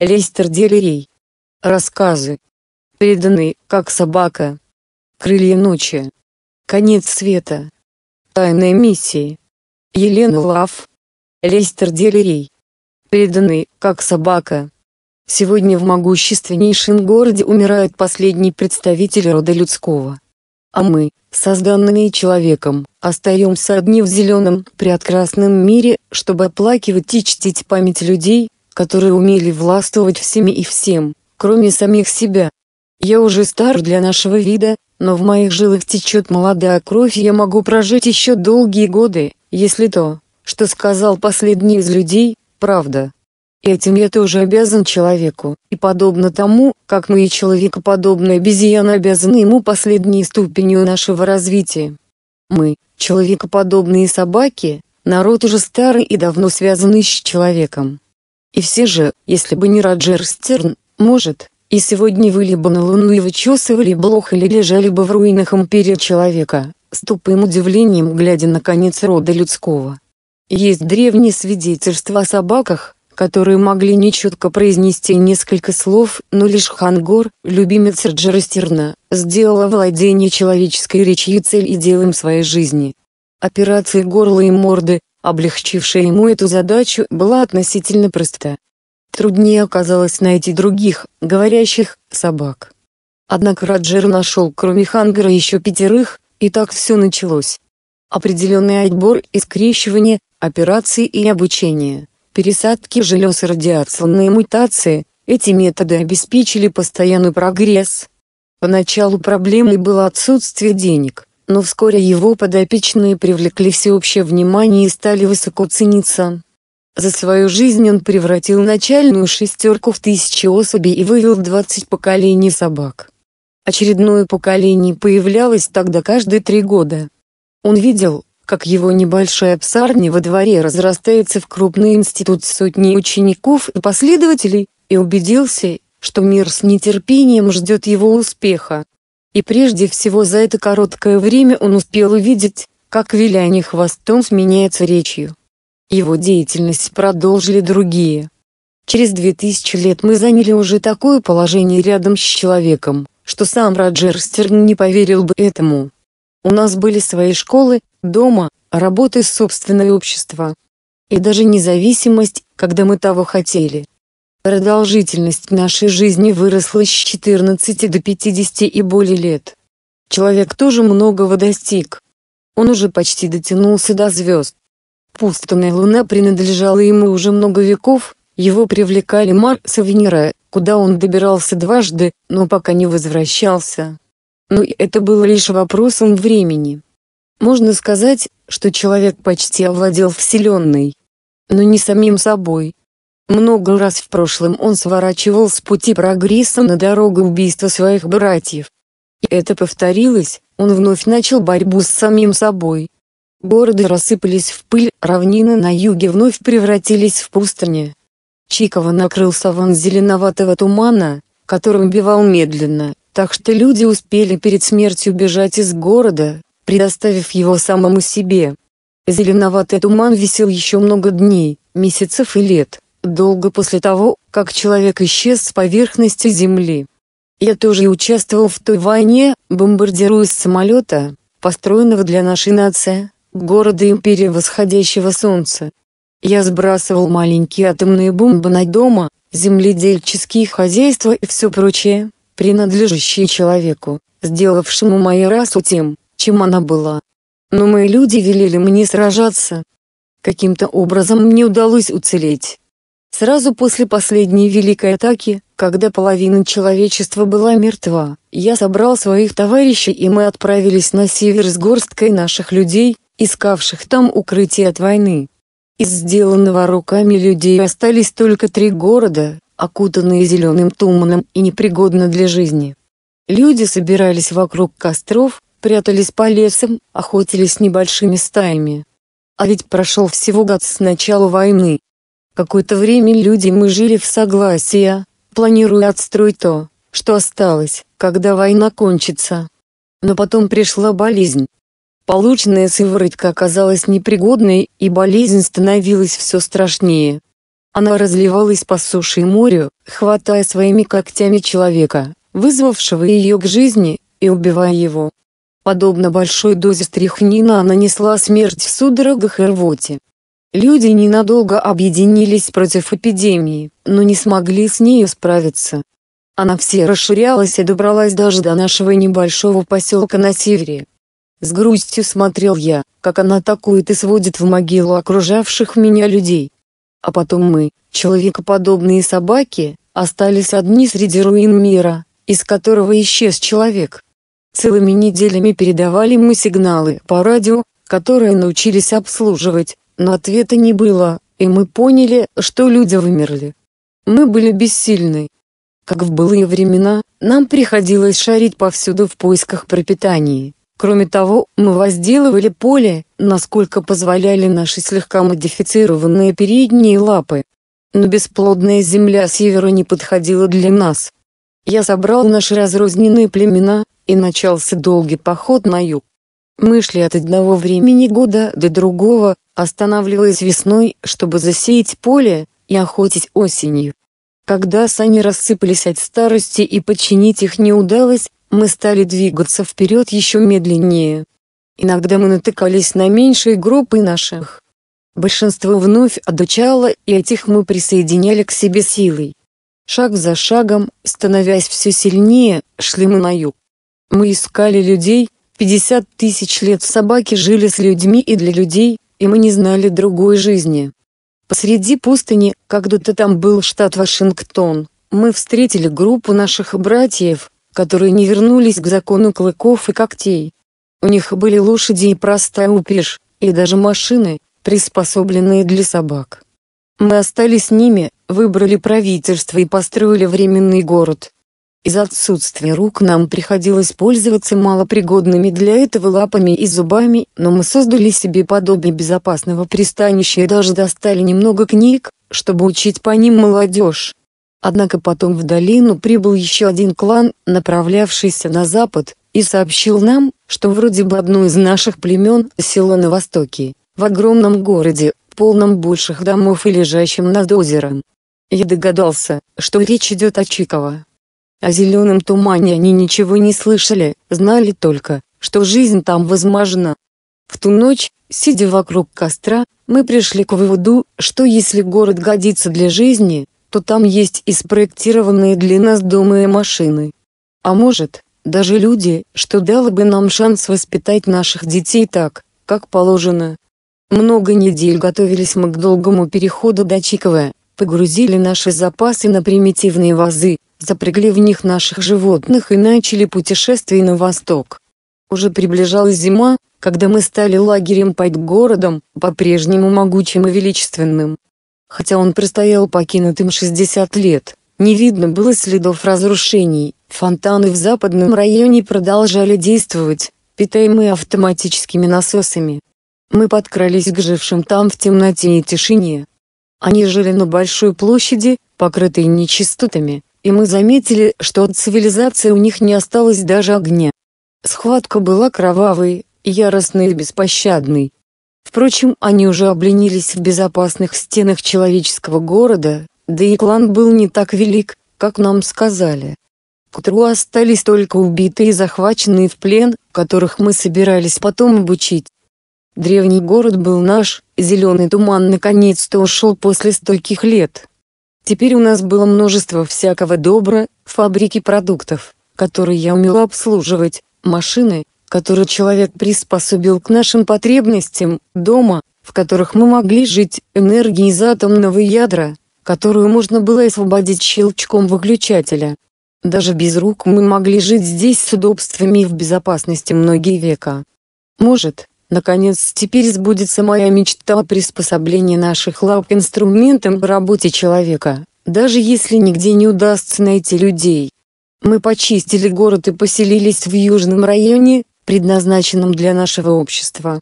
Лестер Делерей. Рассказы. Переданы, как собака. Крылья ночи. Конец света. Тайные миссии. Елена Лав. Лестер Делерей. Переданы, как собака. Сегодня в могущественнейшем городе умирает последний представитель рода людского. А мы, созданные человеком, остаемся одни в зеленом, прекрасном мире, чтобы оплакивать и чтить память людей, которые умели властвовать всеми и всем, кроме самих себя. Я уже стар для нашего вида, но в моих жилах течет молодая кровь и я могу прожить еще долгие годы, если то, что сказал последний из людей, правда. Этим я тоже обязан человеку, и подобно тому, как мы и человекоподобные обезьяны обязаны ему последней ступенью нашего развития. Мы, человекоподобные собаки, народ уже старый и давно связанный с человеком. И все же, если бы не Роджер Стерн, может, и сегодня вы либо на Луну и вычесывали блох или лежали бы в руинах империи человека, с тупым удивлением глядя на конец рода людского. Есть древние свидетельства о собаках, которые могли нечетко произнести несколько слов, но лишь Хангор, любимец Роджера Стерна, сделала владение человеческой речью цель и делом своей жизни. Операция горла и морды, облегчившая ему эту задачу, была относительно проста. Труднее оказалось найти других, говорящих, собак. Однако Роджер нашел кроме Хангера еще пятерых, и так все началось. Определенный отбор и скрещивание, операции и обучение, пересадки желез и радиационные мутации, эти методы обеспечили постоянный прогресс. Поначалу проблемой было отсутствие денег, но вскоре его подопечные привлекли всеобщее внимание и стали высоко цениться. За свою жизнь он превратил начальную шестерку в тысячи особей и вывел 20 поколений собак. Очередное поколение появлялось тогда каждые три года. Он видел, как его небольшая псарня во дворе разрастается в крупный институт с сотней учеников и последователей, и убедился, что мир с нетерпением ждет его успеха. И прежде всего за это короткое время он успел увидеть, как виляние хвостом сменяется речью. Его деятельность продолжили другие. Через две тысячи лет мы заняли уже такое положение рядом с человеком, что сам Роджер Стерн не поверил бы этому. У нас были свои школы, дома, работы собственное общество. И даже независимость, когда мы того хотели. Продолжительность нашей жизни выросла с 14 до 50 и более лет. Человек тоже многого достиг. Он уже почти дотянулся до звезд. Пустынная луна принадлежала ему уже много веков, его привлекали Марс и Венера, куда он добирался дважды, но пока не возвращался. Но это было лишь вопросом времени. Можно сказать, что человек почти овладел Вселенной. Но не самим собой. Много раз в прошлом он сворачивал с пути прогресса на дорогу убийства своих братьев. И это повторилось, он вновь начал борьбу с самим собой. Города рассыпались в пыль, равнины на юге вновь превратились в пустыни. Чикова накрыл саван зеленоватого тумана, который убивал медленно, так что люди успели перед смертью бежать из города, предоставив его самому себе. Зеленоватый туман висел еще много дней, месяцев и лет, долго после того, как человек исчез с поверхности Земли. Я тоже участвовал в той войне, бомбардируя с самолета, построенного для нашей нации, города Империи Восходящего Солнца. Я сбрасывал маленькие атомные бомбы на дома, земледельческие хозяйства и все прочее, принадлежащие человеку, сделавшему мою расу тем, чем она была. Но мои люди велели мне сражаться. Каким-то образом мне удалось уцелеть. Сразу после последней великой атаки, когда половина человечества была мертва, я собрал своих товарищей и мы отправились на север с горсткой наших людей, искавших там укрытие от войны. Из сделанного руками людей остались только три города, окутанные зеленым туманом и непригодны для жизни. Люди собирались вокруг костров, прятались по лесам, охотились небольшими стаями. А ведь прошел всего год с начала войны. Какое-то время люди мы жили в согласии, планируя отстроить то, что осталось, когда война кончится. Но потом пришла болезнь. Полученная сыворотка оказалась непригодной, и болезнь становилась все страшнее. Она разливалась по суше и морю, хватая своими когтями человека, вызвавшего ее к жизни, и убивая его. Подобно большой дозе стряхнина она несла смерть в судорогах и рвоте. Люди ненадолго объединились против эпидемии, но не смогли с нею справиться. Она все расширялась и добралась даже до нашего небольшого поселка на севере. С грустью смотрел я, как она атакует и сводит в могилу окружавших меня людей. А потом мы, человекоподобные собаки, остались одни среди руин мира, из которого исчез человек. Целыми неделями передавали мы сигналы по радио, которые научились обслуживать, но ответа не было, и мы поняли, что люди вымерли. Мы были бессильны. Как в былые времена, нам приходилось шарить повсюду в поисках пропитания. Кроме того, мы возделывали поле, насколько позволяли наши слегка модифицированные передние лапы. Но бесплодная земля севера не подходила для нас. Я собрал наши разрозненные племена, и начался долгий поход на юг. Мы шли от одного времени года до другого, останавливаясь весной, чтобы засеять поле, и охотить осенью. Когда сани рассыпались от старости и починить их не удалось, мы стали двигаться вперед еще медленнее. Иногда мы натыкались на меньшие группы наших. Большинство вновь одучало, и этих мы присоединяли к себе силой. Шаг за шагом, становясь все сильнее, шли мы на юг. Мы искали людей, 50 тысяч лет собаки жили с людьми и для людей, и мы не знали другой жизни. Посреди пустыни, когда-то там был штат Вашингтон, мы встретили группу наших братьев, которые не вернулись к закону клыков и когтей. У них были лошади и простая упряжь, и даже машины, приспособленные для собак. Мы остались с ними, выбрали правительство и построили временный город. Из-за отсутствия рук нам приходилось пользоваться малопригодными для этого лапами и зубами, но мы создали себе подобие безопасного пристанища и даже достали немного книг, чтобы учить по ним молодежь. Однако потом в долину прибыл еще один клан, направлявшийся на запад, и сообщил нам, что вроде бы одно из наших племен село на востоке, в огромном городе, полном больших домов и лежащем над озером. Я догадался, что речь идет о Чиково. О зеленом тумане они ничего не слышали, знали только, что жизнь там возможна. В ту ночь, сидя вокруг костра, мы пришли к выводу, что если город годится для жизни, то там есть и спроектированные для нас дома и машины. А может, даже люди, что дало бы нам шанс воспитать наших детей так, как положено. Много недель готовились мы к долгому переходу до Чикова, погрузили наши запасы на примитивные вазы, запрягли в них наших животных и начали путешествие на восток. Уже приближалась зима, когда мы стали лагерем под городом, по-прежнему могучим и величественным. Хотя он простоял покинутым 60 лет, не видно было следов разрушений, фонтаны в западном районе продолжали действовать, питаемые автоматическими насосами. Мы подкрались к жившим там в темноте и тишине. Они жили на большой площади, покрытой нечистотами, и мы заметили, что от цивилизации у них не осталось даже огня. Схватка была кровавой, яростной и беспощадной. Впрочем, они уже обленились в безопасных стенах человеческого города, да и клан был не так велик, как нам сказали. К утру остались только убитые и захваченные в плен, которых мы собирались потом обучить. Древний город был наш, зеленый туман наконец-то ушел после стольких лет. Теперь у нас было множество всякого добра, фабрики продуктов, которые я умела обслуживать, машины, который человек приспособил к нашим потребностям, дома, в которых мы могли жить, энергии из атомного ядра, которую можно было освободить щелчком выключателя. Даже без рук мы могли жить здесь с удобствами и в безопасности многие века. Может, наконец теперь сбудется моя мечта о приспособлении наших лап к инструментам по работе человека, даже если нигде не удастся найти людей. Мы почистили город и поселились в южном районе, предназначенном для нашего общества.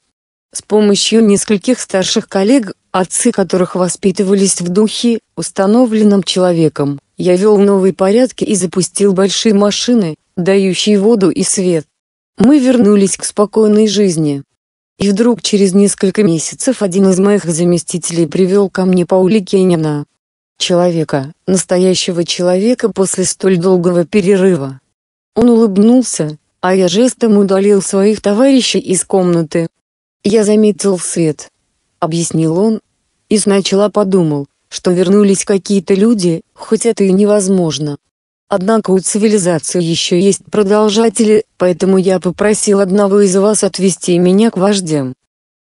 С помощью нескольких старших коллег, отцы которых воспитывались в духе, установленном человеком, я вел новые порядки и запустил большие машины, дающие воду и свет. Мы вернулись к спокойной жизни. И вдруг через несколько месяцев один из моих заместителей привел ко мне Паули Кеннина. Человека, настоящего человека после столь долгого перерыва. Он улыбнулся, а я жестом удалил своих товарищей из комнаты. Я заметил свет. Объяснил он. И сначала подумал, что вернулись какие-то люди, хоть это и невозможно. Однако у цивилизации еще есть продолжатели, поэтому я попросил одного из вас отвести меня к вождям.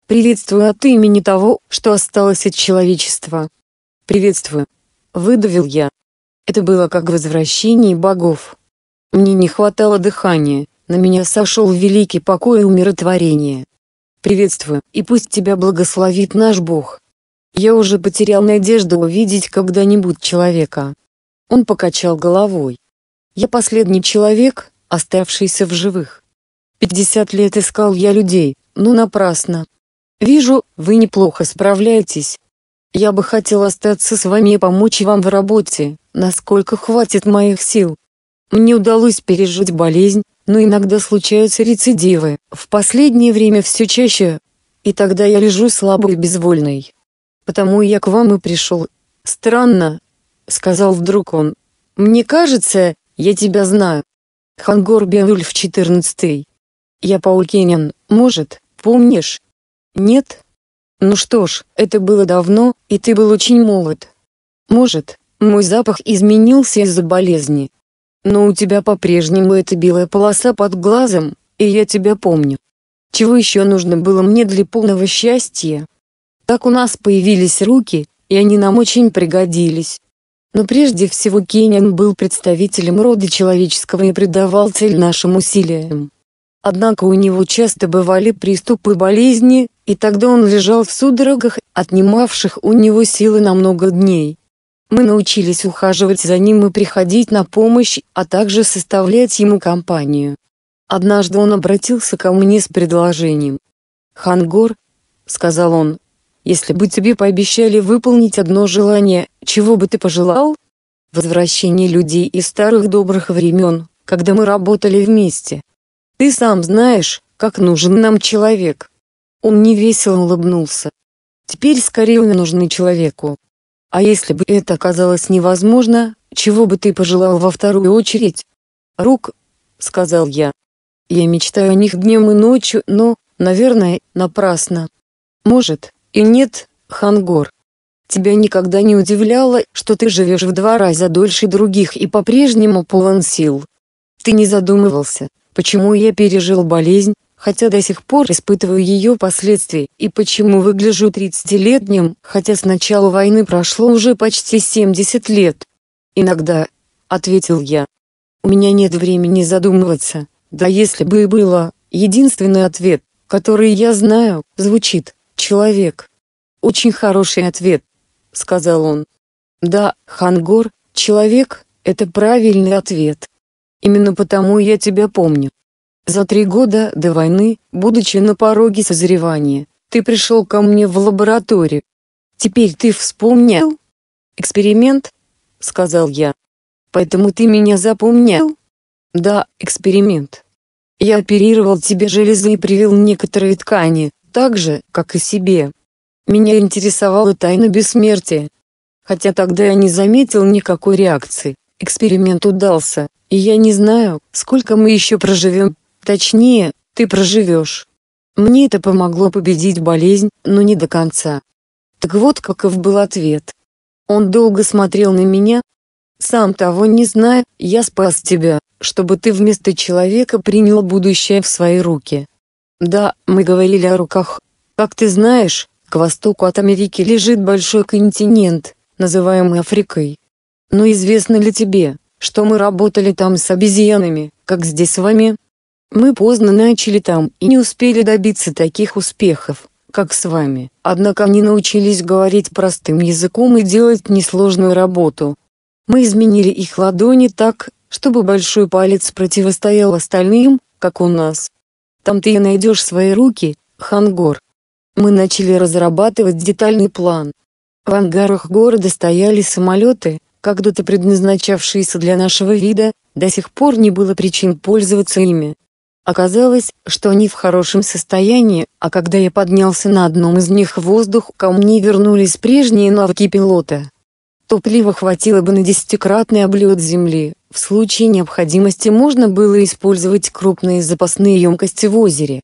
Приветствую от имени того, что осталось от человечества. Приветствую. Выдавил я. Это было как возвращение богов. Мне не хватало дыхания, на меня сошел великий покой и умиротворение. Приветствую, и пусть тебя благословит наш Бог. Я уже потерял надежду увидеть когда-нибудь человека. Он покачал головой. Я последний человек, оставшийся в живых. Пятьдесят лет искал я людей, но напрасно. Вижу, вы неплохо справляетесь. Я бы хотел остаться с вами и помочь вам в работе, насколько хватит моих сил. Мне удалось пережить болезнь, но иногда случаются рецидивы, в последнее время все чаще. И тогда я лежу слабый и безвольный. Потому я к вам и пришел. Странно, сказал вдруг он. Мне кажется, я тебя знаю. Хангор Беульф 14. Я Пауль Кеннин, может, помнишь? Нет? Ну что ж, это было давно, и ты был очень молод. Может, мой запах изменился из-за болезни. Но у тебя по-прежнему эта белая полоса под глазом, и я тебя помню. Чего еще нужно было мне для полного счастья? Так у нас появились руки, и они нам очень пригодились. Но прежде всего Кенниан был представителем рода человеческого и придавал цель нашим усилиям. Однако у него часто бывали приступы болезни, и тогда он лежал в судорогах, отнимавших у него силы на много дней. Мы научились ухаживать за ним и приходить на помощь, а также составлять ему компанию. Однажды он обратился ко мне с предложением. «Хангор», — сказал он, — «если бы тебе пообещали выполнить одно желание, чего бы ты пожелал?» Возвращение людей из старых добрых времен, когда мы работали вместе. Ты сам знаешь, как нужен нам человек. Он невесело улыбнулся. Теперь скорее мы нужны человеку. А если бы это оказалось невозможно, чего бы ты пожелал во вторую очередь? Рук, сказал я. Я мечтаю о них днем и ночью, но, наверное, напрасно. Может, и нет, Хангор. Тебя никогда не удивляло, что ты живешь в два раза дольше других и по-прежнему полон сил. Ты не задумывался, почему я пережил болезнь, хотя до сих пор испытываю ее последствия, и почему выгляжу 30-летним, хотя с начала войны прошло уже почти 70 лет. Иногда, ответил я. У меня нет времени задумываться, да если бы и было, единственный ответ, который я знаю, звучит «человек». Очень хороший ответ, сказал он. Да, Хангор, человек, это правильный ответ. Именно потому я тебя помню. За три года до войны, будучи на пороге созревания, ты пришел ко мне в лабораторию. Теперь ты вспомнил? Эксперимент? Сказал я. Поэтому ты меня запомнил? Да, эксперимент. Я оперировал тебе железы и привил некоторые ткани, так же, как и себе. Меня интересовала тайна бессмертия. Хотя тогда я не заметил никакой реакции. Эксперимент удался, и я не знаю, сколько мы еще проживем, точнее, ты проживешь. Мне это помогло победить болезнь, но не до конца. Так вот каков был ответ. Он долго смотрел на меня. Сам того не зная, я спас тебя, чтобы ты вместо человека принял будущее в свои руки. Да, мы говорили о руках. Как ты знаешь, к востоку от Америки лежит большой континент, называемый Африкой. Но известно ли тебе, что мы работали там с обезьянами, как здесь с вами? Мы поздно начали там и не успели добиться таких успехов, как с вами. Однако они научились говорить простым языком и делать несложную работу. Мы изменили их ладони так, чтобы большой палец противостоял остальным, как у нас. Там ты и найдешь свои руки, Хангор. Мы начали разрабатывать детальный план. В ангарах города стояли самолеты, когда-то предназначавшиеся для нашего вида, до сих пор не было причин пользоваться ими. Оказалось, что они в хорошем состоянии, а когда я поднялся на одном из них в воздух, ко мне вернулись прежние навыки пилота. Топлива хватило бы на десятикратный облет земли, в случае необходимости можно было использовать крупные запасные емкости в озере.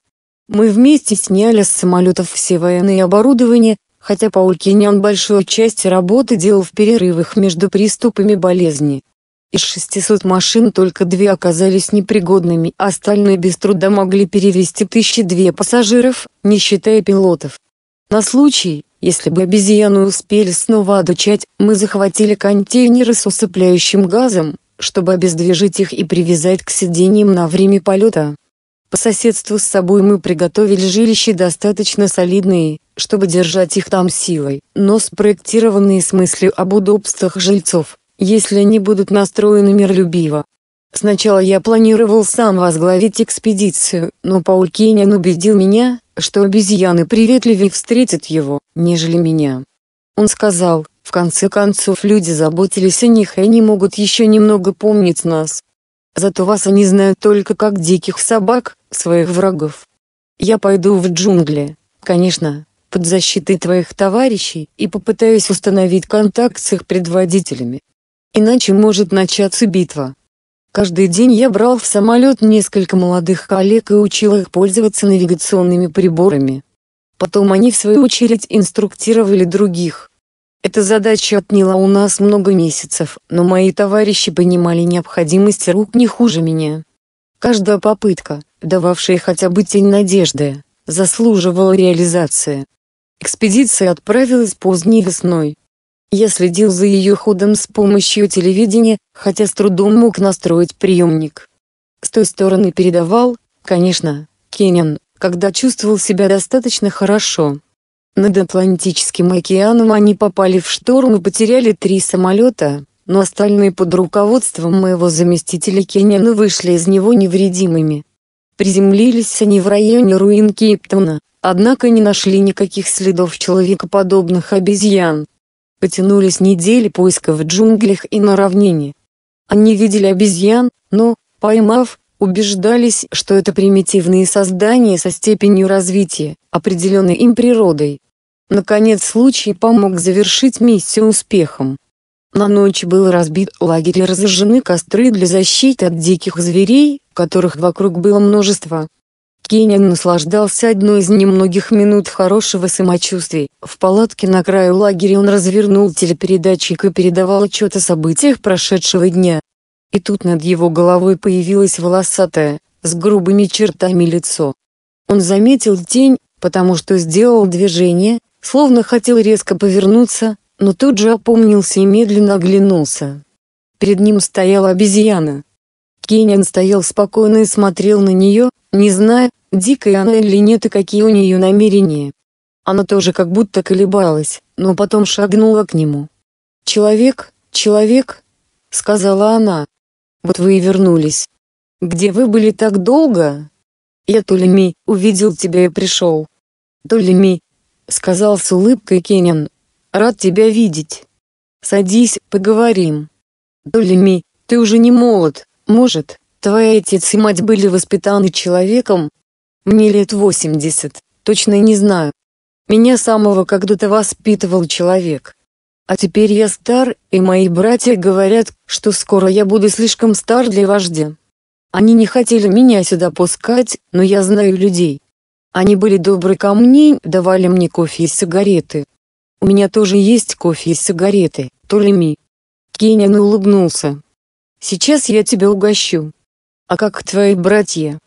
Мы вместе сняли с самолетов все военные оборудование, хотя Пауль Кенян большую часть работы делал в перерывах между приступами болезни. Из 600 машин только две оказались непригодными, остальные без труда могли перевести тысячи две пассажиров, не считая пилотов. На случай, если бы обезьяны успели снова одучать, мы захватили контейнеры с усыпляющим газом, чтобы обездвижить их и привязать к сиденьям на время полета. По соседству с собой мы приготовили жилища достаточно солидные, чтобы держать их там силой, но спроектированные с мыслью об удобствах жильцов, если они будут настроены миролюбиво. Сначала я планировал сам возглавить экспедицию, но Пауль Кенниан убедил меня, что обезьяны приветливее встретят его, нежели меня. Он сказал, в конце концов люди заботились о них и они могут еще немного помнить нас. Зато вас они знают только как диких собак, своих врагов. Я пойду в джунгли, конечно, под защитой твоих товарищей и попытаюсь установить контакт с их предводителями. Иначе может начаться битва. Каждый день я брал в самолет несколько молодых коллег и учил их пользоваться навигационными приборами. Потом они в свою очередь инструктировали других. Эта задача отняла у нас много месяцев, но мои товарищи понимали необходимость рук не хуже меня. Каждая попытка, дававшая хотя бы тень надежды, заслуживала реализации. Экспедиция отправилась поздней весной, я следил за ее ходом с помощью телевидения, хотя с трудом мог настроить приемник. С той стороны передавал, конечно, Кеннин, когда чувствовал себя достаточно хорошо. Над Атлантическим океаном они попали в шторм и потеряли три самолета, но остальные под руководством моего заместителя Кеннина вышли из него невредимыми. Приземлились они в районе руин Кейптона, однако не нашли никаких следов человекоподобных обезьян. Потянулись недели поиска в джунглях и на равнине. Они видели обезьян, но, поймав, убеждались, что это примитивные создания со степенью развития, определенной им природой. Наконец случай помог завершить миссию успехом. На ночь был разбит лагерь и разожжены костры для защиты от диких зверей, которых вокруг было множество. Кеннин наслаждался одной из немногих минут хорошего самочувствия. В палатке на краю лагеря он развернул телепередатчик и передавал отчет о событиях прошедшего дня. И тут над его головой появилось волосатое, с грубыми чертами лицо. Он заметил тень, потому что сделал движение, словно хотел резко повернуться, но тут же опомнился и медленно оглянулся. Перед ним стояла обезьяна. Кеннин стоял спокойно и смотрел на нее, не зная, дикая она или нет и какие у нее намерения. Она тоже как будто колебалась, но потом шагнула к нему. «Человек, человек», — сказала она. «Вот вы и вернулись. Где вы были так долго?» «Я Толеми, увидел тебя и пришел». «Толеми», — сказал с улыбкой Кеннин, — «рад тебя видеть. Садись, поговорим». «Толеми, ты уже не молод, может, твои отец и мать были воспитаны человеком, мне лет 80, точно не знаю. Меня самого когда-то воспитывал человек. А теперь я стар, и мои братья говорят, что скоро я буду слишком стар для вождя. Они не хотели меня сюда пускать, но я знаю людей. Они были добры ко мне, давали мне кофе и сигареты. У меня тоже есть кофе и сигареты, Толеми. Кеннин улыбнулся. Сейчас я тебя угощу. А как твои братья?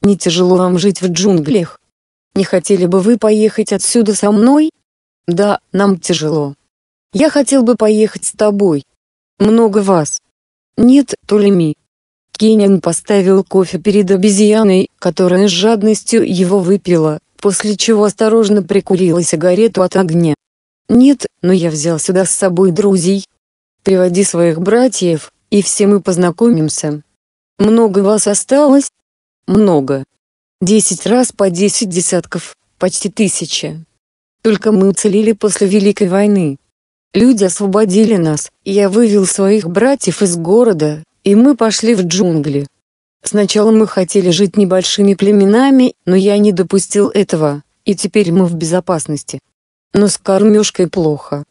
Не тяжело вам жить в джунглях? Не хотели бы вы поехать отсюда со мной? Да, нам тяжело. Я хотел бы поехать с тобой. Много вас. Нет, Толеми. Кеннин поставил кофе перед обезьяной, которая с жадностью его выпила, после чего осторожно прикурила сигарету от огня. Нет, но я взял сюда с собой друзей. Приводи своих братьев, и все мы познакомимся. Много вас осталось? Много. Десять раз по десять десятков, почти тысяча. Только мы уцелели после Великой войны. Люди освободили нас, я вывел своих братьев из города, и мы пошли в джунгли. Сначала мы хотели жить небольшими племенами, но я не допустил этого, и теперь мы в безопасности. Но с кормежкой плохо.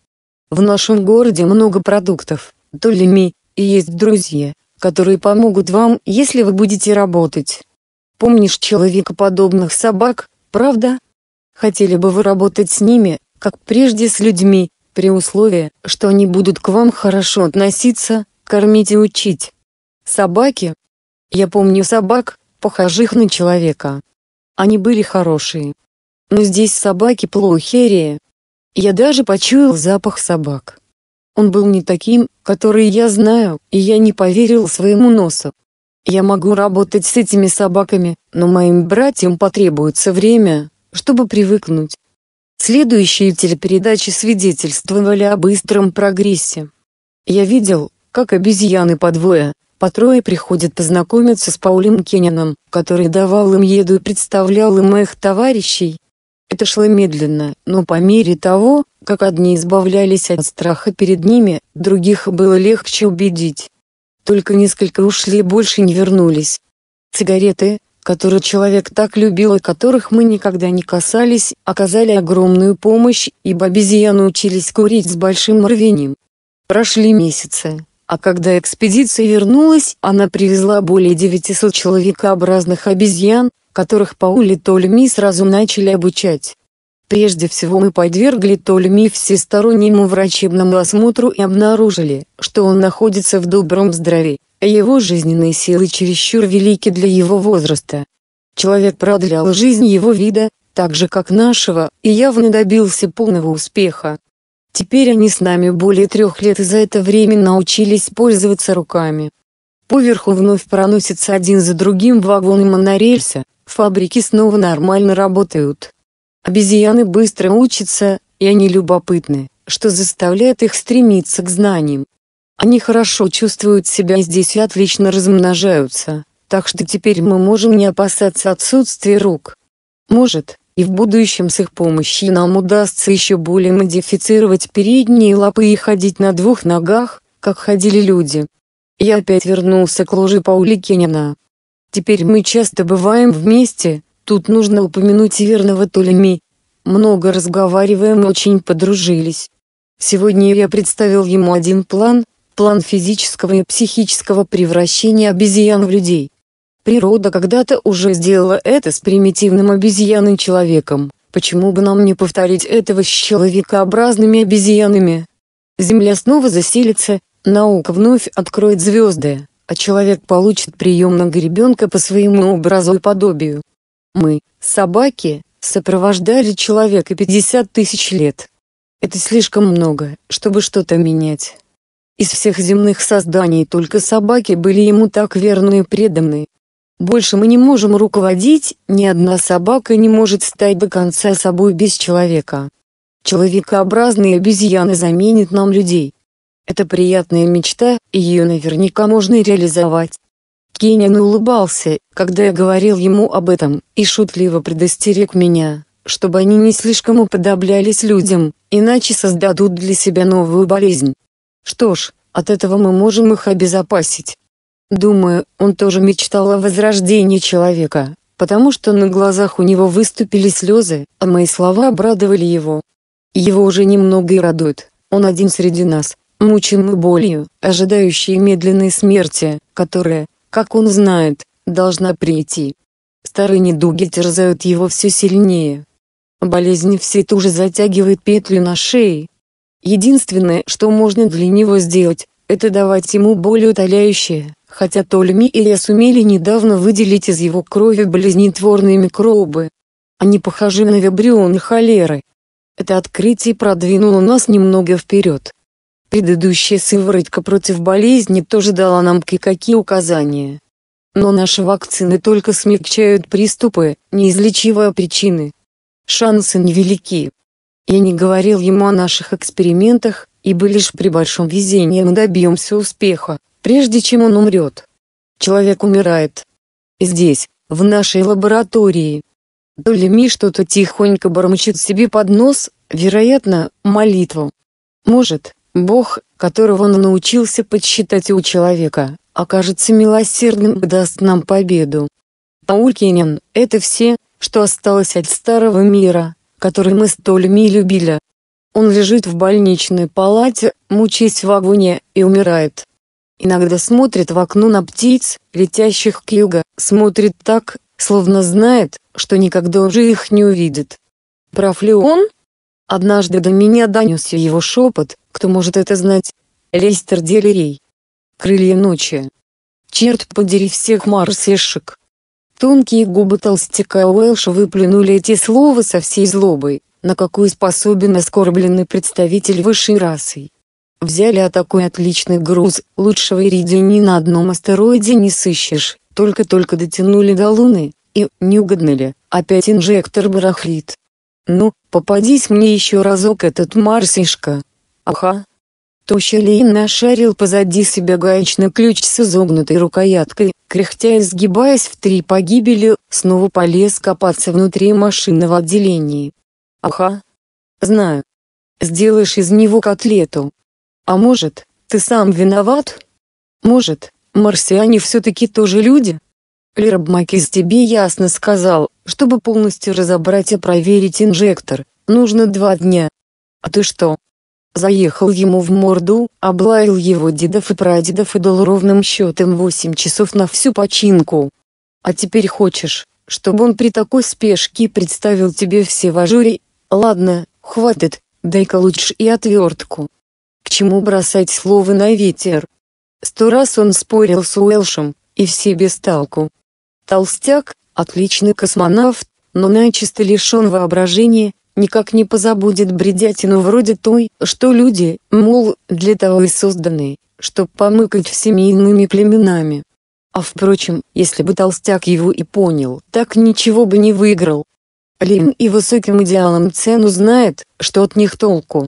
В нашем городе много продуктов, Толеми, и есть друзья, которые помогут вам, если вы будете работать. Помнишь человекоподобных собак, правда? Хотели бы вы работать с ними, как прежде с людьми, при условии, что они будут к вам хорошо относиться, кормить и учить. Собаки? Я помню собак, похожих на человека. Они были хорошие. Но здесь собаки плохерее. Я даже почуял запах собак. Он был не таким, который я знаю, и я не поверил своему носу. Я могу работать с этими собаками, но моим братьям потребуется время, чтобы привыкнуть. Следующие телепередачи свидетельствовали о быстром прогрессе. Я видел, как обезьяны по двое, по трое приходят познакомиться с Паулем Кеннином, который давал им еду и представлял им моих товарищей. Это шло медленно, но по мере того, как одни избавлялись от страха перед ними, других было легче убедить. Только несколько ушли и больше не вернулись. Цигареты, которые человек так любил и которых мы никогда не касались, оказали огромную помощь, ибо обезьяны учились курить с большим рвением. Прошли месяцы, а когда экспедиция вернулась, она привезла более 900 человекообразных обезьян, которых Пауль и сразу начали обучать. Прежде всего мы подвергли Тольми всестороннему врачебному осмотру и обнаружили, что он находится в добром здравии, его жизненные силы чересчур велики для его возраста. Человек продлял жизнь его вида, так же как нашего, и явно добился полного успеха. Теперь они с нами более трех лет и за это время научились пользоваться руками. Поверху вновь проносятся один за другим вагоны монорельса, фабрики снова нормально работают. Обезьяны быстро учатся, и они любопытны, что заставляет их стремиться к знаниям. Они хорошо чувствуют себя здесь и отлично размножаются, так что теперь мы можем не опасаться отсутствия рук. Может, и в будущем с их помощью нам удастся еще более модифицировать передние лапы и ходить на двух ногах, как ходили люди. Я опять вернулся к ложе Паули Кеннина. Теперь мы часто бываем вместе, тут нужно упомянуть верного Толеми. Много разговариваем и очень подружились. Сегодня я представил ему один план, план физического и психического превращения обезьян в людей. Природа когда-то уже сделала это с примитивным обезьяной человеком, почему бы нам не повторить этого с человекообразными обезьянами? Земля снова заселится, наука вновь откроет звезды, а человек получит приемного ребенка по своему образу и подобию. Мы, собаки, сопровождали человека 50 тысяч лет. Это слишком много, чтобы что-то менять. Из всех земных созданий только собаки были ему так верны и преданы, больше мы не можем руководить, ни одна собака не может стать до конца собой без человека. Человекообразные обезьяны заменят нам людей. Это приятная мечта, и ее наверняка можно реализовать. Кенниан улыбался, когда я говорил ему об этом, и шутливо предостерег меня, чтобы они не слишком уподоблялись людям, иначе создадут для себя новую болезнь. Что ж, от этого мы можем их обезопасить. Думаю, он тоже мечтал о возрождении человека, потому что на глазах у него выступили слезы, а мои слова обрадовали его. Его уже немного и радует, он один среди нас, мучимый болью, ожидающий медленной смерти, которая, как он знает, должна прийти. Старые недуги терзают его все сильнее. Болезнь все туже затягивает петлю на шее. Единственное, что можно для него сделать, это давать ему более утоляющее, хотя Тольми и я сумели недавно выделить из его крови болезнетворные микробы. Они похожи на вибрионы холеры. Это открытие продвинуло нас немного вперед. Предыдущая сыворотка против болезни тоже дала нам кое-какие указания. Но наши вакцины только смягчают приступы, не излечивая причины. Шансы невелики. Я не говорил ему о наших экспериментах, ибо лишь при большом везении мы добьемся успеха прежде чем он умрет. Человек умирает. Здесь, в нашей лаборатории. Толеми что-то тихонько бормочет себе под нос, вероятно, молитву. Может, Бог, которого он научился подсчитать у человека, окажется милосердным и даст нам победу. Паулькинин – это все, что осталось от старого мира, который мы столь любили. Он лежит в больничной палате, мучаясь в агоне, и умирает. Иногда смотрит в окно на птиц, летящих к югу, смотрит так, словно знает, что никогда уже их не увидит. Прав ли он? Однажды до меня донесся его шепот, кто может это знать? Лестер Делерей. Крылья ночи. Черт подери всех марсешек. Тонкие губы толстяка Уэлша выплюнули эти слова со всей злобой, на какую способен оскорбленный представитель высшей расы. Взяли а такой отличный груз, лучшего иридия ни на одном астероиде не сыщешь, только-только дотянули до Луны, и, не угодно опять инжектор барахлит. Ну, попадись мне еще разок этот Марсишка. Ага. Тоща Лейн нашарил позади себя гаечный ключ с изогнутой рукояткой, кряхтя и сгибаясь в три погибели, снова полез копаться внутри машинного отделения. Ага. Знаю. Сделаешь из него котлету. А может, ты сам виноват? Может, марсиане все-таки тоже люди? Лербмакис тебе ясно сказал, чтобы полностью разобрать и проверить инжектор, нужно два дня. А ты что? Заехал ему в морду, облаял его дедов и прадедов и дал ровным счетом восемь часов на всю починку. А теперь хочешь, чтобы он при такой спешке представил тебе все в ажуре Ладно, хватит, дай-ка лучше и отвертку. К чему бросать слово на ветер? Сто раз он спорил с Уэлшем, и все без толку. Толстяк, отличный космонавт, но начисто лишен воображения, никак не позабудет бредятину вроде той, что люди, мол, для того и созданы, чтоб помыкать всеми иными племенами. А впрочем, если бы толстяк его и понял, так ничего бы не выиграл, Лин и высоким идеалам цену знает, что от них толку.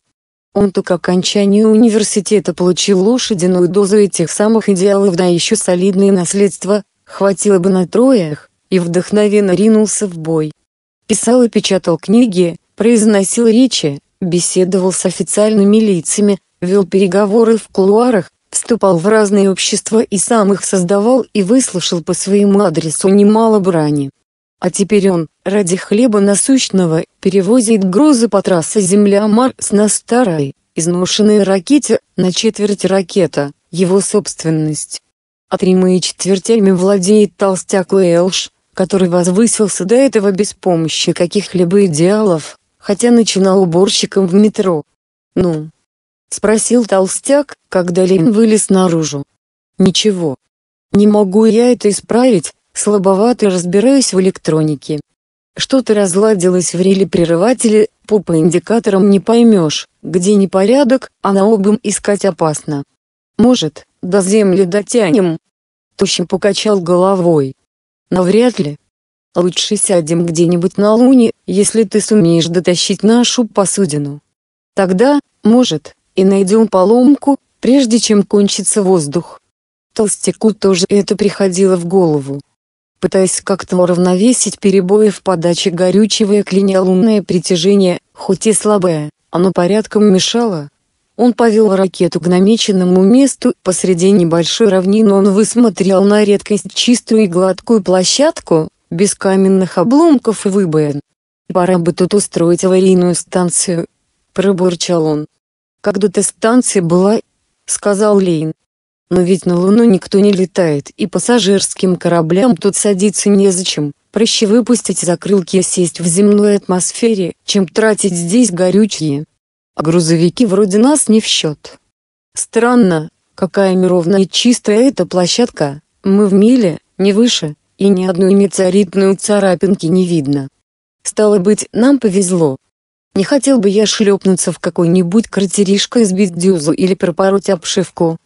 Он-то к окончанию университета получил лошадиную дозу этих самых идеалов да еще солидное наследство, хватило бы на троих, и вдохновенно ринулся в бой. Писал и печатал книги, произносил речи, беседовал с официальными лицами, вел переговоры в кулуарах, вступал в разные общества и сам их создавал и выслушал по своему адресу немало брани. А теперь он, ради хлеба насущного, перевозит грузы по трассе Земля-Марс на старой, изношенной ракете, на четверть ракета, его собственность. А тремя четвертями владеет толстяк Уэлш, который возвысился до этого без помощи каких-либо идеалов, хотя начинал уборщиком в метро. «Ну?» — спросил толстяк, когда Лин вылез наружу. «Ничего. Не могу я это исправить, слабовато разбираюсь в электронике. Что-то разладилось в реле-прерывателе, по индикаторам не поймешь, где непорядок, а на обум искать опасно. Может, до земли дотянем? Тощим покачал головой. Навряд ли. Лучше сядем где-нибудь на Луне, если ты сумеешь дотащить нашу посудину. Тогда, может, и найдем поломку, прежде чем кончится воздух. Толстяку тоже это приходило в голову. Пытаясь как-то уравновесить перебои в подаче горючего и клиня лунное притяжение, хоть и слабое, оно порядком мешало. Он повел ракету к намеченному месту, посреди небольшой равнины он высмотрел на редкость чистую и гладкую площадку, без каменных обломков и выбоин. «Пора бы тут устроить аварийную станцию», — пробурчал он. «Когда-то станция была», — сказал Лейн. Но ведь на Луну никто не летает, и пассажирским кораблям тут садиться незачем. Проще выпустить закрылки и сесть в земной атмосфере, чем тратить здесь горючее. А грузовики вроде нас не в счет. Странно, какая неровная и чистая эта площадка, мы в миле, не выше, и ни одной метеоритной царапинки не видно. Стало быть, нам повезло. Не хотел бы я шлепнуться в какой-нибудь кратеришко и сбить дюзу или пропороть обшивку,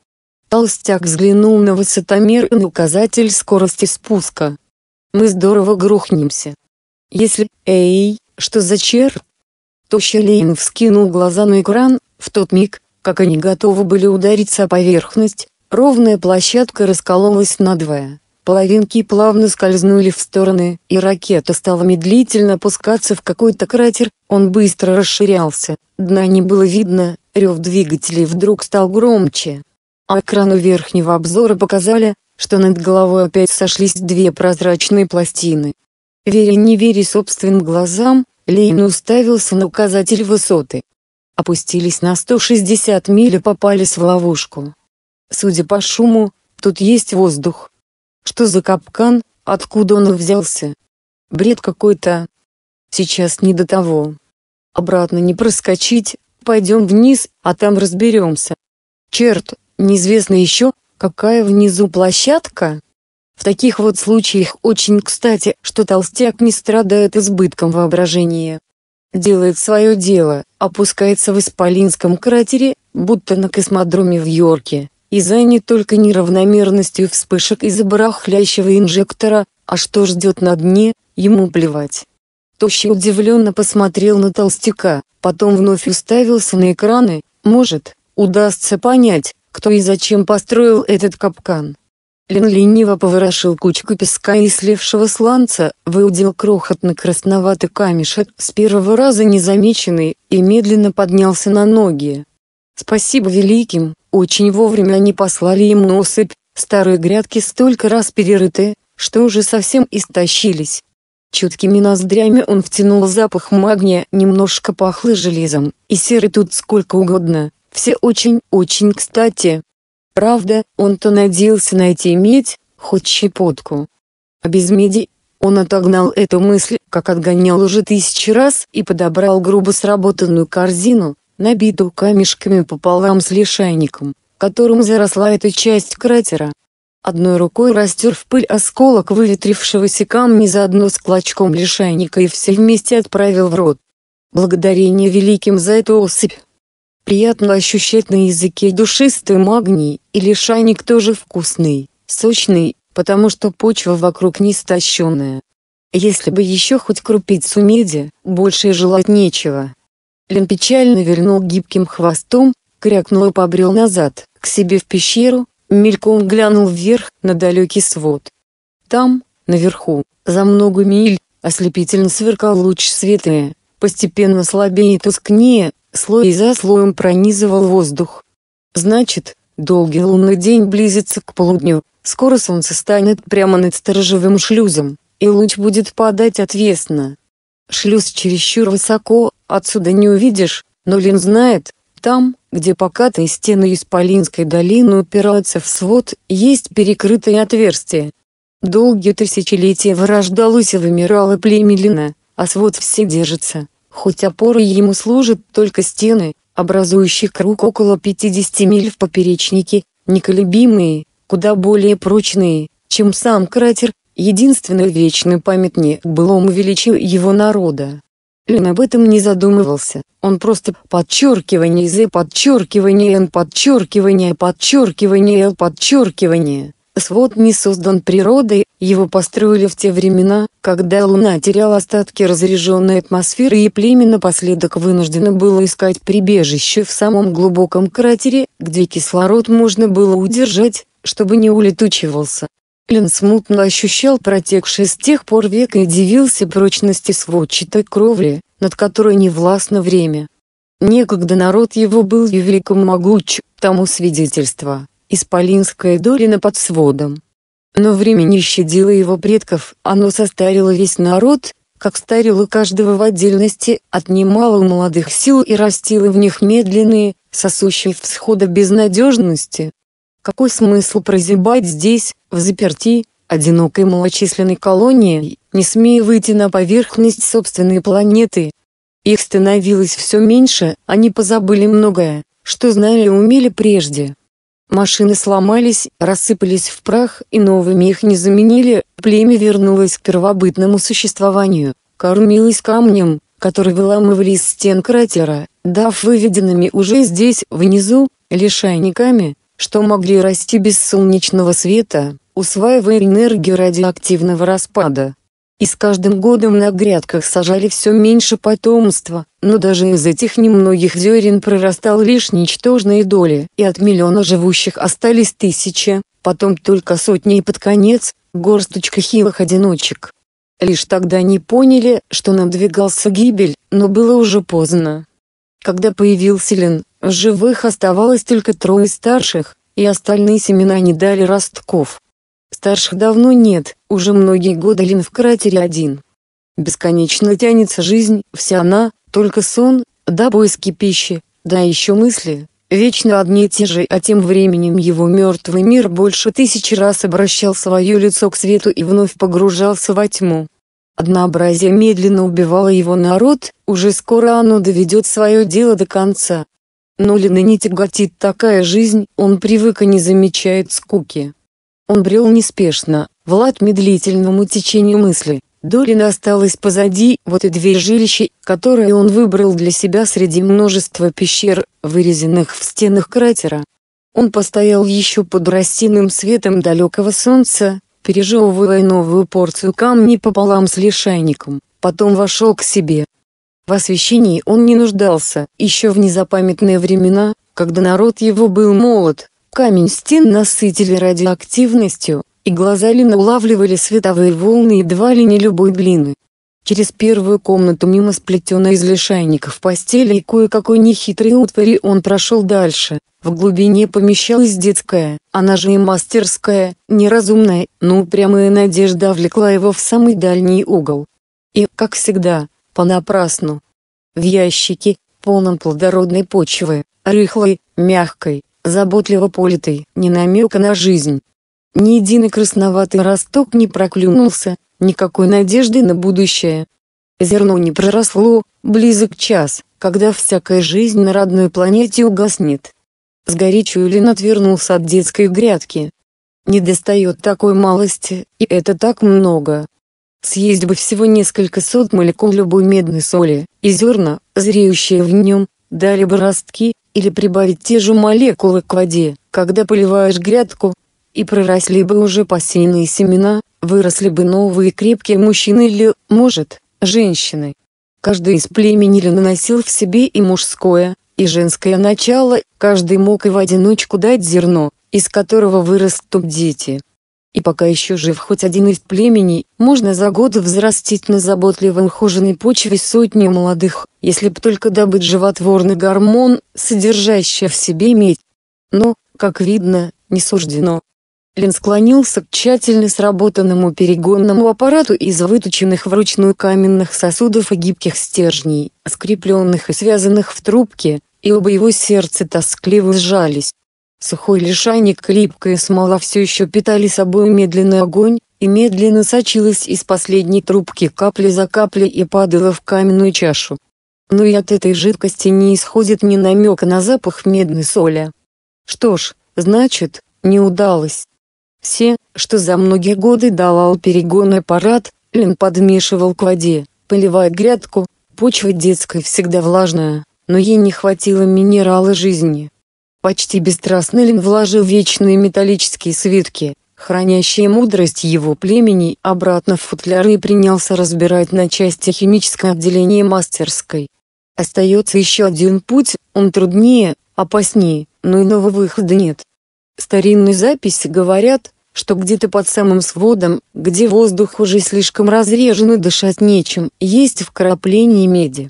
Толстяк взглянул на высотомер и на указатель скорости спуска. Мы здорово грохнемся. Если, эй, что за черт? Тоща Лейн вскинул глаза на экран, в тот миг, как они готовы были удариться о поверхность, ровная площадка раскололась надвое. Половинки плавно скользнули в стороны, и ракета стала медлительно опускаться в какой-то кратер, он быстро расширялся, дна не было видно, рев двигателей вдруг стал громче а экрану верхнего обзора показали, что над головой опять сошлись две прозрачные пластины. Веря не веря собственным глазам, Лейн уставился на указатель высоты. Опустились на 160 миль и попались в ловушку. Судя по шуму, тут есть воздух. Что за капкан, откуда он взялся? Бред какой-то. Сейчас не до того. Обратно не проскочить, пойдем вниз, а там разберемся. Черт, неизвестно еще, какая внизу площадка. В таких вот случаях очень кстати, что толстяк не страдает избытком воображения. Делает свое дело, опускается в Исполинском кратере, будто на космодроме в Йорке, и занят только неравномерностью вспышек из-за барахлящего инжектора, а что ждет на дне, ему плевать. Тощий удивленно посмотрел на толстяка, потом вновь уставился на экраны, может, удастся понять, кто и зачем построил этот капкан. Лен лениво поворошил кучку песка и слевшего сланца, выудил крохотный красноватый камешек, с первого раза незамеченный, и медленно поднялся на ноги. Спасибо великим, очень вовремя они послали ему осыпь, старые грядки столько раз перерыты, что уже совсем истощились. Чуткими ноздрями он втянул запах магния, немножко пахло железом, и серы тут сколько угодно, все очень-очень кстати. Правда, он-то надеялся найти медь, хоть щепотку. А без меди, он отогнал эту мысль, как отгонял уже тысячи раз, и подобрал грубо сработанную корзину, набитую камешками пополам с лишайником, которым заросла эта часть кратера. Одной рукой растер в пыль осколок выветрившегося камня заодно с клочком лишайника и все вместе отправил в рот. Благодарение великим за эту осыпь. Приятно ощущать на языке душистый магний, и лишайник тоже вкусный, сочный, потому что почва вокруг не истощенная. Если бы еще хоть крупицу меди, больше желать нечего. Лен печально вильнул гибким хвостом, крякнул и побрел назад, к себе в пещеру, мельком глянул вверх, на далекий свод. Там, наверху, за много миль, ослепительно сверкал луч света, постепенно слабее и тускнее, слой за слоем пронизывал воздух. Значит, долгий лунный день близится к полудню, скоро солнце станет прямо над сторожевым шлюзом, и луч будет падать отвесно. Шлюз чересчур высоко, отсюда не увидишь, но Лин знает, там, где покатые стены Исполинской долины упираются в свод, есть перекрытые отверстия. Долгие тысячелетия вырождалось и вымирало племя Лина, а свод все держится, хоть опорой ему служат только стены, образующие круг около 50 миль в поперечнике, неколебимые, куда более прочные, чем сам кратер, единственный вечный памятник былому величию его народа. Лин об этом не задумывался, он просто подчеркивание из подчеркивание н подчеркивание подчеркивание л подчеркивание. Свод не создан природой, его построили в те времена, когда Луна теряла остатки разряженной атмосферы и племя напоследок вынуждено было искать прибежище в самом глубоком кратере, где кислород можно было удержать, чтобы не улетучивался. Лен смутно ощущал протекшее с тех пор век и дивился прочности сводчатой кровли, над которой не властно время. Некогда народ его был великом могуч, тому свидетельство, исполинская долина под сводом. Но время не щадило его предков, оно состарило весь народ, как старило каждого в отдельности, отнимало у молодых сил и растило в них медленные, сосущие всхода безнадежности. Какой смысл прозябать здесь, в заперти, одинокой малочисленной колонии, не смея выйти на поверхность собственной планеты? Их становилось все меньше, они позабыли многое, что знали и умели прежде. Машины сломались, рассыпались в прах и новыми их не заменили, племя вернулось к первобытному существованию, кормилось камнем, который выламывали из стен кратера, дав выведенными уже здесь, внизу, лишайниками, что могли расти без солнечного света, усваивая энергию радиоактивного распада. И с каждым годом на грядках сажали все меньше потомства, но даже из этих немногих зерен прорастал лишь ничтожные доли, и от миллиона живущих остались тысячи, потом только сотни и под конец, горсточка хилых одиночек. Лишь тогда они поняли, что надвигался гибель, но было уже поздно. Когда появился Лен, в живых оставалось только трое старших, и остальные семена не дали ростков. Старших давно нет, уже многие годы Лин в кратере один. Бесконечно тянется жизнь, вся она, только сон, да поиски пищи, да еще мысли, вечно одни и те же, а тем временем его мертвый мир больше тысячи раз обращал свое лицо к свету и вновь погружался во тьму. Однообразие медленно убивало его народ, уже скоро оно доведет свое дело до конца. Но Лина не тяготит такая жизнь, он привык и не замечает скуки. Он брел неспешно, Влад медлительному течению мысли. Долина осталась позади, вот и дверь жилища, которое он выбрал для себя среди множества пещер, вырезанных в стенах кратера. Он постоял еще под растиным светом далекого солнца, пережевывая новую порцию камней пополам с лишайником, потом вошел к себе. В освещении он не нуждался, еще в незапамятные времена, когда народ его был молод, камень стен насытили радиоактивностью, и глаза Лины улавливали световые волны едва ли не любой длины. Через первую комнату мимо сплетенной из лишайников постели и кое-какой нехитрой утвари он прошел дальше. В глубине помещалась детская, она же и мастерская, неразумная, но упрямая надежда влекла его в самый дальний угол. И, как всегда, понапрасну. В ящике, полном плодородной почвы, рыхлой, мягкой, заботливо политой, ни намека на жизнь, ни единый красноватый росток не проклюнулся, никакой надежды на будущее. Зерно не проросло, близок час, когда всякая жизнь на родной планете угаснет. С горячью Лин отвернулся от детской грядки. Не достает такой малости, и это так много. Съесть бы всего несколько сот молекул любой медной соли, и зерна, зреющие в нем, дали бы ростки, или прибавить те же молекулы к воде, когда поливаешь грядку, и проросли бы уже посеянные семена, выросли бы новые крепкие мужчины или, может, женщины. Каждый из племени наносил в себе и мужское, и женское начало, каждый мог и в одиночку дать зерно, из которого вырастут дети. И пока еще жив хоть один из племени, можно за год взрастить на заботливо ухоженной почве сотни молодых, если б только добыть животворный гормон, содержащий в себе медь. Но, как видно, не суждено. Лин склонился к тщательно сработанному перегонному аппарату из выточенных вручную каменных сосудов и гибких стержней, скрепленных и связанных в трубке, и оба его сердца тоскливо сжались. Сухой лишайник липкая смола все еще питали собой медленный огонь, и медленно сочилась из последней трубки капля за каплей и падала в каменную чашу. Но и от этой жидкости не исходит ни намека на запах медной соли. Что ж, значит, не удалось. Все, что за многие годы давал перегонный аппарат, Лин подмешивал к воде, поливая грядку, почва детская всегда влажная, но ей не хватило минерала жизни. Почти бесстрастно Лин вложил вечные металлические свитки, хранящие мудрость его племени, обратно в футляры и принялся разбирать на части химическое отделение мастерской. Остается еще один путь, он труднее, опаснее, но иного выхода нет. Старинные записи говорят, что где-то под самым сводом, где воздух уже слишком разрежен и дышать нечем, есть вкрапление меди.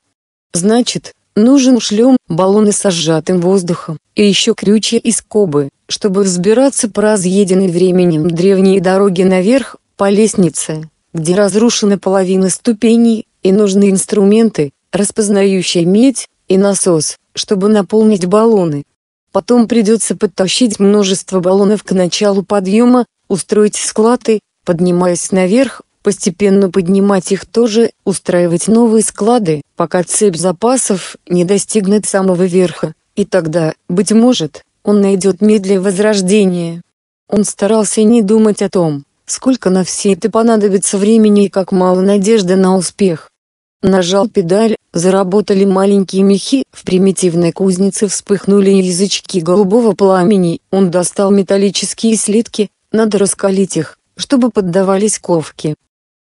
Значит, нужен шлем, баллоны со сжатым воздухом, и еще крючья и скобы, чтобы взбираться по разъеденной временем древней дороге наверх, по лестнице, где разрушена половина ступеней, и нужны инструменты, распознающие медь, и насос, чтобы наполнить баллоны. Потом придется подтащить множество баллонов к началу подъема, устроить склады, поднимаясь наверх, постепенно поднимать их тоже, устраивать новые склады, пока цепь запасов не достигнет самого верха, и тогда, быть может, он найдет медля возрождения. Он старался не думать о том, сколько на все это понадобится времени и как мало надежды на успех. Нажал педаль, заработали маленькие мехи, в примитивной кузнице вспыхнули язычки голубого пламени, он достал металлические слитки, надо раскалить их, чтобы поддавались ковки.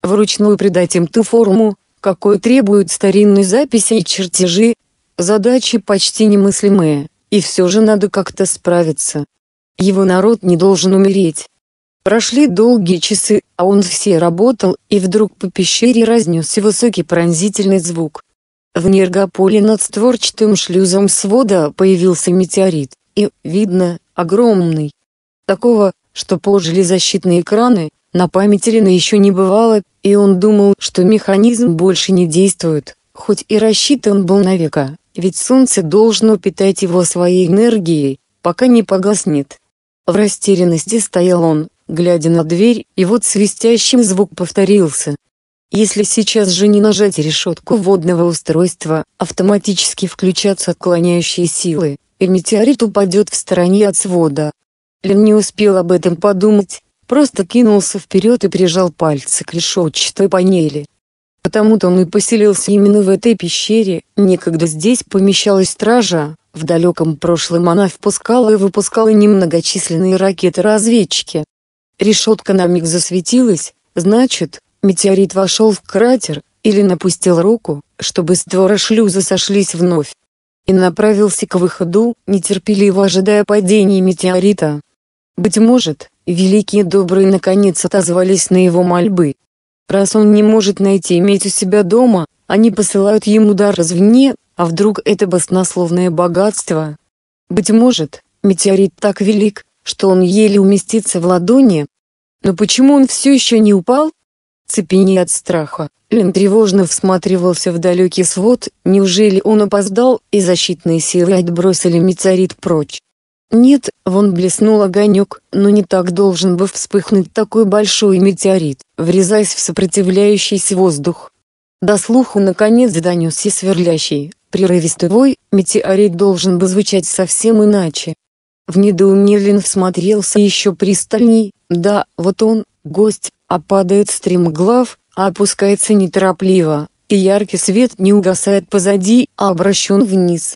Вручную придать им ту форму, какой требуют старинные записи и чертежи. Задачи почти немыслимые, и все же надо как-то справиться. Его народ не должен умереть. Прошли долгие часы, а он все работал, и вдруг по пещере разнесся высокий пронзительный звук. В Нергополе над створчатым шлюзом свода появился метеорит, и, видно, огромный. Такого, что положили защитные экраны, на памяти Лена еще не бывало, и он думал, что механизм больше не действует, хоть и рассчитан был на века, ведь солнце должно питать его своей энергией, пока не погаснет. В растерянности стоял он, глядя на дверь, и вот свистящий звук повторился. Если сейчас же не нажать решетку водного устройства, автоматически включатся отклоняющие силы, и метеорит упадет в стороне от свода. Лен не успел об этом подумать, просто кинулся вперед и прижал пальцы к решетчатой панели. Потому-то он и поселился именно в этой пещере, некогда здесь помещалась стража, в далеком прошлом она впускала и выпускала немногочисленные ракеты-разведчики. Решетка на миг засветилась, значит, метеорит вошел в кратер, или напустил руку, чтобы створы шлюза сошлись вновь. И направился к выходу, нетерпеливо ожидая падения метеорита. Быть может, великие добрые наконец отозвались на его мольбы. Раз он не может найти иметь у себя дома, они посылают ему дар извне, а вдруг это баснословное богатство? Быть может, метеорит так велик, что он еле уместится в ладони. Но почему он все еще не упал? Цепенея от страха, Лен тревожно всматривался в далекий свод, неужели он опоздал, и защитные силы отбросили метеорит прочь? Нет, вон блеснул огонек, но не так должен бы вспыхнуть такой большой метеорит, врезаясь в сопротивляющийся воздух. До слуху наконец донесся сверлящий, прерывистый вой, метеорит должен бы звучать совсем иначе. В недоумении Лин всмотрелся еще пристальней, да, вот он, гость, а падает стремглав, а опускается неторопливо, и яркий свет не угасает позади, а обращен вниз.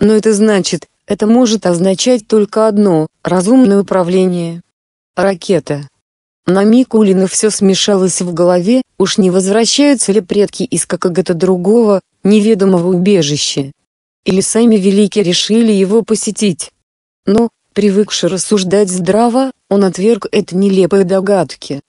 Но это значит, это может означать только одно – разумное управление. Ракета. На миг у Лины все смешалось в голове, уж не возвращаются ли предки из какого-то другого, неведомого убежища. Или сами великие решили его посетить. Но, привыкший рассуждать здраво, он отверг это нелепые догадки.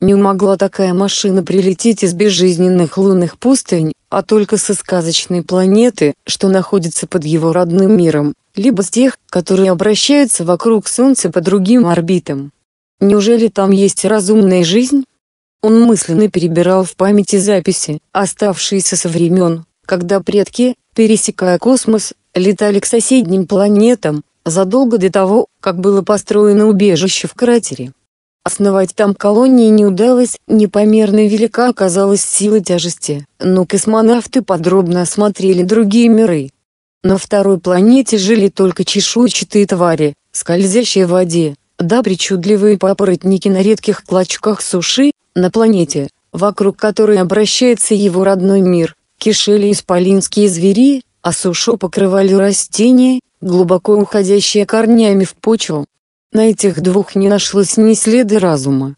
Не могла такая машина прилететь из безжизненных лунных пустынь, а только со сказочной планеты, что находится под его родным миром, либо с тех, которые обращаются вокруг Солнца по другим орбитам. Неужели там есть разумная жизнь? Он мысленно перебирал в памяти записи, оставшиеся со времен, когда предки, пересекая космос, летали к соседним планетам, задолго до того, как было построено убежище в кратере. Основать там колонии не удалось, непомерно велика оказалась сила тяжести, но космонавты подробно осмотрели другие миры. На второй планете жили только чешуйчатые твари, скользящие в воде, да причудливые папоротники на редких клочках суши, на планете, вокруг которой обращается его родной мир, кишели исполинские звери, а сушу покрывали растения, глубоко уходящие корнями в почву. На этих двух не нашлось ни следа разума.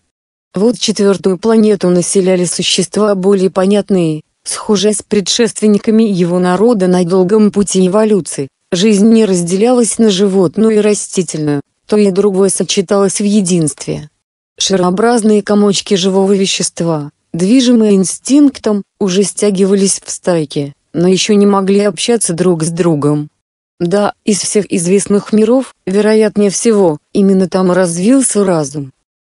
Вот четвертую планету населяли существа более понятные, схожие с предшественниками его народа на долгом пути эволюции. Жизнь не разделялась на животную и растительную, то и другое сочеталось в единстве. Шарообразные комочки живого вещества, движимые инстинктом, уже стягивались в стайки, но еще не могли общаться друг с другом. Да, из всех известных миров, вероятнее всего, именно там развился разум.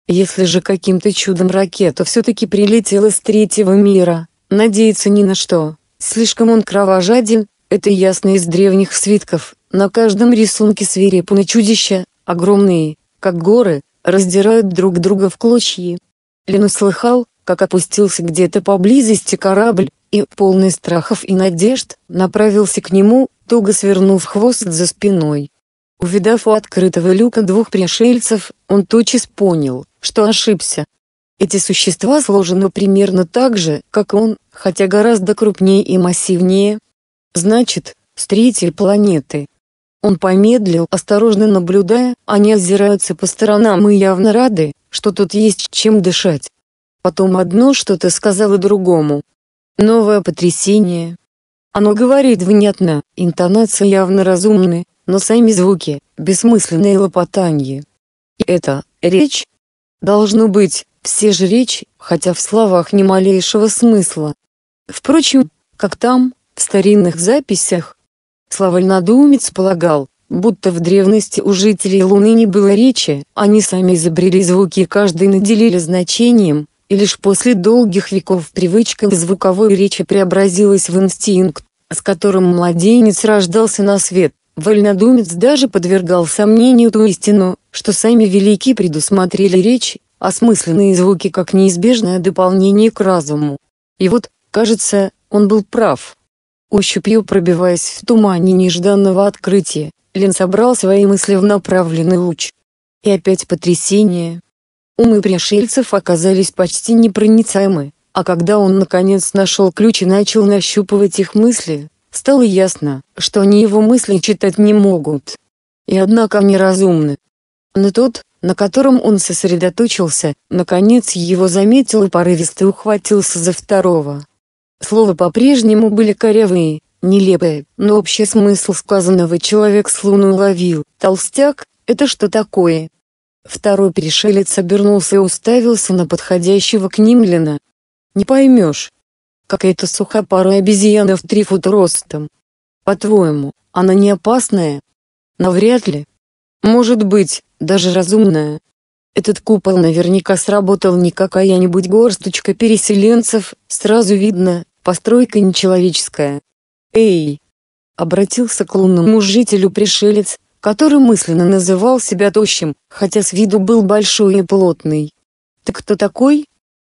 Если же каким-то чудом ракета все-таки прилетела с третьего мира, надеяться ни на что, слишком он кровожаден, это ясно из древних свитков, на каждом рисунке свирепые чудища, огромные, как горы, раздирают друг друга в клочья. Лен слыхал, как опустился где-то поблизости корабль, и, полный страхов и надежд, направился к нему, туго свернув хвост за спиной. Увидав у открытого люка двух пришельцев, он тотчас понял, что ошибся. Эти существа сложены примерно так же, как он, хотя гораздо крупнее и массивнее. Значит, с третьей планеты. Он помедлил, осторожно наблюдая, они озираются по сторонам и явно рады, что тут есть чем дышать. Потом одно что-то сказала другому. Новое потрясение. Оно говорит внятно, интонация явно разумны, но сами звуки – бессмысленное лопотанье. И это – речь? Должно быть, все же речь, хотя в словах ни малейшего смысла. Впрочем, как там, в старинных записях, Славольнодумец полагал, будто в древности у жителей Луны не было речи, они сами изобрели звуки и каждый наделили значением, и лишь после долгих веков привычка к звуковой речи преобразилась в инстинкт, с которым младенец рождался на свет, вольнодумец даже подвергал сомнению ту истину, что сами велики предусмотрели речь, осмысленные звуки как неизбежное дополнение к разуму. И вот, кажется, он был прав. Ощупью пробиваясь в тумане нежданного открытия, Лен собрал свои мысли в направленный луч. И опять потрясение. Умы пришельцев оказались почти непроницаемы, а когда он наконец нашел ключ и начал нащупывать их мысли, стало ясно, что они его мысли читать не могут. И однако они разумны. Но тот, на котором он сосредоточился, наконец его заметил и порывисто ухватился за второго. Слова по-прежнему были корявые, нелепые, но общий смысл сказанного человек словно уловил. Толстяк, это что такое? Второй пришелец обернулся и уставился на подходящего к ним Лена. Не поймешь. Какая-то сухопарая обезьяна в три фута ростом. По-твоему, она не опасная? Навряд ли. Может быть, даже разумная. Этот купол наверняка сработал не какая-нибудь горсточка переселенцев, сразу видно, постройка нечеловеческая. Эй! Обратился к лунному жителю пришелец, который мысленно называл себя тощим, хотя с виду был большой и плотный. «Ты кто такой?»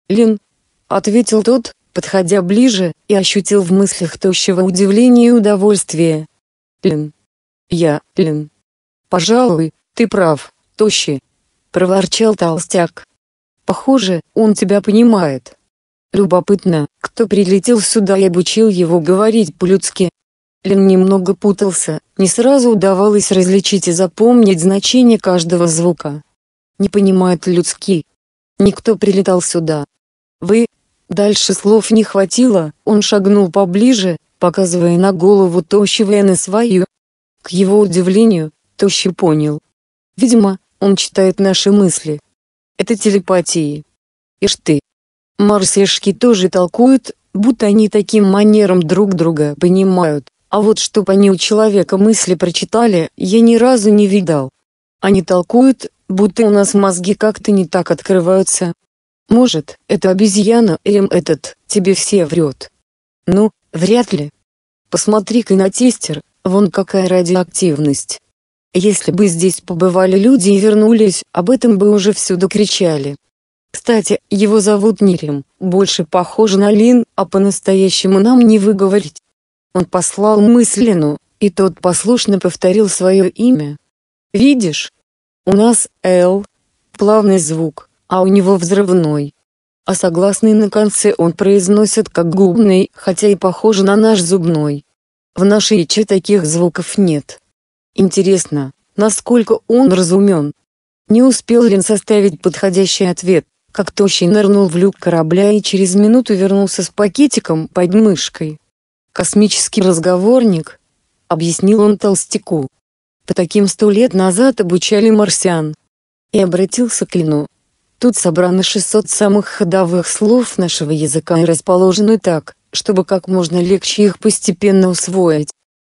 «Лин», — ответил тот, подходя ближе, и ощутил в мыслях тощего удивления и удовольствия. «Лин». «Я, Лин». «Пожалуй, ты прав, тощий», — проворчал толстяк. «Похоже, он тебя понимает». Любопытно, кто прилетел сюда и обучил его говорить по-людски. Лин немного путался, не сразу удавалось различить и запомнить значение каждого звука. Не понимает людский. Никто прилетал сюда. Вы? Дальше слов не хватило, он шагнул поближе, показывая на голову тощего на свою. К его удивлению, Тощий понял. Видимо, он читает наши мысли. Это телепатии. Ишь ты. Марсешки тоже толкуют, будто они таким манером друг друга понимают. А вот чтоб они у человека мысли прочитали, я ни разу не видал. Они толкуют, будто у нас мозги как-то не так открываются. Может, это обезьяна или этот, тебе все врет. Ну, вряд ли. Посмотри-ка на тестер, вон какая радиоактивность. Если бы здесь побывали люди и вернулись, об этом бы уже всюду кричали. Кстати, его зовут Нирим, больше похоже на Лин, а по-настоящему нам не выговорить. Он послал мыслену, и тот послушно повторил свое имя. Видишь? У нас «Л» — плавный звук, а у него взрывной. А согласный на конце он произносит как губный, хотя и похоже на наш зубной. В нашей речи таких звуков нет. Интересно, насколько он разумен? Не успел Лин составить подходящий ответ, как Тощий нырнул в люк корабля и через минуту вернулся с пакетиком под мышкой. «Космический разговорник», — объяснил он толстяку. «По таким сто лет назад обучали марсиан». И обратился к Лину. Тут собрано 600 самых ходовых слов нашего языка и расположены так, чтобы как можно легче их постепенно усвоить.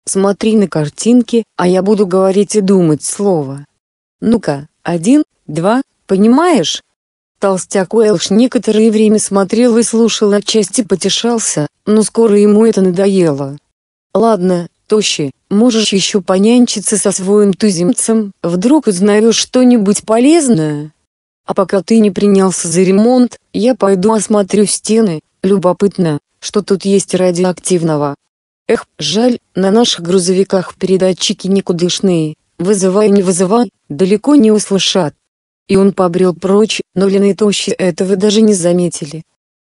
Смотри на картинки, а я буду говорить и думать слово. Ну-ка, один, два, понимаешь? Толстяк Уэлш некоторое время смотрел и слушал отчасти потешался, но скоро ему это надоело. «Ладно, Тощи, можешь еще понянчиться со своим туземцем, вдруг узнаешь что-нибудь полезное? А пока ты не принялся за ремонт, я пойду осмотрю стены, любопытно, что тут есть радиоактивного. Эх, жаль, на наших грузовиках передатчики никудышные, вызывай не вызывай, далеко не услышат и он побрел прочь, но Лена и Тощи этого даже не заметили.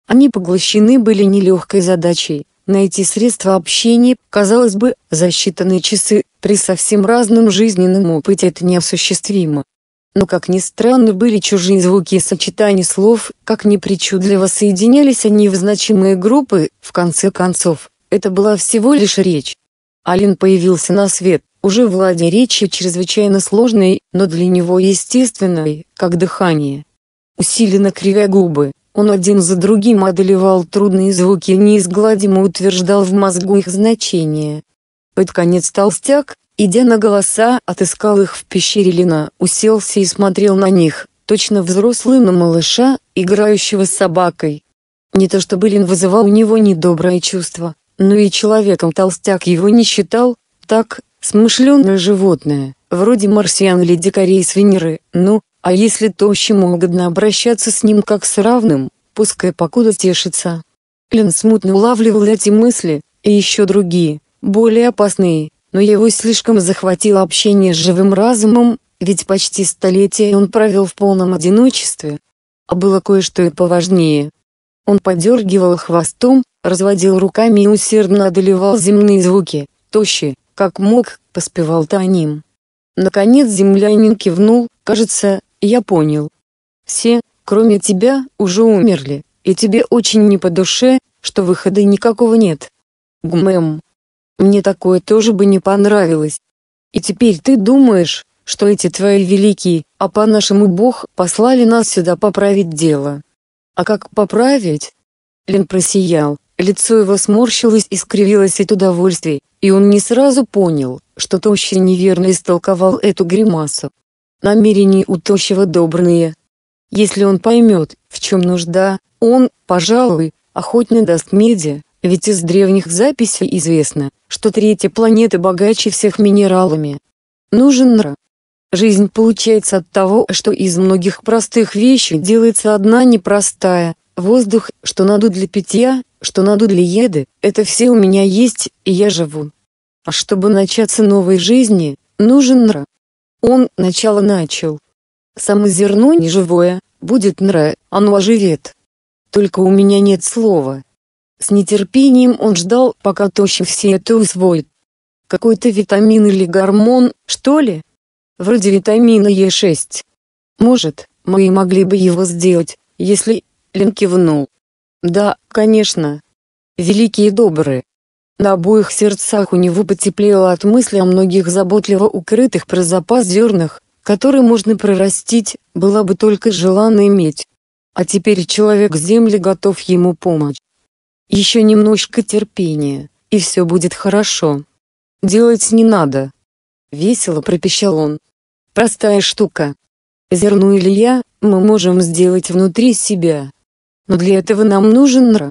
Они поглощены были нелегкой задачей, найти средства общения, казалось бы, за считанные часы, при совсем разном жизненном опыте это неосуществимо. Но как ни странно были чужие звуки и сочетания слов, как ни причудливо соединялись они в значимые группы, в конце концов, это была всего лишь речь. Алин появился на свет, уже владе речи чрезвычайно сложной, но для него естественной, как дыхание. Усиленно кривя губы, он один за другим одолевал трудные звуки и неизгладимо утверждал в мозгу их значение. Под конец толстяк, идя на голоса, отыскал их в пещере Лина, уселся и смотрел на них, точно взрослый на малыша, играющего с собакой. Не то чтобы Лин вызывал у него недоброе чувство, но и человеком толстяк его не считал, так, смышленное животное, вроде марсиан или дикарей с Венеры, ну, а если тощему угодно обращаться с ним как с равным, пускай покуда тешится. Лен смутно улавливал эти мысли, и еще другие, более опасные, но его слишком захватило общение с живым разумом, ведь почти столетие он провел в полном одиночестве. А было кое-что и поважнее. Он подергивал хвостом, разводил руками и усердно одолевал земные звуки, тощий, как мог, поспевал Таним. Наконец землянин кивнул, кажется, я понял. Все, кроме тебя, уже умерли, и тебе очень не по душе, что выхода никакого нет. Гмэм. Мне такое тоже бы не понравилось. И теперь ты думаешь, что эти твои великие, а по-нашему Бог послали нас сюда поправить дело. А как поправить? Лен просиял, лицо его сморщилось и скривилось от удовольствия, и он не сразу понял, что Тощий неверно истолковал эту гримасу. Намерения у Тощего добрые. Если он поймет, в чем нужда, он, пожалуй, охотно даст меди, ведь из древних записей известно, что третья планета богаче всех минералами. Нужен нра. Жизнь получается от того, что из многих простых вещей делается одна непростая. Воздух, что надо для питья, что надо для еды, это все у меня есть, и я живу. А чтобы начаться новой жизни, нужен нра. Он начало начал. Само зерно неживое, будет нра, оно оживет. Только у меня нет слова. С нетерпением он ждал, пока Тощий все это усвоит. Какой-то витамин или гормон, что ли? Вроде витамина Е6. Может, мы и могли бы его сделать, если... Лин кивнул. Да, конечно. Великие добрые. На обоих сердцах у него потеплело от мысли о многих заботливо укрытых про запас зернах, которые можно прорастить, была бы только желанно иметь. А теперь человек земли готов ему помочь. Еще немножко терпения, и все будет хорошо. Делать не надо. Весело пропищал он. Простая штука. Зерно или я, мы можем сделать внутри себя. Но для этого нам нужен нра.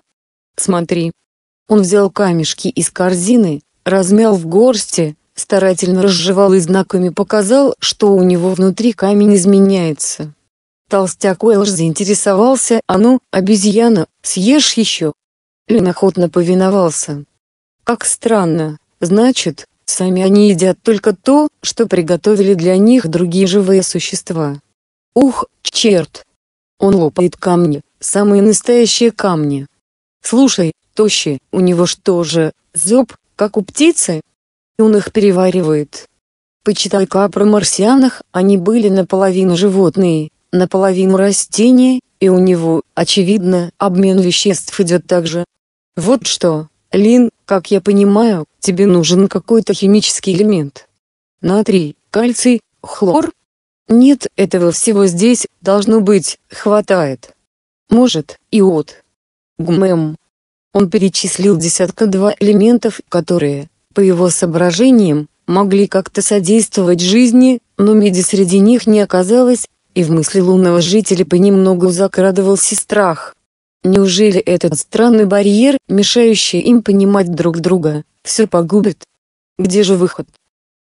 Смотри. Он взял камешки из корзины, размял в горсти, старательно разжевал и знаками показал, что у него внутри камень изменяется. Толстяк Уэлш заинтересовался, а ну, обезьяна, съешь еще? Лен охотно повиновался. Как странно, значит, Сами они едят только то, что приготовили для них другие живые существа. Ух, черт! Он лопает камни, самые настоящие камни. Слушай, тощий, у него что же, зуб, как у птицы? И он их переваривает. Почитай-ка про марсианах, они были наполовину животные, наполовину растения, и у него, очевидно, обмен веществ идет так же. Вот что, Лин, как я понимаю, тебе нужен какой-то химический элемент. Натрий, кальций, хлор? Нет, этого всего здесь, должно быть, хватает. Может, иод. Гмэм. Он перечислил десятка-два элементов, которые, по его соображениям, могли как-то содействовать жизни, но меди среди них не оказалось, и в мысли лунного жителя понемногу закрадывался страх. Неужели этот странный барьер, мешающий им понимать друг друга, все погубит? Где же выход?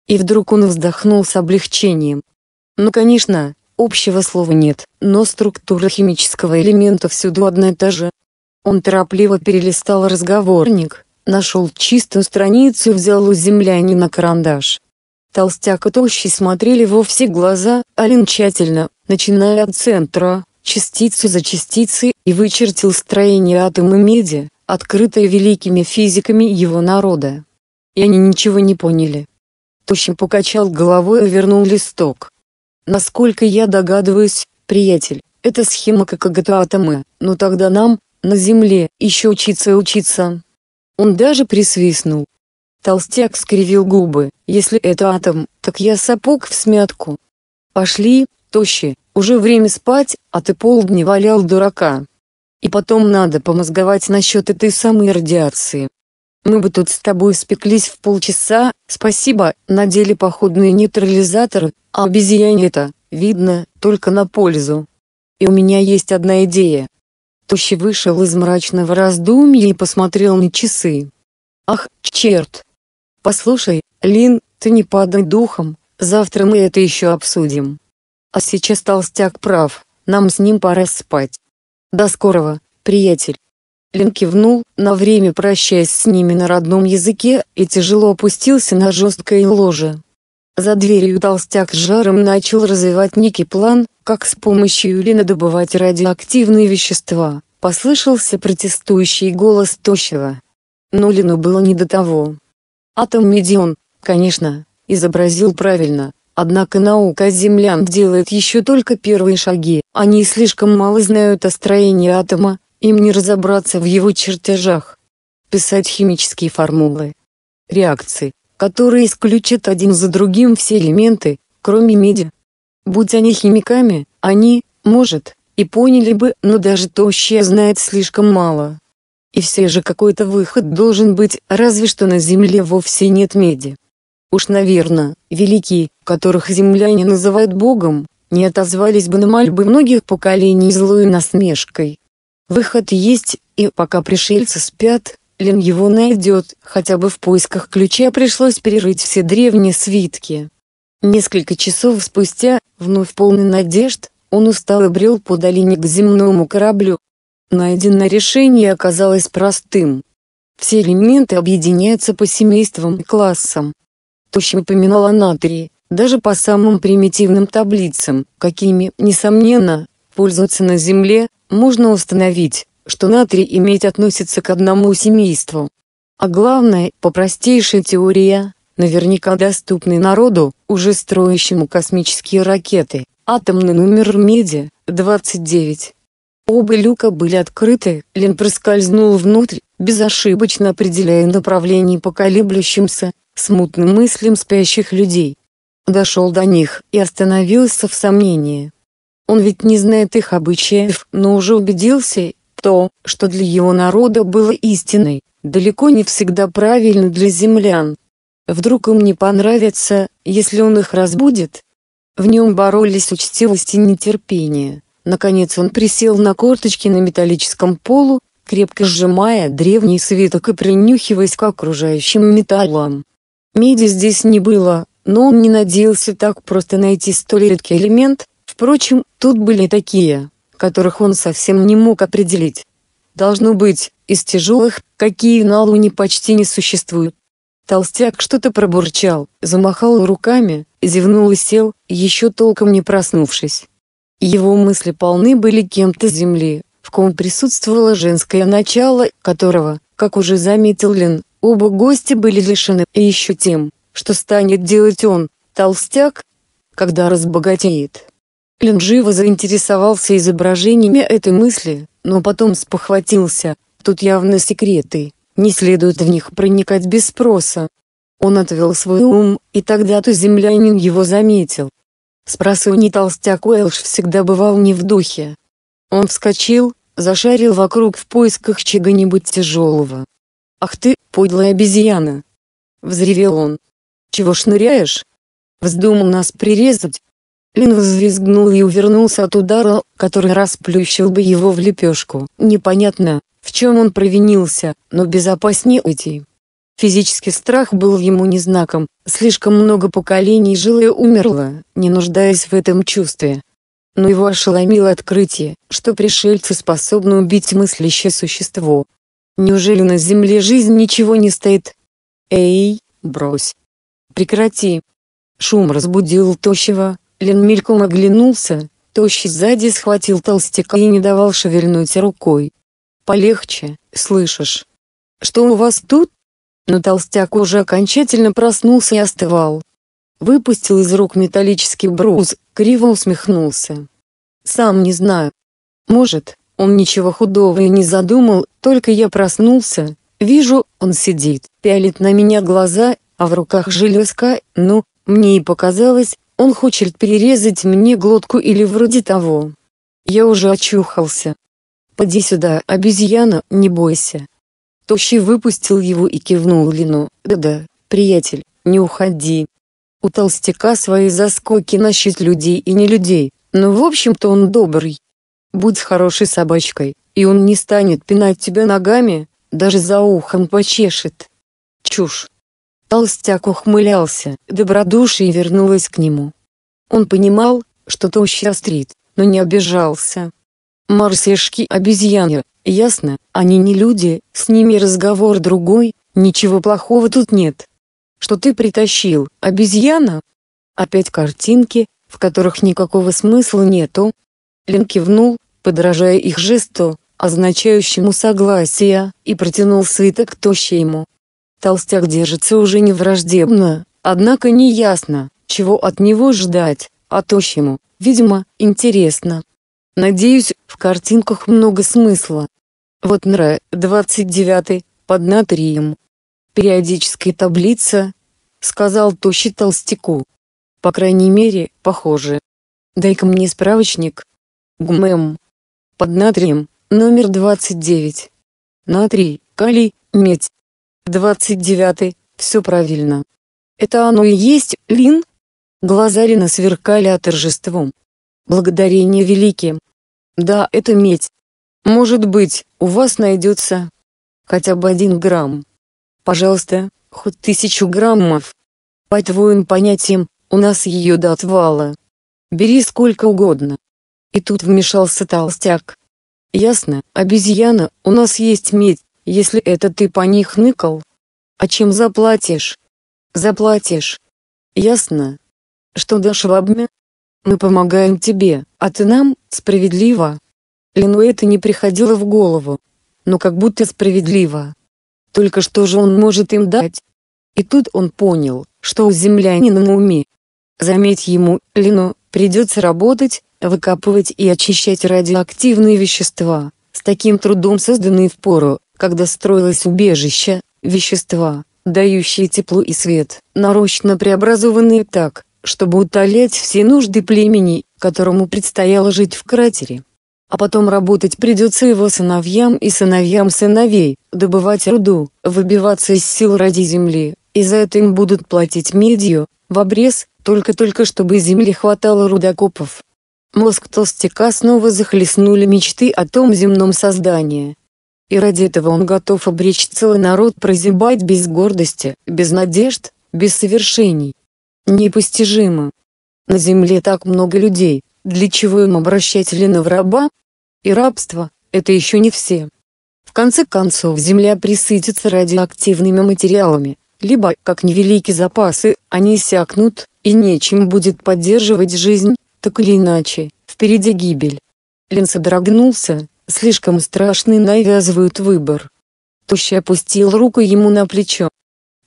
И вдруг он вздохнул с облегчением. Ну конечно, общего слова нет, но структура химического элемента всюду одна и та же. Он торопливо перелистал разговорник, нашел чистую страницу и взял у землянина карандаш. Толстяк и Тощий смотрели во все глаза, Алин тщательно, начиная от центра, частицу за частицей, и вычертил строение атома меди, открытое великими физиками его народа. И они ничего не поняли. Тощим покачал головой и вернул листок. Насколько я догадываюсь, приятель, это схема как атомы, но тогда нам, на Земле, еще учиться и учиться. Он даже присвистнул. Толстяк скривил губы, если это атом, так я сапог в смятку. Пошли, тощий, уже время спать, а ты полдня валял дурака. И потом надо помозговать насчет этой самой радиации. Мы бы тут с тобой спеклись в полчаса, спасибо, надели походные нейтрализаторы, а обезьяне это, видно, только на пользу. И у меня есть одна идея. Тощий вышел из мрачного раздумья и посмотрел на часы. Ах, черт! Послушай, Лин, ты не падай духом, завтра мы это еще обсудим. А сейчас толстяк прав, нам с ним пора спать. До скорого, приятель. Лин кивнул, на время прощаясь с ними на родном языке, и тяжело опустился на жесткое ложе. За дверью толстяк с жаром начал развивать некий план, как с помощью Лина добывать радиоактивные вещества. Послышался протестующий голос Тощего. Но Лину было не до того. Атом Медион, конечно, изобразил правильно, однако наука землян делает еще только первые шаги, они слишком мало знают о строении атома, им не разобраться в его чертежах. Писать химические формулы. Реакции, которые исключат один за другим все элементы, кроме меди. Будь они химиками, они, может, и поняли бы, но даже тощие знает слишком мало. И все же какой-то выход должен быть, разве что на Земле вовсе нет меди. Уж наверное, великие, которых земляне называют Богом, не отозвались бы на мольбы многих поколений злой насмешкой. Выход есть, и пока пришельцы спят, Лин его найдет, хотя бы в поисках ключа пришлось перерыть все древние свитки. Несколько часов спустя, вновь полный надежд, он устало брел по долине к земному кораблю, Найденное решение оказалось простым. Все элементы объединяются по семействам и классам. Тощи упоминал о натрии, даже по самым примитивным таблицам, какими, несомненно, пользуются на Земле, можно установить, что натрий иметь относится к одному семейству. А главное, по простейшей теории, наверняка доступной народу, уже строящему космические ракеты, атомный номер меди, 29. Оба люка были открыты, Лин проскользнул внутрь, безошибочно определяя направление по колеблющимся, смутным мыслям спящих людей. Дошел до них и остановился в сомнении. Он ведь не знает их обычаев, но уже убедился, то, что для его народа было истиной, далеко не всегда правильно для землян. Вдруг им не понравится, если он их разбудит? В нем боролись учтивость и нетерпение. Наконец он присел на корточки на металлическом полу, крепко сжимая древний свиток и принюхиваясь к окружающим металлам. Меди здесь не было, но он не надеялся так просто найти столь редкий элемент, впрочем, тут были такие, которых он совсем не мог определить. Должно быть, из тяжелых, какие на Луне почти не существуют. Толстяк что-то пробурчал, замахал руками, зевнул и сел, еще толком не проснувшись. Его мысли полны были кем-то с земли, в ком присутствовало женское начало, которого, как уже заметил Лин, оба гости были лишены, и еще тем, что станет делать он, толстяк, когда разбогатеет. Лин живо заинтересовался изображениями этой мысли, но потом спохватился, тут явно секреты, не следует в них проникать без спроса. Он отвел свой ум, и тогда-то землянин его заметил. Спросонья толстяк Уэлш всегда бывал не в духе. Он вскочил, зашарил вокруг в поисках чего-нибудь тяжелого. «Ах ты, подлая обезьяна!» Взревел он. «Чего шныряешь? Вздумал нас прирезать?» Лин взвизгнул и увернулся от удара, который расплющил бы его в лепешку. Непонятно, в чем он провинился, но безопаснее уйти. Физический страх был ему не знаком, слишком много поколений жило и умерло, не нуждаясь в этом чувстве. Но его ошеломило открытие, что пришельцы способны убить мыслящее существо. Неужели на земле жизнь ничего не стоит? Эй, брось. Прекрати. Шум разбудил Тощего, Лен мельком оглянулся, Тощий сзади схватил толстяка и не давал шевельнуть рукой. Полегче, слышишь? Что у вас тут? но толстяк уже окончательно проснулся и остывал. Выпустил из рук металлический брус, криво усмехнулся. Сам не знаю. Может, он ничего худого и не задумал, только я проснулся, вижу, он сидит, пялит на меня глаза, а в руках железка, ну, мне и показалось, он хочет перерезать мне глотку или вроде того. Я уже очухался. Поди сюда, обезьяна, не бойся. Тощий выпустил его и кивнул Лину. «Да-да, приятель, не уходи. У толстяка свои заскоки насчет людей и не людей, но в общем-то он добрый. Будь хорошей собачкой, и он не станет пинать тебя ногами, даже за ухом почешет. Чушь. Толстяк ухмылялся, добродушие вернулось к нему. Он понимал, что тощий острит, но не обижался. Марсешки обезьяны, ясно, они не люди, с ними разговор другой, ничего плохого тут нет. Что ты притащил, обезьяна? Опять картинки, в которых никакого смысла нету. Лин кивнул, подражая их жесту, означающему согласие, и протянул свиток тощему. Толстяк держится уже не враждебно, однако не ясно, чего от него ждать, а тощему, видимо, интересно. Надеюсь, в картинках много смысла. Вот НР, 29, под натрием. Периодическая таблица, сказал тощий толстяку. По крайней мере, похоже. Дай-ка мне справочник. ГММ. Под натрием, номер 29. Натрий, калий, медь. 29. Все правильно. Это оно и есть, Лин? Глаза Лина сверкали от торжеством. Благодарение великим. Да, это медь. Может быть, у вас найдется хотя бы один грамм. Пожалуйста, хоть тысячу граммов. По твоим понятиям, у нас ее до отвала. Бери сколько угодно. И тут вмешался толстяк. Ясно, обезьяна, у нас есть медь, если это ты по них ныкал. А чем заплатишь? Заплатишь. Ясно. Что дашь в обмен? Мы помогаем тебе, а ты нам, справедливо. Лену это не приходило в голову. Но как будто справедливо. Только что же он может им дать? И тут он понял, что у землянина на уме. Заметь ему, Лену, придется работать, выкапывать и очищать радиоактивные вещества, с таким трудом созданные в пору, когда строилось убежище, вещества, дающие тепло и свет, нарочно преобразованные так, чтобы утолять все нужды племени, которому предстояло жить в кратере. А потом работать придется его сыновьям и сыновьям сыновей, добывать руду, выбиваться из сил ради земли, и за это им будут платить медью, в обрез, только-только чтобы земли хватало рудокопов. Мозг толстяка снова захлестнули мечты о том земном создании, и ради этого он готов обречь целый народ прозябать без гордости, без надежд, без совершений. Непостижимо. На земле так много людей, для чего им обращать Лена в раба? И рабство – это еще не все. В конце концов земля присытится радиоактивными материалами, либо, как невеликие запасы, они иссякнут, и нечем будет поддерживать жизнь, так или иначе, впереди гибель. Лен содрогнулся, Слишком страшный навязывают выбор. Тощий опустил руку ему на плечо.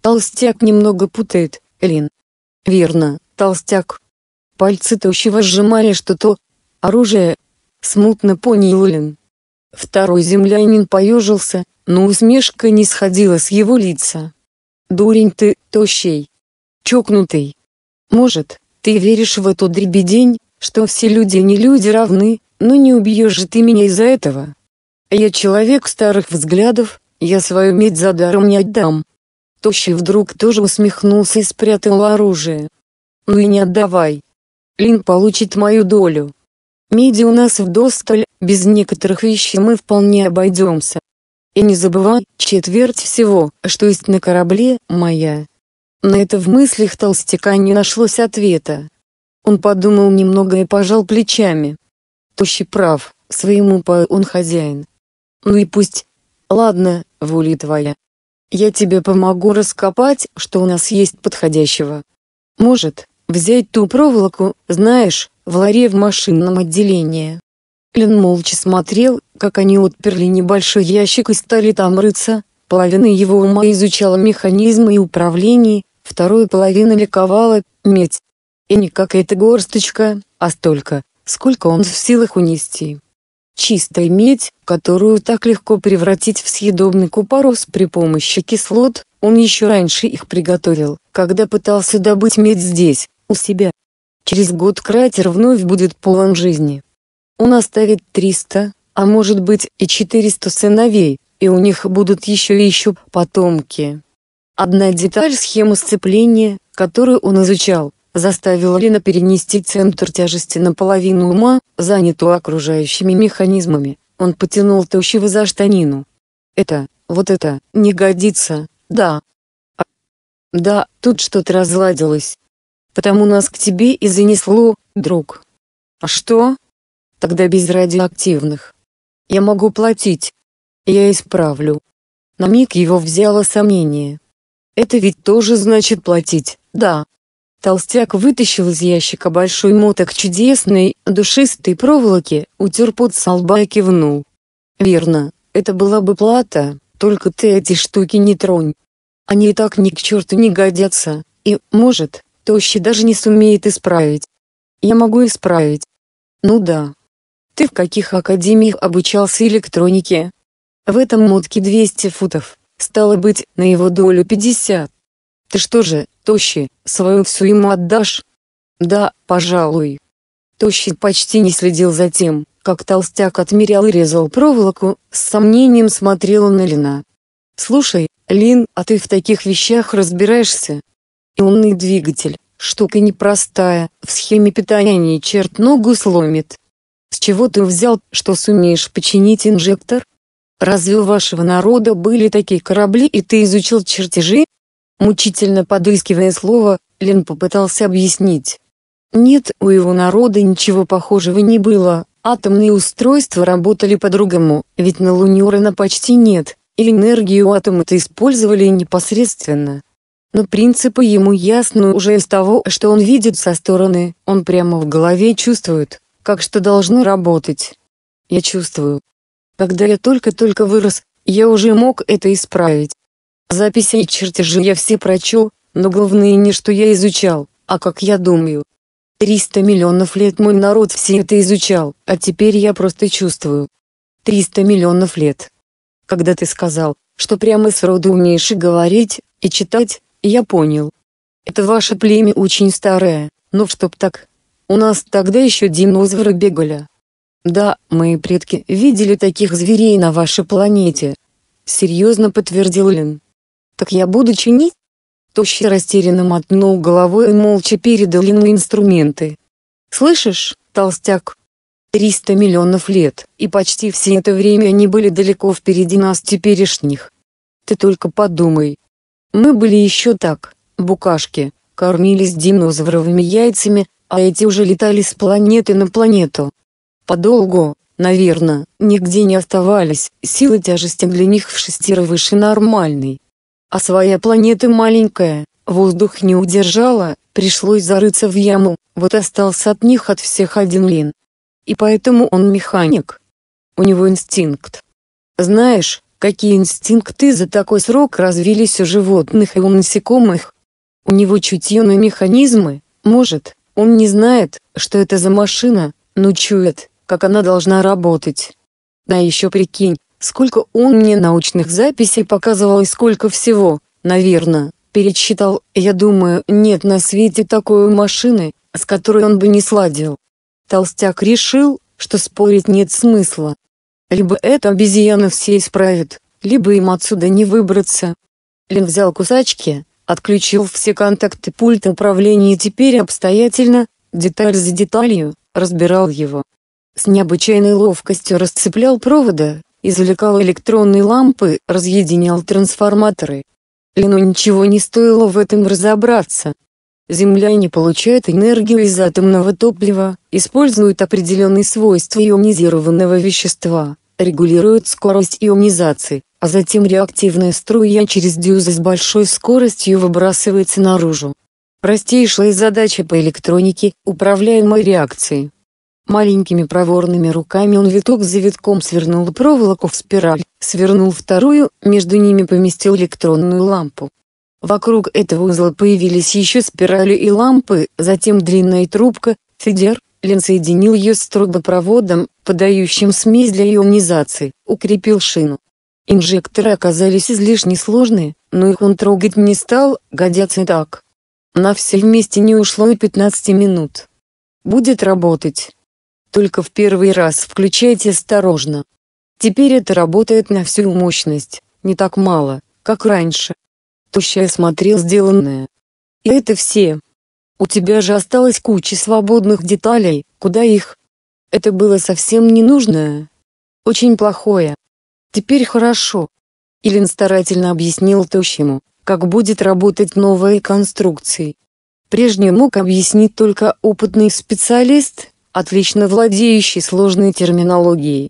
Толстяк немного путает, Элин. Верно, толстяк. Пальцы тощего сжимали что-то. Оружие. Смутно понял Элин. Второй землянин поежился, но усмешка не сходила с его лица. Дурень ты, тощий. Чокнутый. Может, ты веришь в эту дребедень, что все люди не люди равны, ну не убьешь же ты меня из-за этого. Я человек старых взглядов, я свою медь за даром не отдам. Тощий вдруг тоже усмехнулся и спрятал оружие. Ну и не отдавай. Лин получит мою долю. Меди у нас вдосталь, без некоторых вещей мы вполне обойдемся. И не забывай, четверть всего, что есть на корабле, моя. На это в мыслях толстяка не нашлось ответа. Он подумал немного и пожал плечами. Тощий прав, своему по он хозяин. Ну и пусть. Ладно, воля твоя. Я тебе помогу раскопать, что у нас есть подходящего. Может, взять ту проволоку, знаешь, в ларе в машинном отделении. Лен молча смотрел, как они отперли небольшой ящик и стали там рыться. Половина его ума изучала механизмы и управление, вторую половину ликовала, медь. И не какая-то горсточка, а столько, сколько он в силах унести. Чистая медь, которую так легко превратить в съедобный купорос при помощи кислот, он еще раньше их приготовил, когда пытался добыть медь здесь, у себя. Через год кратер вновь будет полон жизни. Он оставит 300, а может быть и 400 сыновей, и у них будут еще и еще потомки. Одна деталь схемы сцепления, которую он изучал, заставила Лина перенести центр тяжести на половину ума, занятую окружающими механизмами. Он потянул тощего за штанину. Это, вот это, не годится, да. Да, тут что-то разладилось. Потому нас к тебе и занесло, друг. А что? Тогда без радиоактивных. Я могу платить. Я исправлю. На миг его взяло сомнение. Это ведь тоже значит платить, да. Толстяк вытащил из ящика большой моток чудесной, душистой проволоки, утер пот со лба и кивнул. Верно, это была бы плата, только ты эти штуки не тронь. Они и так ни к черту не годятся, и, может, Тощий даже не сумеет исправить. Я могу исправить. Ну да. Ты в каких академиях обучался электронике? В этом мотке 200 футов, стало быть, на его долю 50. Ты что же, Тощий, свою всю ему отдашь? Да, пожалуй. Тощий почти не следил за тем, как толстяк отмерял и резал проволоку, с сомнением смотрел на Лина. «Слушай, Лин, а ты в таких вещах разбираешься?» Умный двигатель, штука непростая, в схеме питания черт ногу сломит. С чего ты взял, что сумеешь починить инжектор? Разве у вашего народа были такие корабли и ты изучил чертежи? Мучительно подыскивая слово, Лин попытался объяснить. Нет, у его народа ничего похожего не было, атомные устройства работали по-другому, ведь на Луне урана почти нет, и энергию атома-то использовали непосредственно. Но принципы ему ясны уже из того, что он видит со стороны, он прямо в голове чувствует, как что должно работать. Я чувствую. Когда я только-только вырос, я уже мог это исправить. Записи и чертежи я все прочел, но главное не что я изучал, а как я думаю. 300 миллионов лет мой народ все это изучал, а теперь я просто чувствую. 300 миллионов лет. Когда ты сказал, что прямо с роду умеешь и говорить, и читать, я понял. Это ваше племя очень старое, но чтоб так. У нас тогда еще динозавры бегали. Да, мои предки видели таких зверей на вашей планете. Серьезно подтвердил Лин. Так я буду чинить? Тощий растерянно мотнул головой и молча передал ему инструменты. «Слышишь, толстяк? Триста миллионов лет, и почти все это время они были далеко впереди нас теперешних. Ты только подумай. Мы были еще так, букашки, кормились динозавровыми яйцами, а эти уже летали с планеты на планету. Подолгу, наверное, нигде не оставались, сила тяжести для них в шестеро выше нормальной. А своя планета маленькая, воздух не удержала, пришлось зарыться в яму, вот остался от них от всех один лин. И поэтому он механик. У него инстинкт. Знаешь, какие инстинкты за такой срок развились у животных и у насекомых? У него чутье на механизмы, может, он не знает, что это за машина, но чует, как она должна работать. Да еще прикинь, Сколько он мне научных записей показывал и сколько всего, наверное, перечитал, я думаю, нет на свете такой машины, с которой он бы не сладил. Толстяк решил, что спорить нет смысла. Либо эта обезьяна все исправит, либо им отсюда не выбраться. Лин взял кусачки, отключил все контакты пульта управления и теперь обстоятельно, деталь за деталью, разбирал его. С необычайной ловкостью расцеплял провода, извлекал электронные лампы, разъединял трансформаторы. Лену ничего не стоило в этом разобраться. Земляне получают энергию из атомного топлива, используют определенные свойства ионизированного вещества, регулируют скорость ионизации, а затем реактивная струя через дюзы с большой скоростью выбрасывается наружу. Простейшая задача по электронике – управляемой реакцией. Маленькими проворными руками он виток за витком свернул проволоку в спираль, свернул вторую, между ними поместил электронную лампу. Вокруг этого узла появились еще спирали и лампы, затем длинная трубка, фидер, Лен соединил ее с трубопроводом, подающим смесь для ионизации, укрепил шину. Инжекторы оказались излишне сложные, но их он трогать не стал, годятся и так. На все вместе не ушло и 15 минут. Будет работать. Только в первый раз включайте осторожно. Теперь это работает на всю мощность, не так мало, как раньше. Тущая смотрел сделанное. И это все. У тебя же осталась куча свободных деталей, куда их? Это было совсем ненужное. Очень плохое. Теперь хорошо. Илин старательно объяснил Тощему, как будет работать новая конструкция. Прежний мог объяснить только опытный специалист, отлично владеющий сложной терминологией.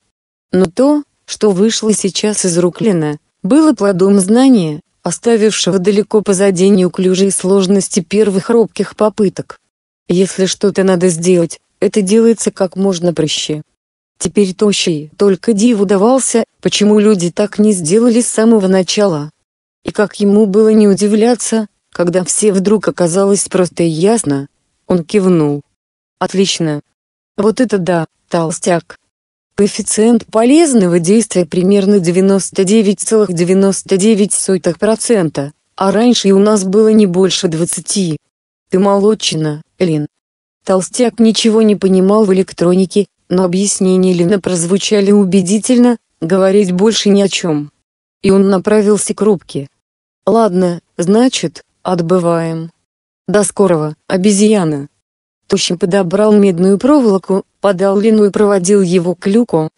Но то, что вышло сейчас из рук Лена, было плодом знания, оставившего далеко позади неуклюжие сложности первых робких попыток. Если что-то надо сделать, это делается как можно проще. Теперь тощий, только диву давался, почему люди так не сделали с самого начала. И как ему было не удивляться, когда все вдруг оказалось просто ясно, он кивнул. Отлично. Вот это да, толстяк. Коэффициент полезного действия примерно 99,99%, а раньше и у нас было не больше 20. Ты молодчина, Элин. Толстяк ничего не понимал в электронике, но объяснения Лина прозвучали убедительно, говорить больше ни о чем. И он направился к рубке. «Ладно, значит, отбываем. До скорого, обезьяна». Тощим подобрал медную проволоку, подал Лину и проводил его к люку.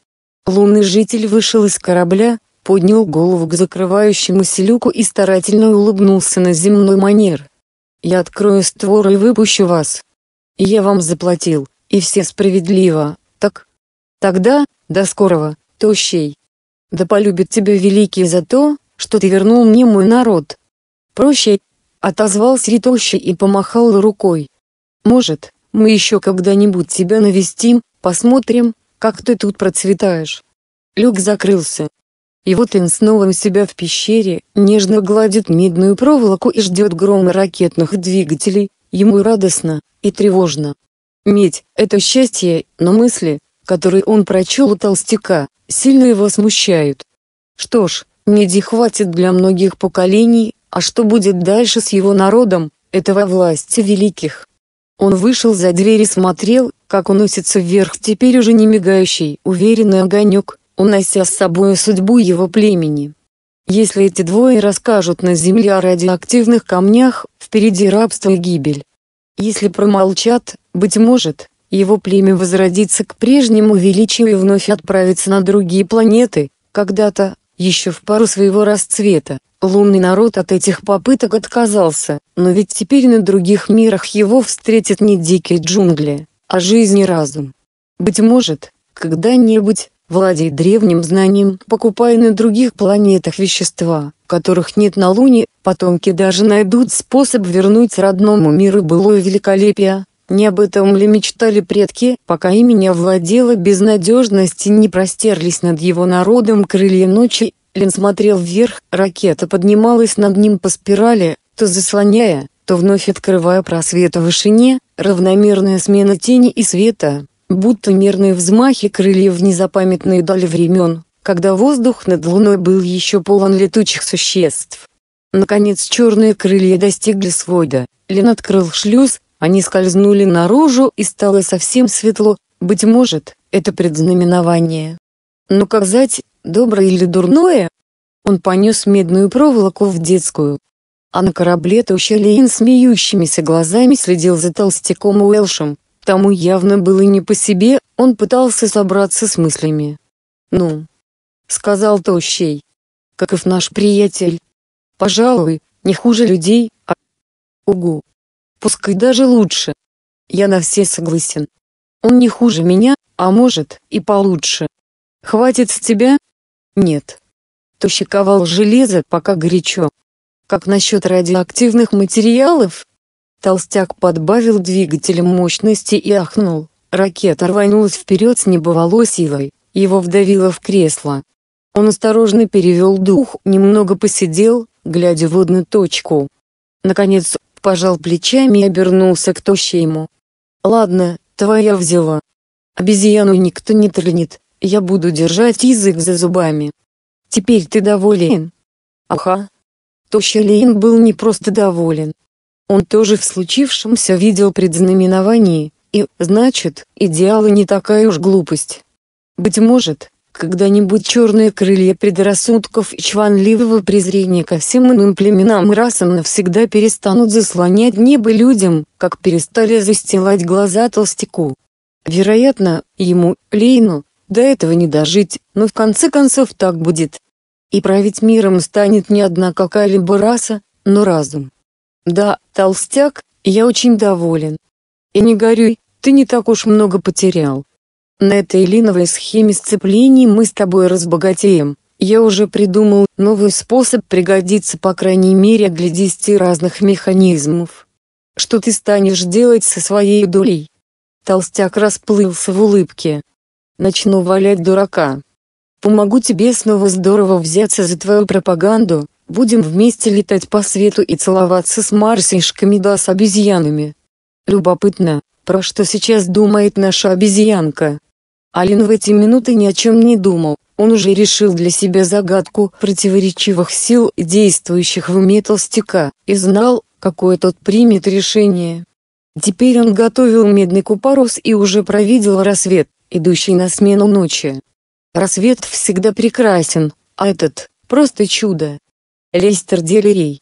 Лунный житель вышел из корабля, поднял голову к закрывающемуся люку и старательно улыбнулся на земной манер. «Я открою створ и выпущу вас. Я вам заплатил, и все справедливо, так? Тогда, до скорого, тощей. Да полюбит тебя великий за то, что ты вернул мне мой народ. Проще, отозвался Ритощий и помахал рукой. Может, мы еще когда-нибудь тебя навестим, посмотрим, как ты тут процветаешь. Люк закрылся. И вот он снова у себя в пещере, нежно гладит медную проволоку и ждет грома ракетных двигателей, ему радостно, и тревожно. Медь – это счастье, но мысли, которые он прочел у толстяка, сильно его смущают. Что ж, меди хватит для многих поколений, а что будет дальше с его народом, это во власти великих. Он вышел за дверь и смотрел, как уносится вверх теперь уже не мигающий, уверенный огонек, унося с собой судьбу его племени. Если эти двое расскажут на земле о радиоактивных камнях, впереди рабство и гибель. Если промолчат, быть может, его племя возродится к прежнему величию и вновь отправится на другие планеты, когда-то, еще в пару своего расцвета. Лунный народ от этих попыток отказался, но ведь теперь на других мирах его встретят не дикие джунгли, а жизнь и разум. Быть может, когда-нибудь, владея древним знанием, покупая на других планетах вещества, которых нет на Луне, потомки даже найдут способ вернуть родному миру былое великолепие. Не об этом ли мечтали предки, пока ими не овладела безнадежность и не простерлись над его народом крылья ночи? Лин смотрел вверх, ракета поднималась над ним по спирали, то заслоняя, то вновь открывая просвет в вышине, равномерная смена тени и света, будто мерные взмахи крыльев в незапамятные дали времен когда воздух над луной был еще полон летучих существ. Наконец черные крылья достигли свода, Лен открыл шлюз, они скользнули наружу и стало совсем светло, быть может, это предзнаменование. Но как сказать, доброе или дурное? Он понес медную проволоку в детскую. А на корабле Таущалейн смеющимися глазами следил за толстяком Уэлшем, тому явно было не по себе, он пытался собраться с мыслями. Ну, — сказал Тощей. «Каков наш приятель? Пожалуй, не хуже людей, а... Угу. Пускай даже лучше. Я на все согласен. Он не хуже меня, а может, и получше. Хватит с тебя? Нет. Тощий ковал железо, пока горячо. Как насчет радиоактивных материалов? Толстяк подбавил двигателем мощности и ахнул. Ракета рванулась вперед с небывалой силой. Его вдавило в кресло. Он осторожно перевел дух, немного посидел, глядя в одну точку. Наконец, пожал плечами и обернулся к тощему. «Ладно, твоя взяла. Обезьяну никто не тронет, я буду держать язык за зубами. Теперь ты доволен?» «Ага». Тощий Лейн был не просто доволен. Он тоже в случившемся видел предзнаменование, и, значит, идеалы не такая уж глупость. Быть может, когда-нибудь черные крылья предрассудков и чванливого презрения ко всем иным племенам и расам навсегда перестанут заслонять небо людям, как перестали застилать глаза толстяку. Вероятно, ему, Лейну, до этого не дожить, но в конце концов так будет. И править миром станет не одна какая-либо раса, но разум. Да, толстяк, я очень доволен. И не горюй, ты не так уж много потерял. На этой линовой схеме сцеплений мы с тобой разбогатеем. Я уже придумал новый способ пригодиться по крайней мере для 10 разных механизмов. Что ты станешь делать со своей долей? Толстяк расплылся в улыбке. Начну валять дурака. Помогу тебе снова здорово взяться за твою пропаганду, будем вместе летать по свету и целоваться с марсишками да с обезьянами. Любопытно, про что сейчас думает наша обезьянка? Алин в эти минуты ни о чем не думал, он уже решил для себя загадку противоречивых сил, действующих в уме толстяка, и знал, какое тот примет решение. Теперь он готовил медный купорос и уже провидел рассвет, идущий на смену ночи. Рассвет всегда прекрасен, а этот – просто чудо. Лестер Делерей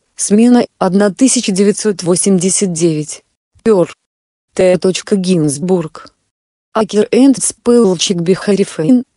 Смена 1989. Пер. Т. Гинзбург. Акер энд Спелчик Бихарифейн,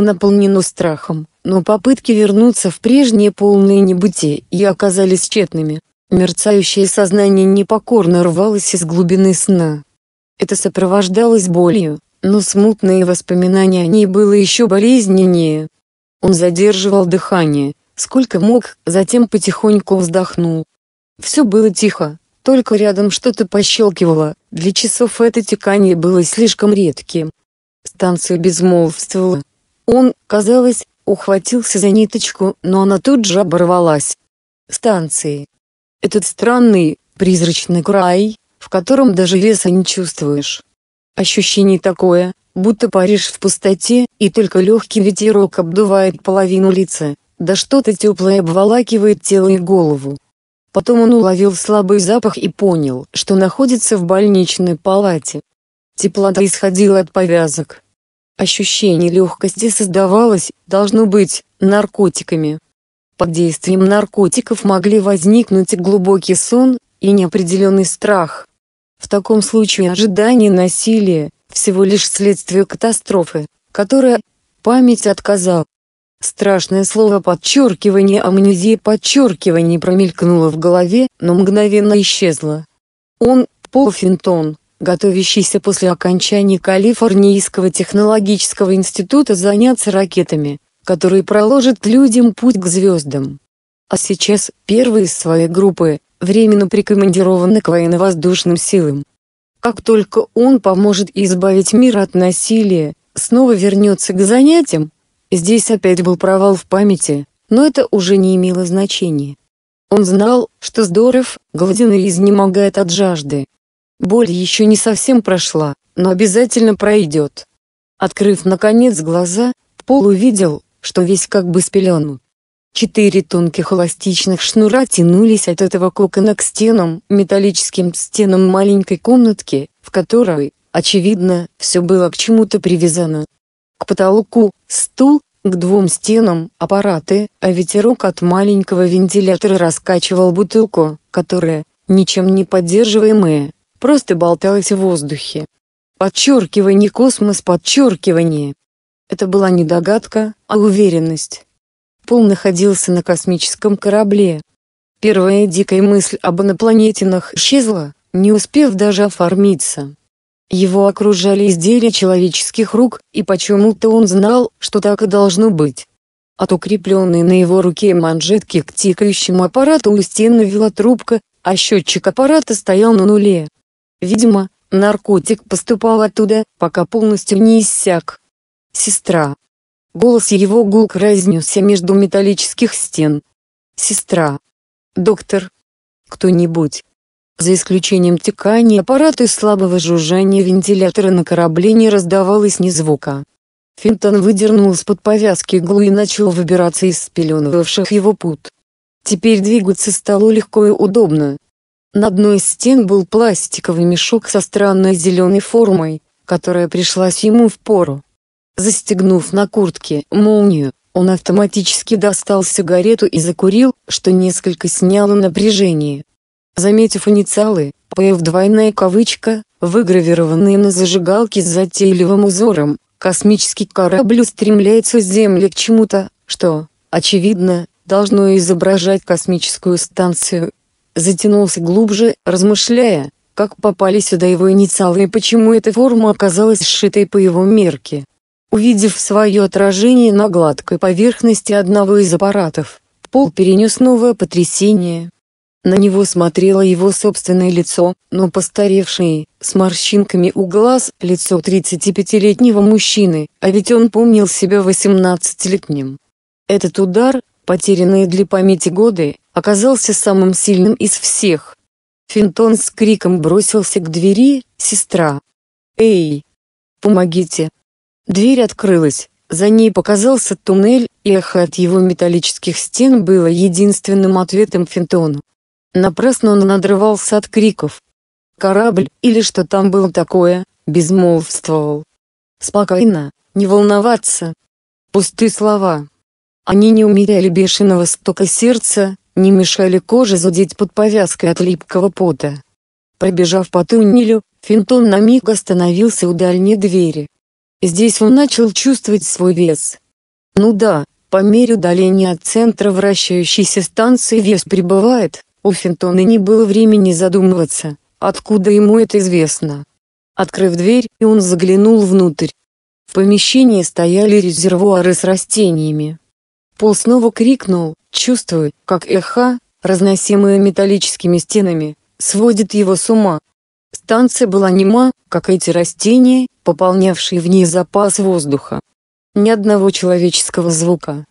наполнено страхом но попытки вернуться в прежнее полное небытие и оказались тщетными. Мерцающее сознание непокорно рвалось из глубины сна. Это сопровождалось болью, но смутные воспоминания о ней было еще болезненнее. Он задерживал дыхание, сколько мог, затем потихоньку вздохнул. Все было тихо, только рядом что-то пощелкивало, для часов это текание было слишком редким. Станция безмолвствовала. Он, казалось, ухватился за ниточку, но она тут же оборвалась. Станции. Этот странный, призрачный край, в котором даже веса не чувствуешь. Ощущение такое, будто паришь в пустоте, и только легкий ветерок обдувает половину лица, да что-то теплое обволакивает тело и голову. Потом он уловил слабый запах и понял, что находится в больничной палате. Теплота исходила от повязок, Ощущение легкости создавалось, должно быть, наркотиками. Под действием наркотиков могли возникнуть глубокий сон и неопределенный страх. В таком случае ожидание насилия – всего лишь следствие катастрофы, которая память отказал. Страшное слово подчеркивание амнезии подчеркивание промелькнуло в голове, но мгновенно исчезло. Он, Пол Финтон, готовящийся после окончания Калифорнийского технологического института заняться ракетами, которые проложат людям путь к звездам. А сейчас первый из своей группы, временно прикомандирован к военно-воздушным силам. Как только он поможет избавить мир от насилия, снова вернется к занятиям, здесь опять был провал в памяти, но это уже не имело значения. Он знал, что Здоров, голоден и изнемогает от жажды, Боль еще не совсем прошла, но обязательно пройдет. Открыв наконец глаза, Пол увидел, что весь как бы спеленут. Четыре тонких эластичных шнура тянулись от этого кокона к стенам, металлическим стенам маленькой комнатки, в которой, очевидно, все было к чему-то привязано. К потолку – стул, к двум стенам – аппараты, а ветерок от маленького вентилятора раскачивал бутылку, которая, ничем не поддерживаемая, просто болталась в воздухе. Подчеркивание космос подчеркивание. Это была не догадка, а уверенность. Пол находился на космическом корабле. Первая дикая мысль об инопланетинах исчезла, не успев даже оформиться. Его окружали изделия человеческих рук, и почему-то он знал, что так и должно быть. От укрепленной на его руке манжетки к тикающему аппарату у стены вела трубка, а счетчик аппарата стоял на нуле. Видимо, наркотик поступал оттуда, пока полностью не иссяк. Сестра. Голос его гулк разнесся между металлических стен. Сестра. Доктор. Кто-нибудь. За исключением текания аппарата и слабого жужжания вентилятора на корабле не раздавалось ни звука. Финтон выдернул из-под повязки иглу и начал выбираться из спеленывавших его пут. Теперь двигаться стало легко и удобно. На одной из стен был пластиковый мешок со странной зеленой формой, которая пришлась ему в пору. Застегнув на куртке молнию, он автоматически достал сигарету и закурил, что несколько сняло напряжение. Заметив инициалы, ПФ двойная кавычка, выгравированные на зажигалке с затейливым узором, Космический корабль устремляется с Земли к чему-то, что, очевидно, должно изображать космическую станцию. Затянулся глубже, размышляя, как попали сюда его инициалы и почему эта форма оказалась сшитой по его мерке. Увидев свое отражение на гладкой поверхности одного из аппаратов, Пол перенес новое потрясение. На него смотрело его собственное лицо, но постаревшее, с морщинками у глаз, лицо 35-летнего мужчины, а ведь он помнил себя 18-летним. Этот удар, потерянные для памяти годы, оказался самым сильным из всех. Финтон с криком бросился к двери, сестра. «Эй! Помогите!» Дверь открылась, за ней показался туннель, и эхо от его металлических стен было единственным ответом Финтону. Напрасно он надрывался от криков. Корабль, или что там было такое, безмолвствовал. Спокойно, не волноваться. Пустые слова. Они не умеряли бешеного стока сердца, не мешали коже зудеть под повязкой от липкого пота. Пробежав по туннелю, Финтон на миг остановился у дальней двери. Здесь он начал чувствовать свой вес. Ну да, по мере удаления от центра вращающейся станции вес прибывает, у Финтона не было времени задумываться, откуда ему это известно. Открыв дверь, он заглянул внутрь. В помещении стояли резервуары с растениями. Пол снова крикнул, чувствуя, как эхо, разносимое металлическими стенами, сводит его с ума. Станция была нема, как эти растения, пополнявшие в ней запас воздуха. Ни одного человеческого звука.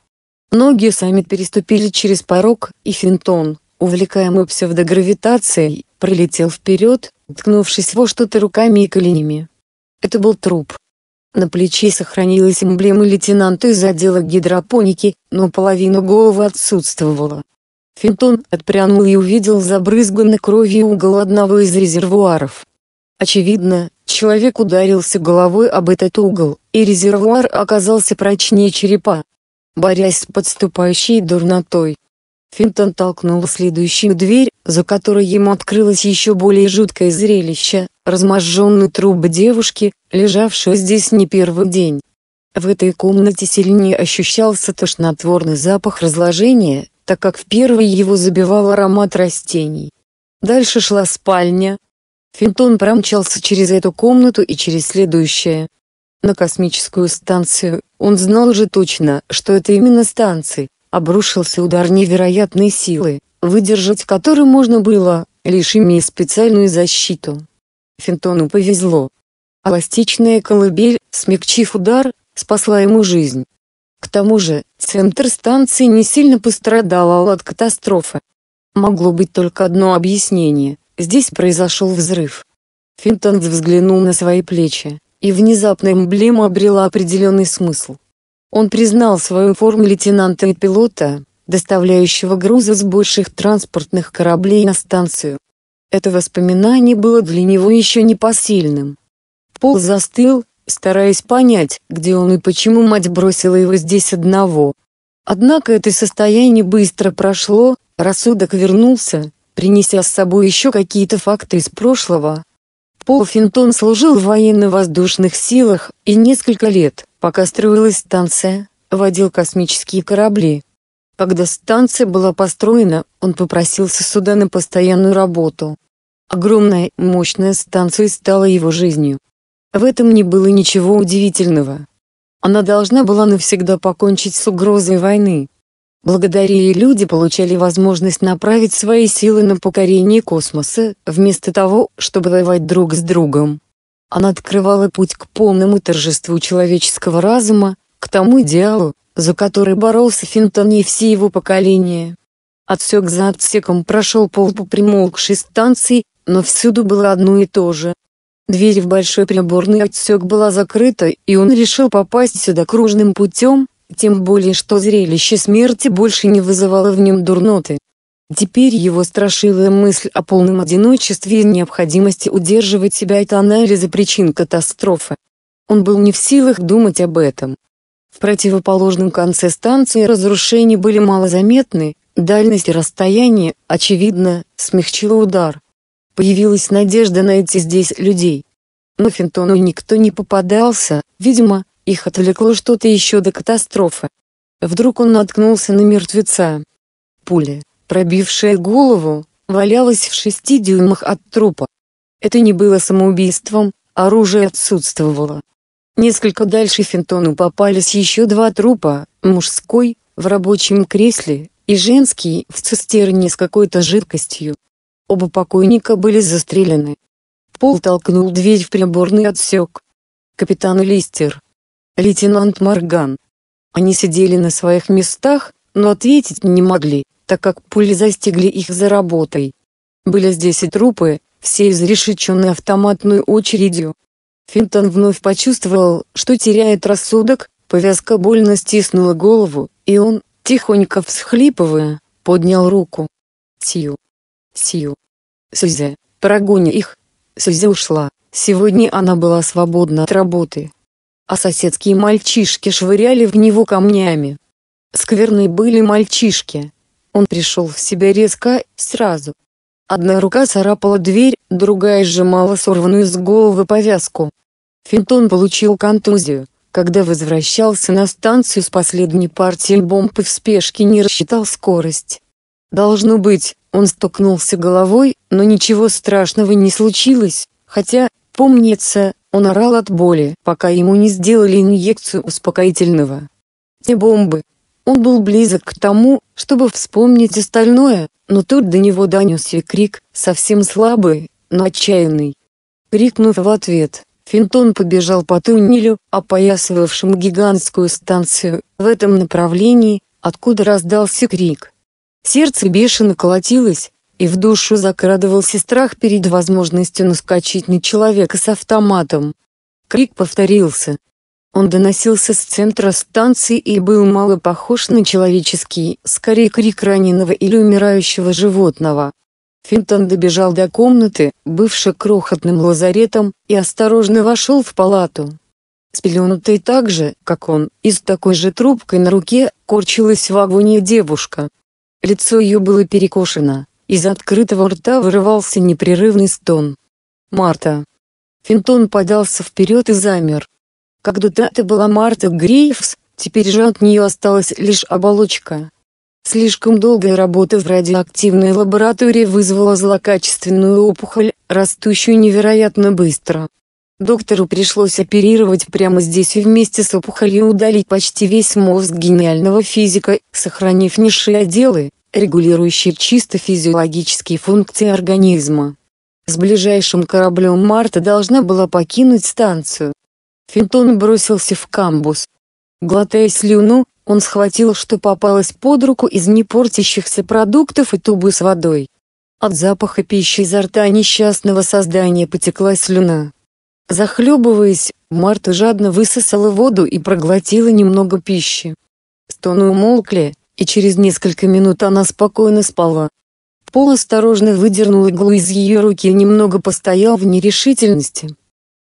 Ноги сами переступили через порог, и Финтон, увлекаемый псевдогравитацией, пролетел вперед, ткнувшись во что-то руками и коленями. Это был труп. На плече сохранилась эмблема лейтенанта из отдела гидропоники, но половина головы отсутствовала. Финтон отпрянул и увидел забрызганный кровью угол одного из резервуаров. Очевидно, человек ударился головой об этот угол, и резервуар оказался прочнее черепа. Борясь с подступающей дурнотой, Финтон толкнул следующую дверь, за которой ему открылось еще более жуткое зрелище, разможженный труп девушки, лежавшей здесь не первый день. В этой комнате сильнее ощущался тошнотворный запах разложения, так как в первый его забивал аромат растений. Дальше шла спальня. Финтон промчался через эту комнату и через следующее. На космическую станцию, он знал уже точно, что это именно станция, обрушился удар невероятной силы, выдержать который можно было, лишь имея специальную защиту. Финтону повезло. Эластичная колыбель, смягчив удар, спасла ему жизнь. К тому же, центр станции не сильно пострадал от катастрофы. Могло быть только одно объяснение – здесь произошел взрыв. Финтон взглянул на свои плечи, и внезапно эмблема обрела определенный смысл. Он признал свою форму лейтенанта и пилота, доставляющего грузы с больших транспортных кораблей на станцию. Это воспоминание было для него еще непосильным. Пол застыл, стараясь понять, где он и почему мать бросила его здесь одного. Однако это состояние быстро прошло, рассудок вернулся, принеся с собой еще какие-то факты из прошлого. Пол Финтон служил в военно-воздушных силах, и несколько лет, Пока строилась станция, водил космические корабли. Когда станция была построена, он попросился сюда на постоянную работу. Огромная, мощная станция стала его жизнью. В этом не было ничего удивительного. Она должна была навсегда покончить с угрозой войны. Благодаря ей люди получали возможность направить свои силы на покорение космоса, вместо того, чтобы воевать друг с другом. Она открывала путь к полному торжеству человеческого разума, к тому идеалу, за который боролся Финтон и все его поколения. Отсек за отсеком прошел пол по примолкшей станции, но всюду было одно и то же. Дверь в большой приборный отсек была закрыта, и он решил попасть сюда кружным путем, тем более что зрелище смерти больше не вызывало в нем дурноты. Теперь его страшила мысль о полном одиночестве и необходимости удерживать себя от анализа причин катастрофы. Он был не в силах думать об этом. В противоположном конце станции разрушения были малозаметны, Дальность и расстояние, очевидно, смягчило удар. Появилась надежда найти здесь людей. Но Финтону никто не попадался, видимо, их отвлекло что-то еще до катастрофы. Вдруг он наткнулся на мертвеца. Пуля, пробившая голову, валялась в шести дюймах от трупа. Это не было самоубийством, оружие отсутствовало. Несколько дальше Финтону попались еще два трупа, мужской, в рабочем кресле, и женский в цистерне с какой-то жидкостью. Оба покойника были застрелены. Пол толкнул дверь в приборный отсек. Капитан Листер. Лейтенант Морган. Они сидели на своих местах, но ответить не могли, так как пули застигли их за работой. Были здесь и трупы, все изрешеченные автоматной очередью. Финтон вновь почувствовал, что теряет рассудок, повязка больно стиснула голову, и он, Тихонько всхлипывая, поднял руку. Сью. Сью. Сюзе, прогони их. Сюзе ушла, сегодня она была свободна от работы. А соседские мальчишки швыряли в него камнями. Скверные были мальчишки. Он пришел в себя резко, сразу. Одна рука царапала дверь, другая сжимала сорванную с головы повязку. Финтон получил контузию когда возвращался на станцию с последней партией бомб и в спешке не рассчитал скорость. Должно быть, он стукнулся головой, но ничего страшного не случилось, хотя, помнится, он орал от боли, пока ему не сделали инъекцию успокоительного. Те бомбы. Он был близок к тому, чтобы вспомнить остальное, но тут до него донесся крик, совсем слабый, но отчаянный. Крикнув в ответ, Финтон побежал по туннелю, опоясывавшему гигантскую станцию, в этом направлении, откуда раздался крик. Сердце бешено колотилось, и в душу закрадывался страх перед возможностью наскочить на человека с автоматом. Крик повторился. Он доносился с центра станции и был мало похож на человеческий, скорее крик раненого или умирающего животного. Финтон добежал до комнаты, бывшей крохотным лазаретом, и осторожно вошел в палату. Спеленутая так же, как он, и с такой же трубкой на руке, корчилась в агонии девушка. Лицо ее было перекошено, из открытого рта вырывался непрерывный стон. «Марта!» Финтон подался вперед и замер. Когда-то это была Марта Грейвс, теперь же от нее осталась лишь оболочка. Слишком долгая работа в радиоактивной лаборатории вызвала злокачественную опухоль, растущую невероятно быстро. Доктору пришлось оперировать прямо здесь и вместе с опухолью удалить почти весь мозг гениального физика, сохранив низшие отделы, регулирующие чисто физиологические функции организма. С ближайшим кораблем Марта должна была покинуть станцию. Финтон бросился в камбус. Глотая слюну, он схватил, что попалось под руку из непортящихся продуктов и тубы с водой. От запаха пищи изо рта несчастного создания потекла слюна. Захлебываясь, Марта жадно высосала воду и проглотила немного пищи. Стоны умолкли, и через несколько минут она спокойно спала. Пол осторожно выдернул иглу из ее руки и немного постоял в нерешительности.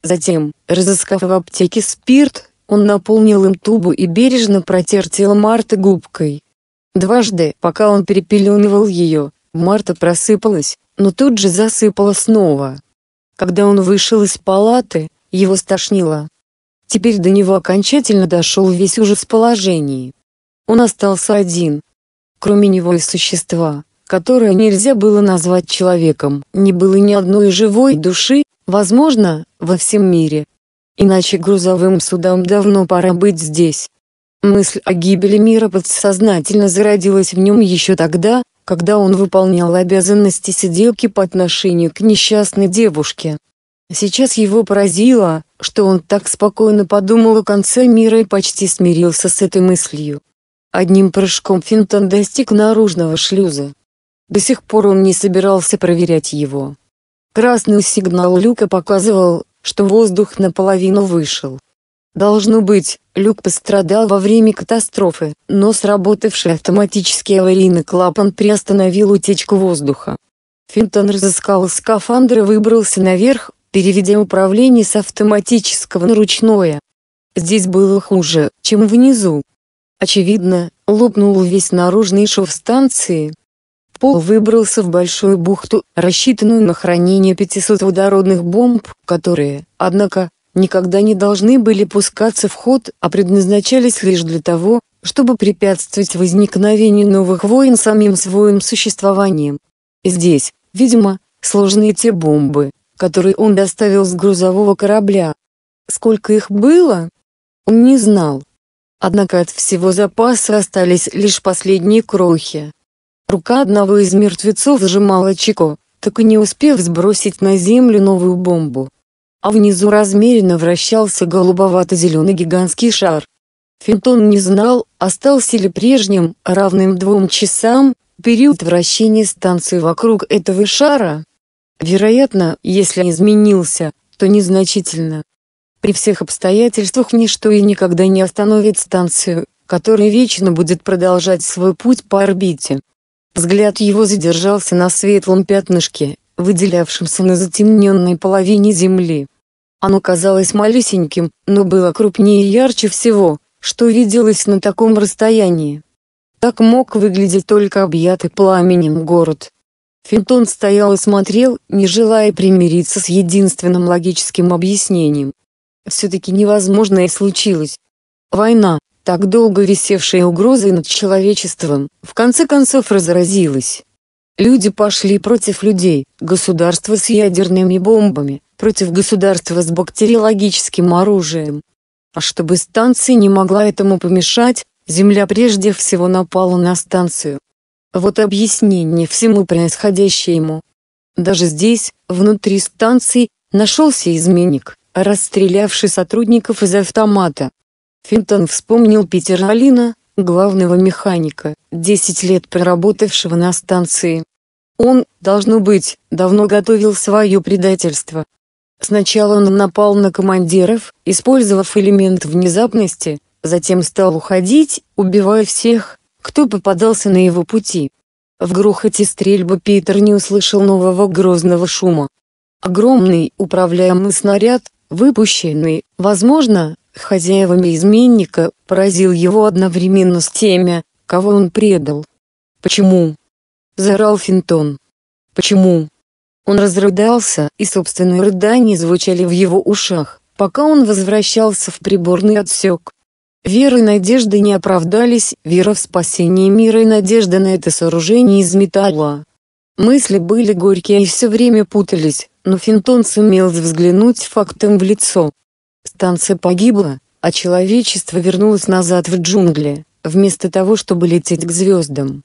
Затем, разыскав в аптеке спирт, он наполнил им тубу и бережно протер тело Марты губкой. Дважды, пока он перепеленывал ее, Марта просыпалась, но тут же засыпала снова. Когда он вышел из палаты, его стошнило. Теперь до него окончательно дошел весь ужас положения. Он остался один. Кроме него и существа, которое нельзя было назвать человеком, не было ни одной живой души, возможно, во всем мире, Иначе грузовым судам давно пора быть здесь. Мысль о гибели мира подсознательно зародилась в нем еще тогда, когда он выполнял обязанности сиделки по отношению к несчастной девушке. Сейчас его поразило, что он так спокойно подумал о конце мира и почти смирился с этой мыслью. Одним прыжком Финтон достиг наружного шлюза. До сих пор он не собирался проверять его. Красный сигнал люка показывал, что воздух наполовину вышел. Должно быть, люк пострадал во время катастрофы, но сработавший автоматический аварийный клапан приостановил утечку воздуха. Финтон разыскал скафандр и выбрался наверх, переведя управление с автоматического на ручное. Здесь было хуже, чем внизу. Очевидно, лопнул весь наружный шов станции. Пол выбрался в большую бухту, рассчитанную на хранение 500 водородных бомб, которые, однако, никогда не должны были пускаться в ход, а предназначались лишь для того, чтобы препятствовать возникновению новых войн самим своим существованием. Здесь, видимо, сложны те бомбы, которые он доставил с грузового корабля. Сколько их было? Он не знал. Однако от всего запаса остались лишь последние крохи. Рука одного из мертвецов сжимала Чико, так и не успев сбросить на землю новую бомбу а внизу размеренно вращался голубовато-зеленый гигантский шар. Финтон не знал, остался ли прежним, равным двум часам, период вращения станции вокруг этого шара. Вероятно, если изменился, то незначительно. При всех обстоятельствах ничто и никогда не остановит станцию, которая вечно будет продолжать свой путь по орбите. Взгляд его задержался на светлом пятнышке, выделявшемся на затемненной половине Земли. Оно казалось малюсеньким, но было крупнее и ярче всего, что виделось на таком расстоянии. Так мог выглядеть только объятый пламенем город. Финтон стоял и смотрел, не желая примириться с единственным логическим объяснением. Все-таки невозможное случилось. Война, так долго висевшая угрозой над человечеством, в конце концов разразилась. Люди пошли против людей, государства с ядерными бомбами, против государства с бактериологическим оружием. А чтобы станция не могла этому помешать, Земля прежде всего напала на станцию. Вот объяснение всему происходящему. Даже здесь, внутри станции, нашелся изменник, расстрелявший сотрудников из автомата. Финтон вспомнил Питера Алина, главного механика, 10 лет проработавшего на станции. Он, должно быть, давно готовил свое предательство, Сначала он напал на командиров, использовав элемент внезапности, затем стал уходить, убивая всех, кто попадался на его пути. В грохоте стрельбы Питер не услышал нового грозного шума. Огромный управляемый снаряд, выпущенный, возможно, хозяевами изменника, поразил его одновременно с теми, кого он предал. «Почему?» – заорал Финтон. «Почему?» Он разрыдался, и собственные рыдания звучали в его ушах, пока он возвращался в приборный отсек. Вера и надежда не оправдались, вера в спасение мира и надежда на это сооружение из металла. Мысли были горькие и все время путались, но Финтон сумел взглянуть фактом в лицо. Станция погибла, а человечество вернулось назад в джунгли, вместо того чтобы лететь к звездам.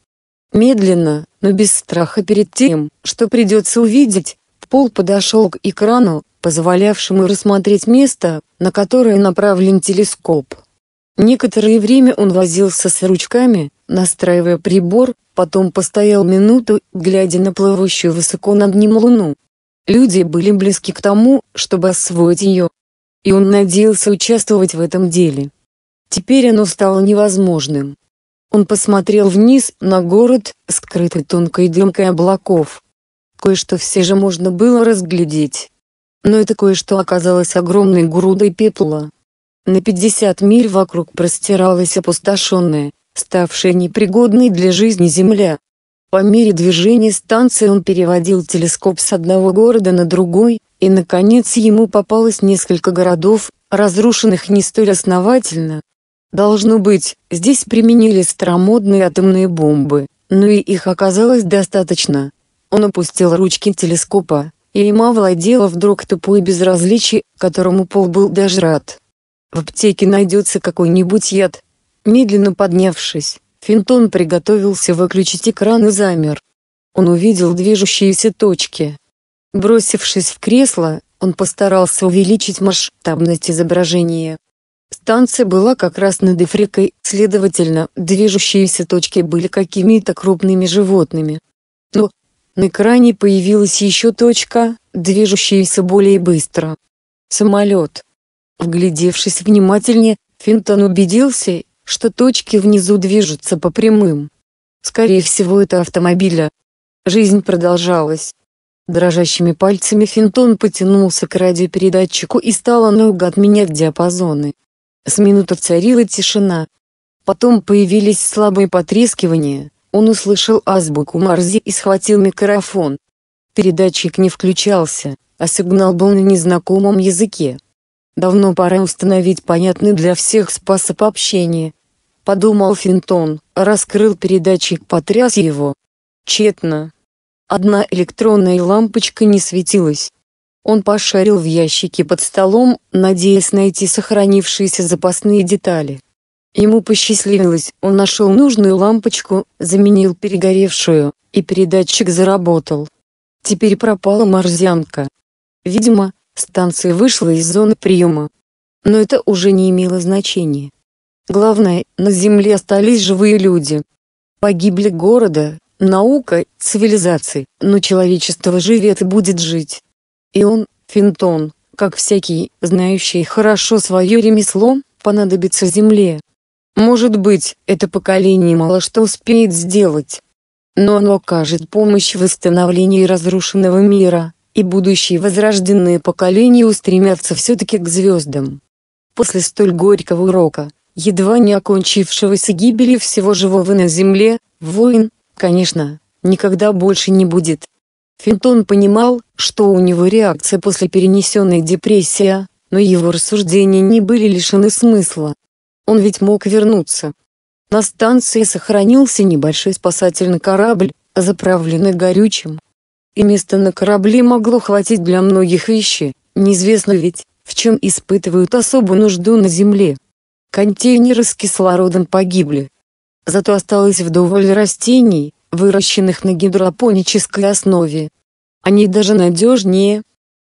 Медленно, но без страха перед тем, что придется увидеть, Пол подошел к экрану, позволявшему рассмотреть место, на которое направлен телескоп. Некоторое время он возился с ручками, настраивая прибор, потом постоял минуту, глядя на плывущую высоко над ним луну. Люди были близки к тому, чтобы освоить ее. И он надеялся участвовать в этом деле. Теперь оно стало невозможным. Он посмотрел вниз на город, скрытый тонкой дымкой облаков. Кое-что все же можно было разглядеть. Но это кое-что оказалось огромной грудой пепла. На 50 миль вокруг простиралась опустошенная, ставшая непригодной для жизни земля. По мере движения станции он переводил телескоп с одного города на другой, и наконец ему попалось несколько городов, разрушенных не столь основательно, Должно быть, здесь применили старомодные атомные бомбы, но и их оказалось достаточно. Он опустил ручки телескопа, и им овладело вдруг тупое безразличие, которому Пол был даже рад. В аптеке найдется какой-нибудь яд. Медленно поднявшись, Финтон приготовился выключить экран и замер. Он увидел движущиеся точки. Бросившись в кресло, он постарался увеличить масштабность изображения. Станция была как раз над Эфрикой, следовательно, движущиеся точки были какими-то крупными животными. Но на экране появилась еще точка, движущаяся более быстро. Самолет. Вглядевшись внимательнее, Финтон убедился, что точки внизу движутся по прямым. Скорее всего это автомобиля. Жизнь продолжалась. Дрожащими пальцами Финтон потянулся к радиопередатчику и стал наугад менять диапазоны. С минуты царила тишина. Потом появились слабые потрескивания, он услышал азбуку Марзи и схватил микрофон. Передатчик не включался, а сигнал был на незнакомом языке. Давно пора установить понятный для всех способ общения. Подумал Финтон, раскрыл передатчик, потряс его. Тщетно. Одна электронная лампочка не светилась. Он пошарил в ящике под столом, надеясь найти сохранившиеся запасные детали. Ему посчастливилось, он нашел нужную лампочку, заменил перегоревшую, и передатчик заработал. Теперь пропала морзянка. Видимо, станция вышла из зоны приема. Но это уже не имело значения. Главное, на Земле остались живые люди. Погибли города, наука, цивилизации, но человечество живет и будет жить. И он, Финтон, как всякий, знающий хорошо свое ремесло, понадобится Земле. Может быть, это поколение мало что успеет сделать. Но оно окажет помощь в восстановлении разрушенного мира, и будущие возрожденные поколения устремятся все-таки к звездам. После столь горького урока, едва не окончившегося гибели всего живого на Земле, войн, конечно, никогда больше не будет. Финтон понимал, что у него реакция после перенесенной депрессии, но его рассуждения не были лишены смысла. Он ведь мог вернуться. На станции сохранился небольшой спасательный корабль, заправленный горючим. И места на корабле могло хватить для многих вещей, неизвестно ведь, в чем испытывают особую нужду на Земле. Контейнеры с кислородом погибли. Зато осталось вдоволь растений, выращенных на гидропонической основе. Они даже надежнее.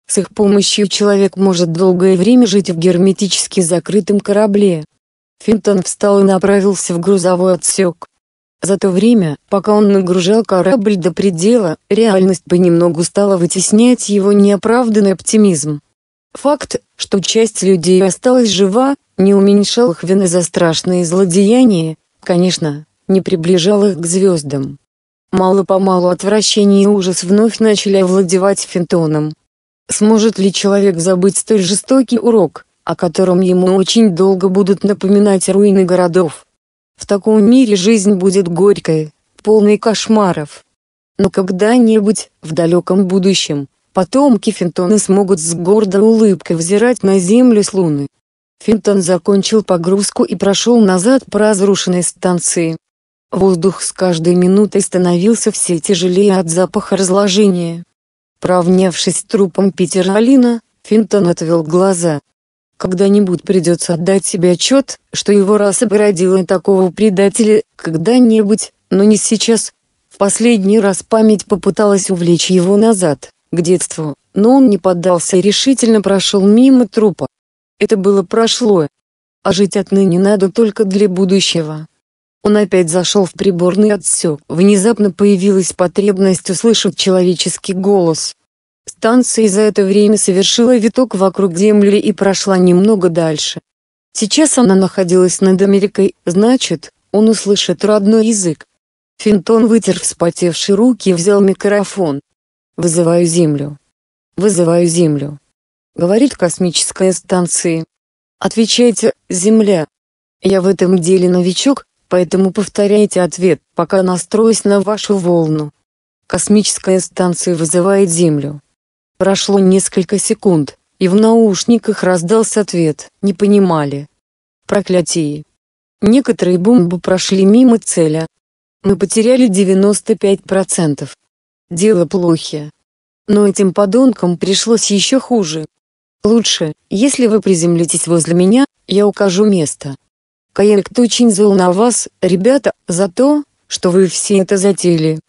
С их помощью человек может долгое время жить в герметически закрытом корабле. Финтон встал и направился в грузовой отсек. За то время, пока он нагружал корабль до предела, реальность понемногу стала вытеснять его неоправданный оптимизм. Факт, что часть людей осталась жива, не уменьшал их вины за страшные злодеяния, конечно, не приближал их к звездам. Мало-помалу отвращение и ужас вновь начали овладевать Финтоном. Сможет ли человек забыть столь жестокий урок, о котором ему очень долго будут напоминать руины городов? В таком мире жизнь будет горькой, полной кошмаров. Но когда-нибудь, в далеком будущем, потомки Финтона смогут с гордой улыбкой взирать на землю с луны. Финтон закончил погрузку и прошел назад по разрушенной станции. Воздух с каждой минутой становился все тяжелее от запаха разложения. Провнявшись трупом Питера Алина, Финтон отвел глаза. Когда-нибудь придется отдать себе отчет, что его раса породила такого предателя, когда-нибудь, но не сейчас. В последний раз память попыталась увлечь его назад, к детству, но он не поддался и решительно прошел мимо трупа. Это было прошло. А жить отныне надо только для будущего. Он опять зашел в приборный отсек. Внезапно появилась потребность услышать человеческий голос. Станция за это время совершила виток вокруг Земли и прошла немного дальше. Сейчас она находилась над Америкой, значит, он услышит родной язык. Финтон вытер вспотевшие руки и взял микрофон. «Вызываю Землю. Вызываю Землю». Говорит космическая станция. Отвечайте, Земля. Я в этом деле новичок, Поэтому повторяйте ответ, пока настроюсь на вашу волну. Космическая станция вызывает Землю. Прошло несколько секунд, и в наушниках раздался ответ, не понимали. Проклятие. Некоторые бомбы прошли мимо цели. Мы потеряли 95%. Дело плохи. Но этим подонкам пришлось еще хуже. Лучше, если вы приземлитесь возле меня, я укажу место. Каинкт очень зол на вас, ребята, за то, что вы все это затеяли.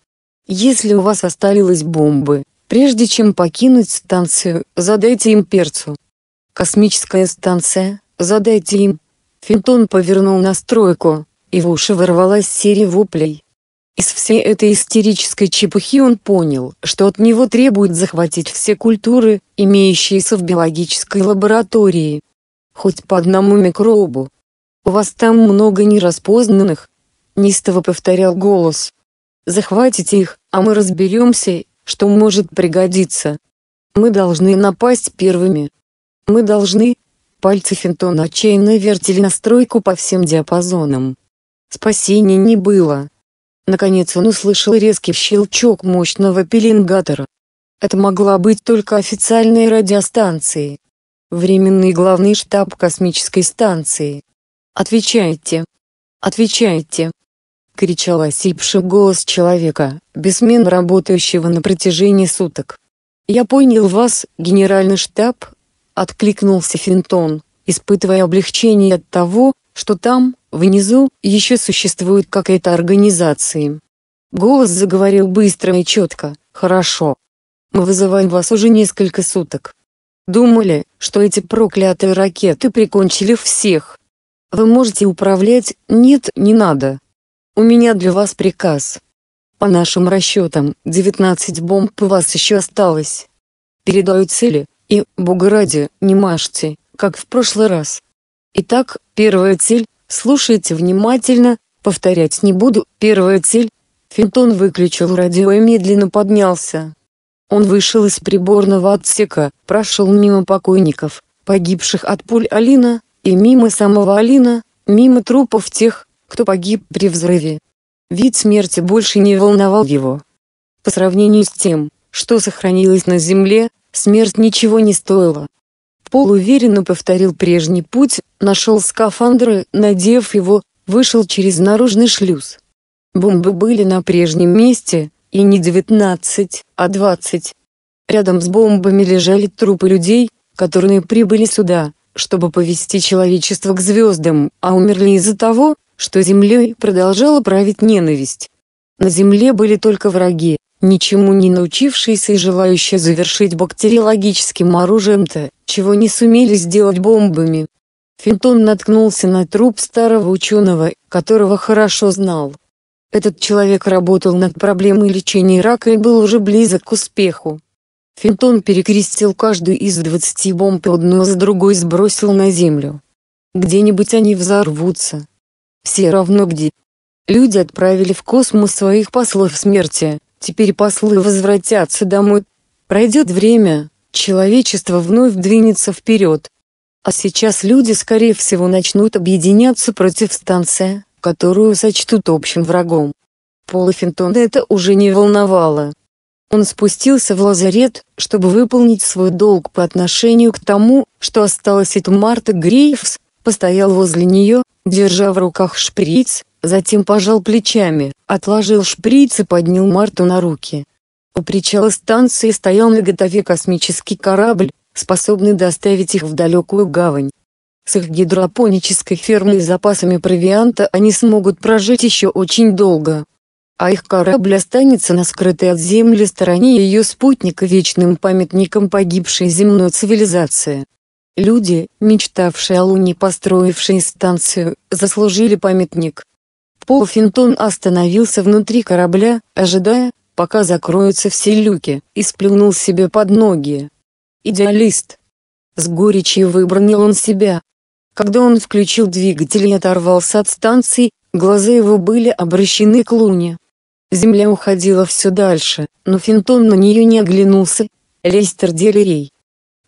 Если у вас остались бомбы, прежде чем покинуть станцию, задайте им перцу. Космическая станция, задайте им. Финтон повернул настройку, и в уши ворвалась серия воплей. Из всей этой истерической чепухи он понял, что от него требуют захватить все культуры, имеющиеся в биологической лаборатории. Хоть по одному микробу. У вас там много нераспознанных. Нестово повторял голос. Захватите их, а мы разберемся, что может пригодиться. Мы должны напасть первыми. Мы должны... Пальцы Финтона отчаянно вертели настройку по всем диапазонам. Спасения не было. Наконец он услышал резкий щелчок мощного пеленгатора. Это могла быть только официальная радиостанция. Временный главный штаб космической станции. «Отвечайте! Отвечайте!» — кричал осипший голос человека, бессменно работающего на протяжении суток. «Я понял вас, генеральный штаб!» — откликнулся Финтон, испытывая облегчение от того, что там, внизу, еще существует какая-то организация. Голос заговорил быстро и четко, хорошо. Мы вызываем вас уже несколько суток. Думали, что эти проклятые ракеты прикончили всех. Вы можете управлять, нет, не надо. У меня для вас приказ. По нашим расчетам, 19 бомб у вас еще осталось. Передаю цели, и, бога ради, не мажьте, как в прошлый раз. Итак, первая цель, слушайте внимательно, повторять не буду, первая цель. Финтон выключил радио и медленно поднялся. Он вышел из приборного отсека, прошел мимо покойников, погибших от пуль Алина, и мимо самого Алина, мимо трупов тех, кто погиб при взрыве. Вид смерти больше не волновал его. По сравнению с тем, что сохранилось на земле, смерть ничего не стоила. Пол уверенно повторил прежний путь, нашел скафандр надев его, вышел через наружный шлюз. Бомбы были на прежнем месте, и не 19, а 20. Рядом с бомбами лежали трупы людей, которые прибыли сюда, чтобы повести человечество к звездам, а умерли из-за того, что Землей продолжала править ненависть. На Земле были только враги, ничему не научившиеся и желающие завершить бактериологическим оружием то, чего не сумели сделать бомбами. Финтон наткнулся на труп старого ученого, которого хорошо знал. Этот человек работал над проблемой лечения рака и был уже близок к успеху. Финтон перекрестил каждую из двадцати бомб одну за другой сбросил на землю. Где-нибудь они взорвутся. Все равно где. Люди отправили в космос своих послов смерти, Теперь послы возвратятся домой. Пройдет время, человечество вновь двинется вперед. А сейчас люди скорее всего начнут объединяться против станции, которую сочтут общим врагом. Пола Финтона это уже не волновало. Он спустился в лазарет, чтобы выполнить свой долг по отношению к тому, что осталось от Марты Грейвс, постоял возле нее, держа в руках шприц, затем пожал плечами, отложил шприц и поднял Марту на руки. У причала станции стоял наготове космический корабль, способный доставить их в далекую гавань. С их гидропонической фермой и запасами провианта они смогут прожить еще очень долго. А их корабль останется на скрытой от Земли стороне ее спутника вечным памятником погибшей земной цивилизации. Люди, мечтавшие о Луне построившие станцию, заслужили памятник. Пол Финтон остановился внутри корабля, ожидая, пока закроются все люки, и сплюнул себе под ноги. Идеалист. С горечью выбронил он себя. Когда он включил двигатель и оторвался от станции, глаза его были обращены к Луне. Земля уходила все дальше, но Финтон на нее не оглянулся. Лестер Делерей.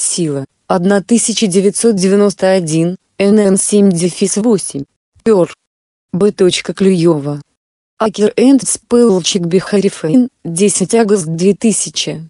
«Сила», 1991, НН7-8, Пер. Б. Клюева. Акер энд Спелчик Бихарифейн, 10 август 2000,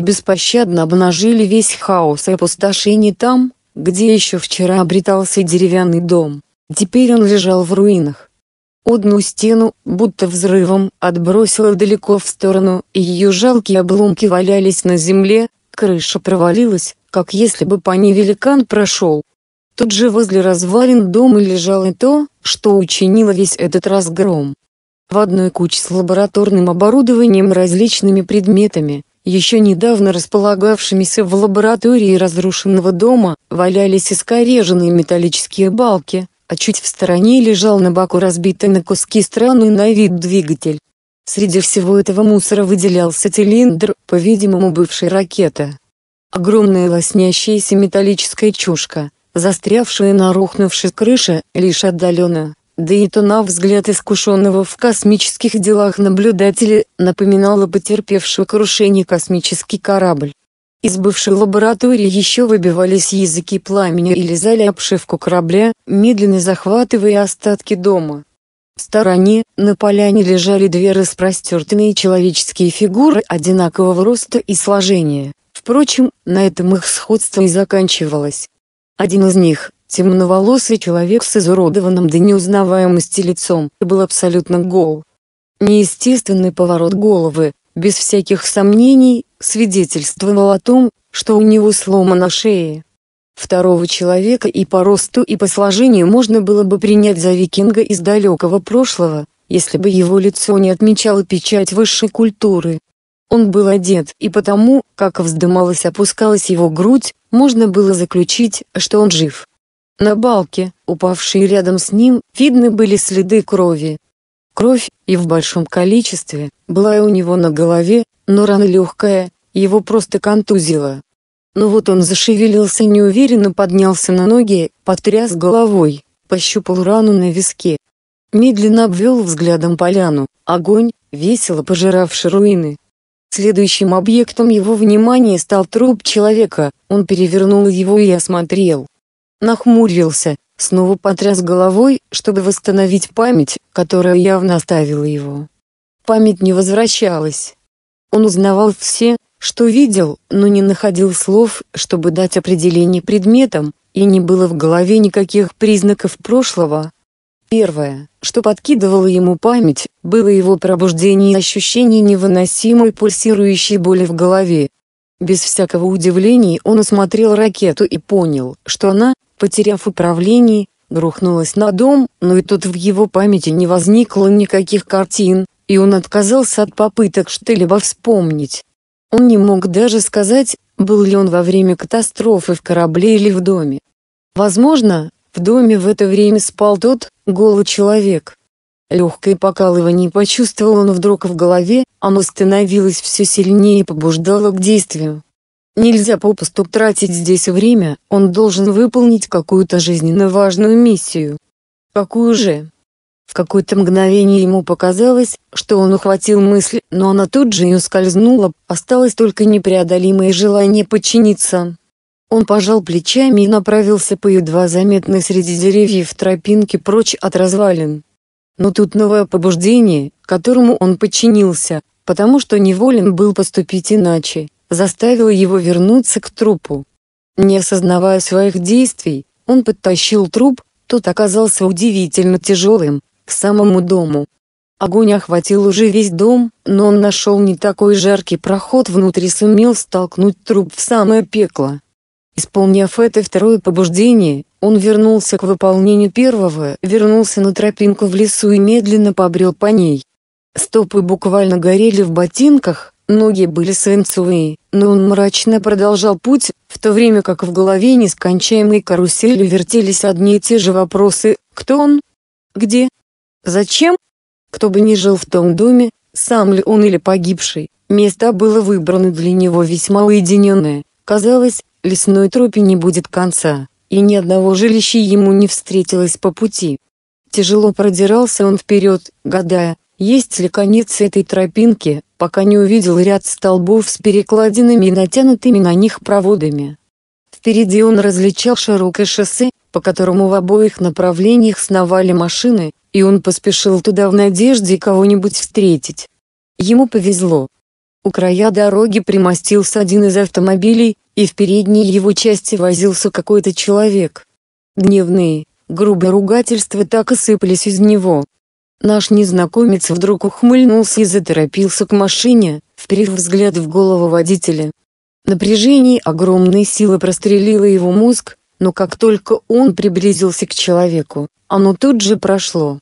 беспощадно обнажили весь хаос и опустошение там, где еще вчера обретался деревянный дом. Теперь он лежал в руинах. Одну стену, будто взрывом, отбросило далеко в сторону, и ее жалкие обломки валялись на земле, крыша провалилась, как если бы по ней великан прошел. Тут же возле развалин дома лежало то, что учинило весь этот разгром. В одной куче с лабораторным оборудованием различными предметами, еще недавно располагавшимися в лаборатории разрушенного дома, валялись искореженные металлические балки, а чуть в стороне лежал на боку разбитый на куски странный на вид двигатель. Среди всего этого мусора выделялся цилиндр, по-видимому бывшей ракета. Огромная лоснящаяся металлическая чушка, застрявшая на рухнувшей крыше, лишь отдаленно, да и то на взгляд искушенного в космических делах наблюдателя, напоминало потерпевший крушение космический корабль. Из бывшей лаборатории еще выбивались языки пламени и лизали обшивку корабля, медленно захватывая остатки дома. В стороне, на поляне лежали две распростертые человеческие фигуры одинакового роста и сложения. Впрочем, на этом их сходство и заканчивалось. Один из них, Темноволосый человек с изуродованным до неузнаваемости лицом был абсолютно гол. Неестественный поворот головы, без всяких сомнений, свидетельствовал о том, что у него сломана шея. Второго человека и по росту и по сложению можно было бы принять за викинга из далекого прошлого, если бы его лицо не отмечало печать высшей культуры. Он был одет, и потому, как вздымалась-опускалась его грудь, можно было заключить, что он жив. На балке, упавшей рядом с ним, видны были следы крови. Кровь, и в большом количестве, была и у него на голове, но рана легкая, его просто контузило. Но вот он зашевелился неуверенно поднялся на ноги, потряс головой, пощупал рану на виске. Медленно обвел взглядом поляну, огонь, весело пожиравший руины. Следующим объектом его внимания стал труп человека, он перевернул его и осмотрел нахмурился, снова потряс головой, чтобы восстановить память, которая явно оставила его. Память не возвращалась. Он узнавал все, что видел, но не находил слов, чтобы дать определение предметам, и не было в голове никаких признаков прошлого. Первое, что подкидывало ему память, было его пробуждение и ощущение невыносимой пульсирующей боли в голове. Без всякого удивления он осмотрел ракету и понял, что она, потеряв управление, грохнулась на дом, но и тут в его памяти не возникло никаких картин, и он отказался от попыток что-либо вспомнить. Он не мог даже сказать, был ли он во время катастрофы в корабле или в доме. Возможно, в доме в это время спал тот, голый человек. Легкое покалывание почувствовал он вдруг в голове, оно становилось все сильнее и побуждало к действию. Нельзя попусту тратить здесь время, он должен выполнить какую-то жизненно важную миссию. Какую же? В какое-то мгновение ему показалось, что он ухватил мысль, но она тут же и ускользнула, осталось только непреодолимое желание подчиниться. Он пожал плечами и направился по едва заметной среди деревьев тропинке прочь от развалин. Но тут новое побуждение, которому он подчинился, потому что неволен был поступить иначе заставила его вернуться к трупу. Не осознавая своих действий, он подтащил труп, тот оказался удивительно тяжелым, к самому дому. Огонь охватил уже весь дом, но он нашел не такой жаркий проход внутрь и сумел столкнуть труп в самое пекло. Исполняв это второе побуждение, он вернулся к выполнению первого, вернулся на тропинку в лесу и медленно побрел по ней. Стопы буквально горели в ботинках, Ноги были свинцовые, но он мрачно продолжал путь, в то время как в голове нескончаемой каруселью вертелись одни и те же вопросы «Кто он? Где? Зачем? Кто бы ни жил в том доме, сам ли он или погибший, место было выбрано для него весьма уединенное. Казалось, лесной тропе не будет конца, и ни одного жилища ему не встретилось по пути. Тяжело продирался он вперед, гадая, есть ли конец этой тропинки, пока не увидел ряд столбов с перекладинами и натянутыми на них проводами. Впереди он различал широкое шоссе, по которому в обоих направлениях сновали машины, и он поспешил туда в надежде кого-нибудь встретить. Ему повезло. У края дороги примостился один из автомобилей, и в передней его части возился какой-то человек. Гневные, грубые ругательства так и сыпались из него. Наш незнакомец вдруг ухмыльнулся и заторопился к машине, вперев взгляд в голову водителя. Напряжение огромной силы прострелило его мозг, но как только он приблизился к человеку, оно тут же прошло.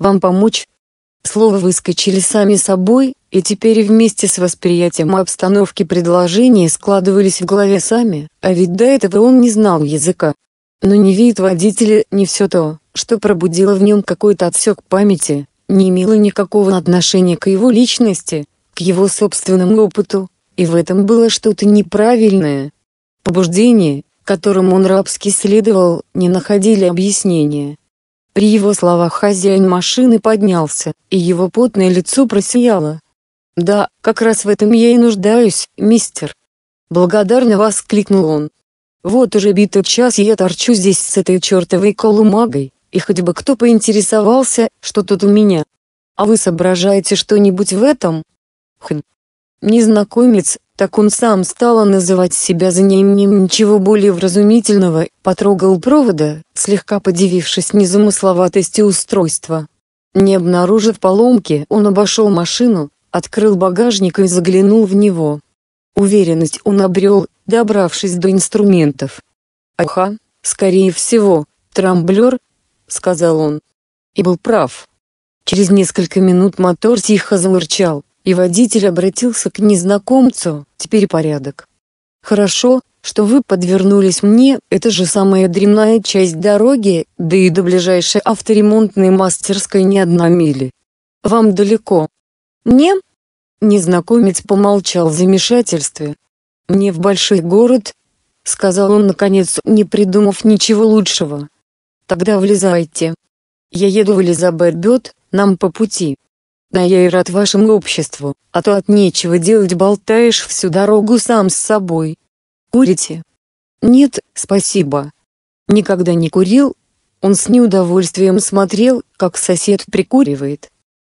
«Вам помочь?» Слова выскочили сами собой, и теперь вместе с восприятием обстановки предложения складывались в голове сами, а ведь до этого он не знал языка. Но ни вид водителя, ни все то, что пробудило в нем какой-то отсек памяти, не имело никакого отношения к его личности, к его собственному опыту, и в этом было что-то неправильное. Побуждение, которым он рабски следовал, не находили объяснения. При его словах хозяин машины поднялся, и его потное лицо просияло. «Да, как раз в этом я и нуждаюсь, мистер!» Благодарно воскликнул он. «Вот уже битый час я торчу здесь с этой чертовой колумагой, и хоть бы кто поинтересовался, что тут у меня. А вы соображаете что-нибудь в этом?» Хм. Незнакомец, так он сам стал называть себя за неимением ничего более вразумительного, потрогал провода, слегка подивившись незамысловатости устройства. Не обнаружив поломки, он обошел машину, открыл багажник и заглянул в него. Уверенность он обрел, добравшись до инструментов. «Ага, скорее всего, трамблер», — сказал он. И был прав. Через несколько минут мотор тихо замурчал, и водитель обратился к незнакомцу, теперь порядок. «Хорошо, что вы подвернулись мне, это же самая дремная часть дороги, да и до ближайшей авторемонтной мастерской не одна мили. Вам далеко?» «Мне?» Незнакомец помолчал в замешательстве. «Мне в большой город», — сказал он наконец, не придумав ничего лучшего. «Тогда влезайте. Я еду в Элизабет нам по пути». Да я и рад вашему обществу, а то от нечего делать болтаешь всю дорогу сам с собой. Курите? Нет, спасибо. Никогда не курил. Он с неудовольствием смотрел, как сосед прикуривает.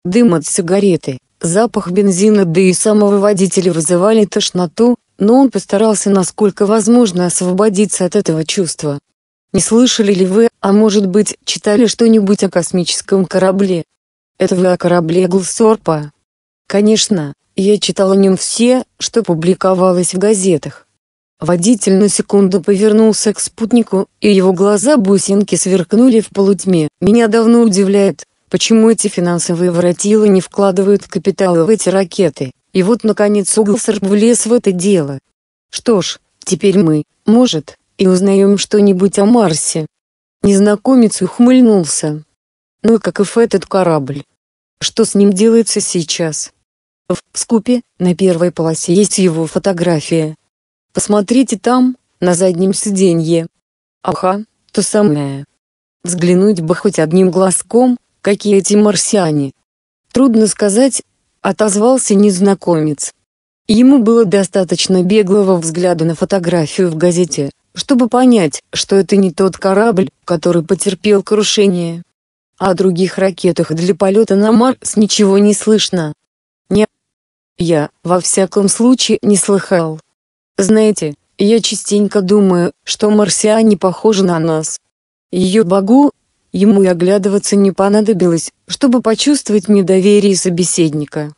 Дым от сигареты, запах бензина да и самого водителя вызывали тошноту, но он постарался насколько возможно освободиться от этого чувства. Не слышали ли вы, а может быть, читали что-нибудь о космическом корабле, это вы о корабле Глсорпа? Конечно, я читал о нем все, что публиковалось в газетах. Водитель на секунду повернулся к спутнику, и его глаза бусинки сверкнули в полутьме. Меня давно удивляет, почему эти финансовые воротилы не вкладывают капиталы в эти ракеты. И вот наконец Углсорп влез в это дело. Что ж, теперь мы, может, и узнаем что-нибудь о Марсе. Незнакомец ухмыльнулся. Ну и каков этот корабль? Что с ним делается сейчас? В скупе, на первой полосе есть его фотография. Посмотрите там, на заднем сиденье. Ага, то самое. Взглянуть бы хоть одним глазком, какие эти марсиане. Трудно сказать, отозвался незнакомец. Ему было достаточно беглого взгляда на фотографию в газете, чтобы понять, что это не тот корабль, который потерпел крушение. О других ракетах для полета на Марс ничего не слышно. Не. Я, во всяком случае, не слыхал. Знаете, я частенько думаю, что марсиане похожи на нас. Ее богу, ему и оглядываться не понадобилось, чтобы почувствовать недоверие собеседника.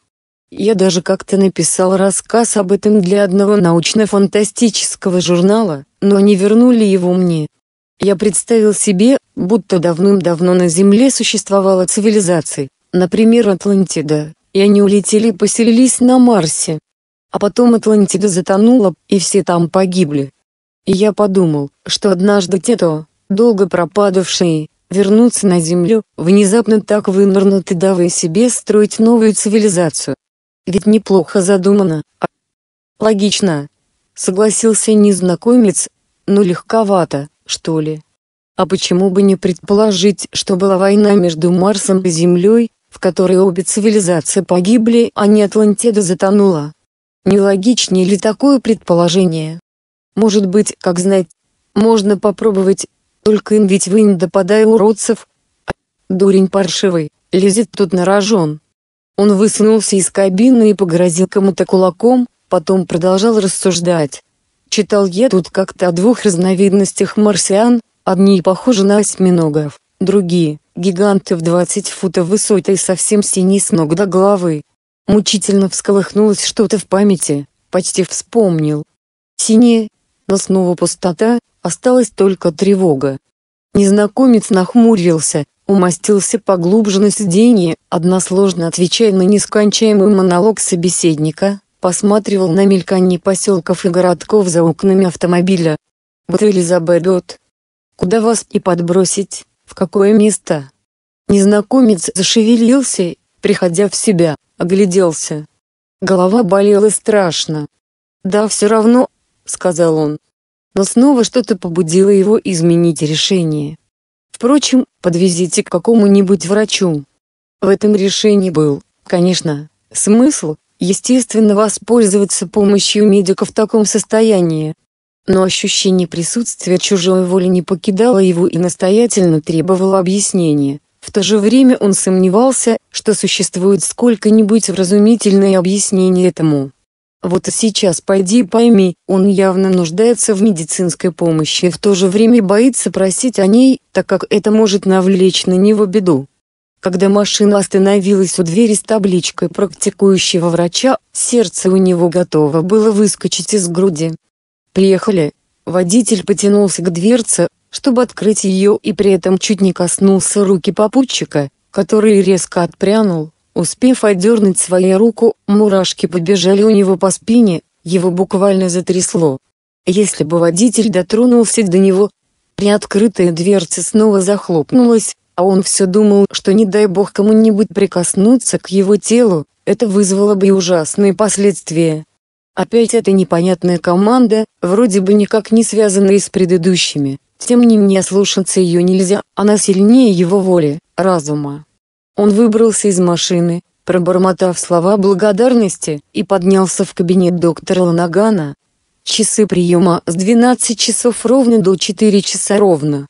Я даже как-то написал рассказ об этом для одного научно-фантастического журнала, но они вернули его мне. Я представил себе, будто давным-давно на Земле существовала цивилизация, например Атлантида, и они улетели и поселились на Марсе. А потом Атлантида затонула, и все там погибли. И я подумал, что однажды те-то, долго пропадавшие, вернуться на Землю, внезапно так вынырнуть и давай себе строить новую цивилизацию. Ведь неплохо задумано, а... Логично. Согласился незнакомец, но легковато, что ли. А почему бы не предположить, что была война между Марсом и Землей, в которой обе цивилизации погибли, а не Атлантида затонула? Нелогичнее ли такое предположение? Может быть, как знать, можно попробовать, только им ведь вы не допадай уродцев. Дурень паршивый, лезет тут на рожон. Он высунулся из кабины и погрозил кому-то кулаком, потом продолжал рассуждать. Читал я тут как-то о двух разновидностях марсиан, одни похожи на осьминогов, другие – гиганты в 20 футов высотой совсем синие с ног до головы. Мучительно всколыхнулось что-то в памяти, почти вспомнил. Синие, но снова пустота, осталась только тревога. Незнакомец нахмурился, умастился поглубже на сиденье, односложно отвечая на нескончаемый монолог собеседника, посматривал на мелькание поселков и городков за окнами автомобиля. «Вот Элизабет, куда вас и подбросить, в какое место?» Незнакомец зашевелился, приходя в себя, огляделся. Голова болела страшно. «Да все равно», — сказал он. Но снова что-то побудило его изменить решение. Впрочем, подвезите к какому-нибудь врачу. В этом решении был, конечно, смысл, естественно воспользоваться помощью медика в таком состоянии. Но ощущение присутствия чужой воли не покидало его и настоятельно требовало объяснения. В то же время он сомневался, что существует сколько-нибудь вразумительное объяснение этому. Вот и сейчас пойди пойми, он явно нуждается в медицинской помощи и в то же время боится просить о ней, так как это может навлечь на него беду. Когда машина остановилась у двери с табличкой практикующего врача, сердце у него готово было выскочить из груди. «Приехали!» Водитель потянулся к дверце, чтобы открыть ее и при этом чуть не коснулся руки попутчика, который резко отпрянул, успев отдернуть свою руку, мурашки побежали у него по спине, его буквально затрясло. Если бы водитель дотронулся до него, приоткрытая дверца снова захлопнулась, а он все думал, что не дай бог кому-нибудь прикоснуться к его телу, это вызвало бы ужасные последствия. Опять эта непонятная команда, вроде бы никак не связанная с предыдущими, тем не менее слушаться ее нельзя, она сильнее его воли, разума. Он выбрался из машины, пробормотав слова благодарности, и поднялся в кабинет доктора Ланагана. Часы приема с 12 часов ровно до 4 часа ровно.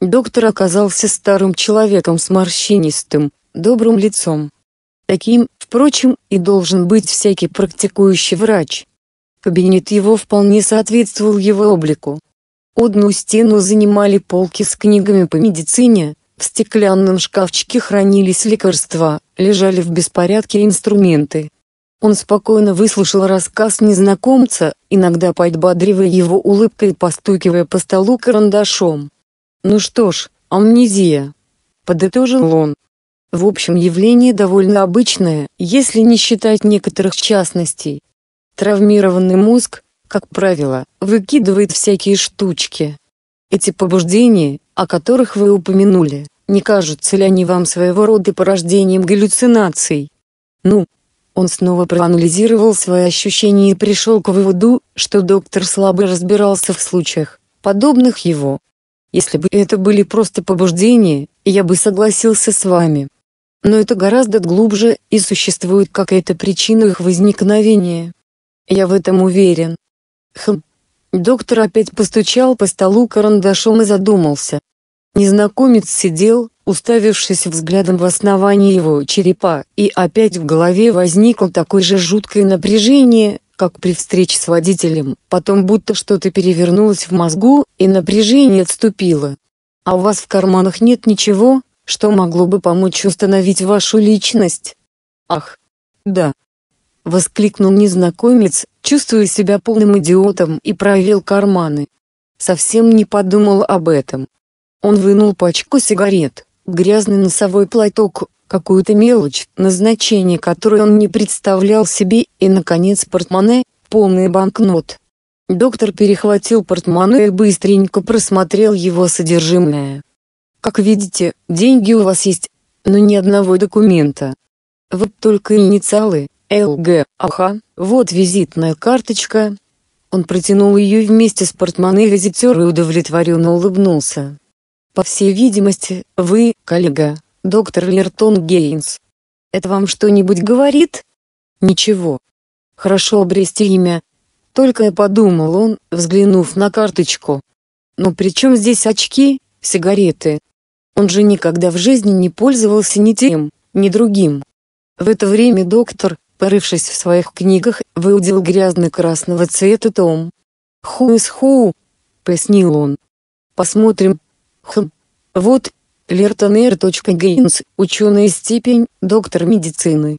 Доктор оказался старым человеком с морщинистым, добрым лицом. Таким, впрочем, и должен быть всякий практикующий врач. Кабинет его вполне соответствовал его облику. Одну стену занимали полки с книгами по медицине, в стеклянном шкафчике хранились лекарства, лежали в беспорядке инструменты. Он спокойно выслушал рассказ незнакомца, иногда подбадривая его улыбкой и постукивая по столу карандашом. Ну что ж, амнезия. Подытожил он. В общем явление довольно обычное, если не считать некоторых частностей. Травмированный мозг, как правило, выкидывает всякие штучки. Эти побуждения, о которых вы упомянули, не кажутся ли они вам своего рода порождением галлюцинаций? Ну, он снова проанализировал свои ощущения и пришел к выводу, что доктор слабо разбирался в случаях, подобных его, если бы это были просто побуждения, я бы согласился с вами. Но это гораздо глубже, и существует какая-то причина их возникновения. Я в этом уверен. Хм. Доктор опять постучал по столу карандашом и задумался. Незнакомец сидел, уставившись взглядом в основании его черепа, и опять в голове возникло такое же жуткое напряжение, как при встрече с водителем, потом будто что-то перевернулось в мозгу, и напряжение отступило. А у вас в карманах нет ничего, что могло бы помочь установить вашу личность? Ах, да. Воскликнул незнакомец, чувствуя себя полным идиотом и проверил карманы. Совсем не подумал об этом. Он вынул пачку сигарет, грязный носовой платок, какую-то мелочь, назначение которой он не представлял себе, и, наконец, портмоне, полный банкнот. Доктор перехватил портмоне и быстренько просмотрел его содержимое. Как видите, деньги у вас есть, но ни одного документа. Вот только инициалы, ЛГ, ага, вот визитная карточка. Он протянул ее вместе с портмоне визитера и удовлетворенно улыбнулся. По всей видимости, вы, коллега, доктор Лертон Гейнс. Это вам что-нибудь говорит? Ничего. Хорошо обрести имя. Только и подумал он, взглянув на карточку. Но при чем здесь очки, сигареты? Он же никогда в жизни не пользовался ни тем, ни другим. В это время доктор, порывшись в своих книгах, выудил грязный красного цвета том. «Ху из ху», — пояснил он. «Посмотрим, Хм. Вот, Лертон Р. Гейнс, ученая степень, доктор медицины.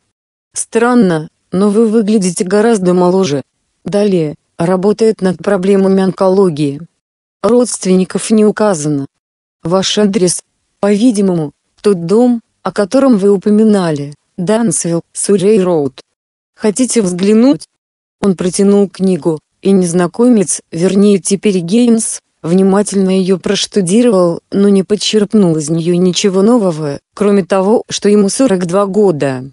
Странно, но вы выглядите гораздо моложе. Далее, работает над проблемами онкологии. Родственников не указано. Ваш адрес, по-видимому, тот дом, о котором вы упоминали, Дансвилл, Суррей Роуд. Хотите взглянуть? Он протянул книгу, и незнакомец, вернее теперь Гейнс, внимательно ее проштудировал, но не подчерпнул из нее ничего нового, кроме того, что ему 42 года.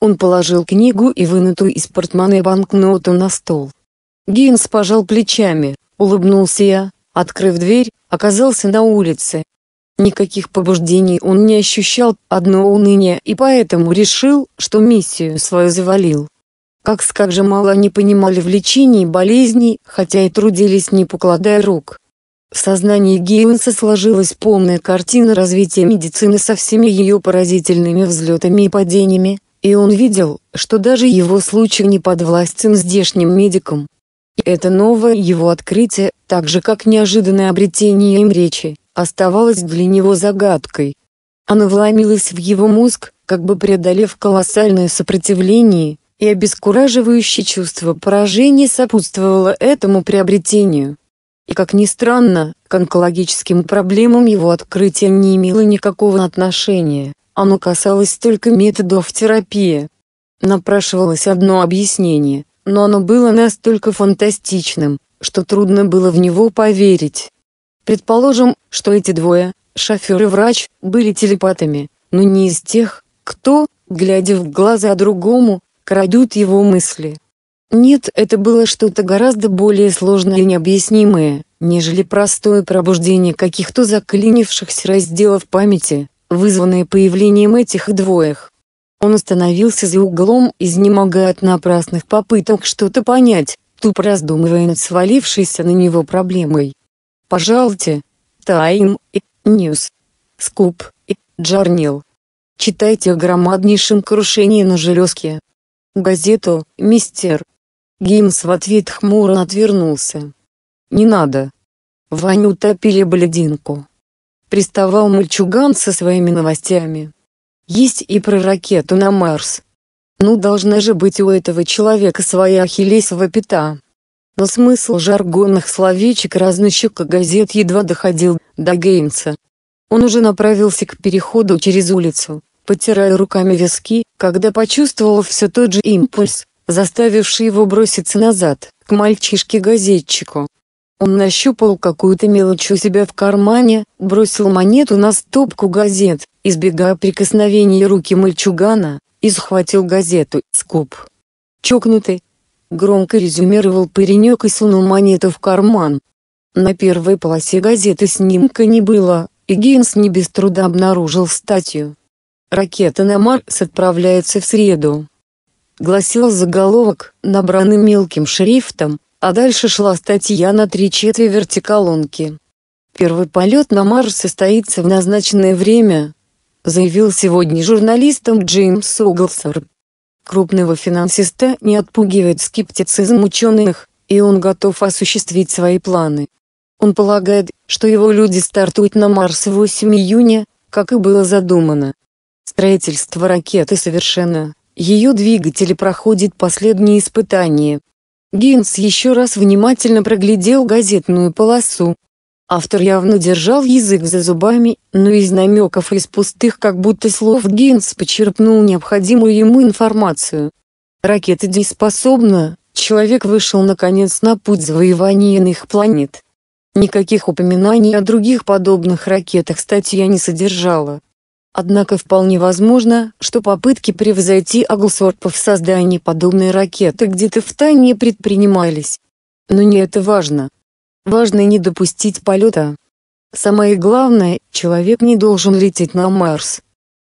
Он положил книгу и вынутую из портмоне банкноту на стол. Гейнс пожал плечами, улыбнулся я, открыв дверь, оказался на улице. Никаких побуждений он не ощущал, одно уныние и поэтому решил, что миссию свою завалил. Как скажем мало они понимали в лечении болезней, хотя и трудились не покладая рук. В сознании Гейнса сложилась полная картина развития медицины со всеми ее поразительными взлетами и падениями, и он видел, что даже его случай не подвластен здешним медикам. И это новое его открытие, так же как неожиданное обретение им речи, оставалось для него загадкой. Оно вломилось в его мозг, как бы преодолев колоссальное сопротивление, и обескураживающее чувство поражения сопутствовало этому приобретению. И как ни странно, к онкологическим проблемам его открытие не имело никакого отношения, оно касалось только методов терапии. Напрашивалось одно объяснение, но оно было настолько фантастичным, что трудно было в него поверить. Предположим, что эти двое, шофер и врач, были телепатами, но не из тех, кто, глядя в глаза другому, крадут его мысли. Нет, это было что-то гораздо более сложное и необъяснимое, нежели простое пробуждение каких-то заклинившихся разделов памяти, вызванное появлением этих двоих. Он остановился за углом, изнемогая от напрасных попыток что-то понять, тупо раздумывая над свалившейся на него проблемой. Пожалуйте, Time News, Scoop Journal. Читайте о громаднейшем крушении на железке. Газету, мистер, Гимс в ответ хмуро отвернулся. «Не надо». В ванне утопили блондинку. Приставал мальчуган со своими новостями. Есть и про ракету на Марс. Ну должна же быть у этого человека своя ахиллесова пята. Но смысл жаргонных словечек разносчика газет едва доходил до Геймса. Он уже направился к переходу через улицу, потирая руками виски, когда почувствовал все тот же импульс, заставивший его броситься назад, к мальчишке-газетчику. Он нащупал какую-то мелочь у себя в кармане, бросил монету на стопку газет, избегая прикосновения руки мальчугана, и схватил газету «Скуп». «Чокнутый», — громко резюмировал паренек и сунул монету в карман. На первой полосе газеты снимка не было, и Гейнс не без труда обнаружил статью. Ракета на Марс отправляется в среду гласил заголовок, набранный мелким шрифтом, а дальше шла статья на три четверти колонки. Первый полет на Марс состоится в назначенное время, заявил сегодня журналистам Джеймс Углсор. Крупного финансиста не отпугивает скептицизм ученых, и он готов осуществить свои планы. Он полагает, что его люди стартуют на Марс 8 июня, как и было задумано. Строительство ракеты совершенно, ее двигатели проходят последние испытания. Гинс еще раз внимательно проглядел газетную полосу. Автор явно держал язык за зубами, но из намеков из пустых как будто слов Гинс почерпнул необходимую ему информацию. Ракета дееспособна, человек вышел наконец на путь завоевания иных планет. Никаких упоминаний о других подобных ракетах статья не содержала. Однако вполне возможно, что попытки превзойти Аглсорпа в создании подобной ракеты где-то в тайне предпринимались. Но не это важно. Важно не допустить полета. Самое главное, человек не должен лететь на Марс.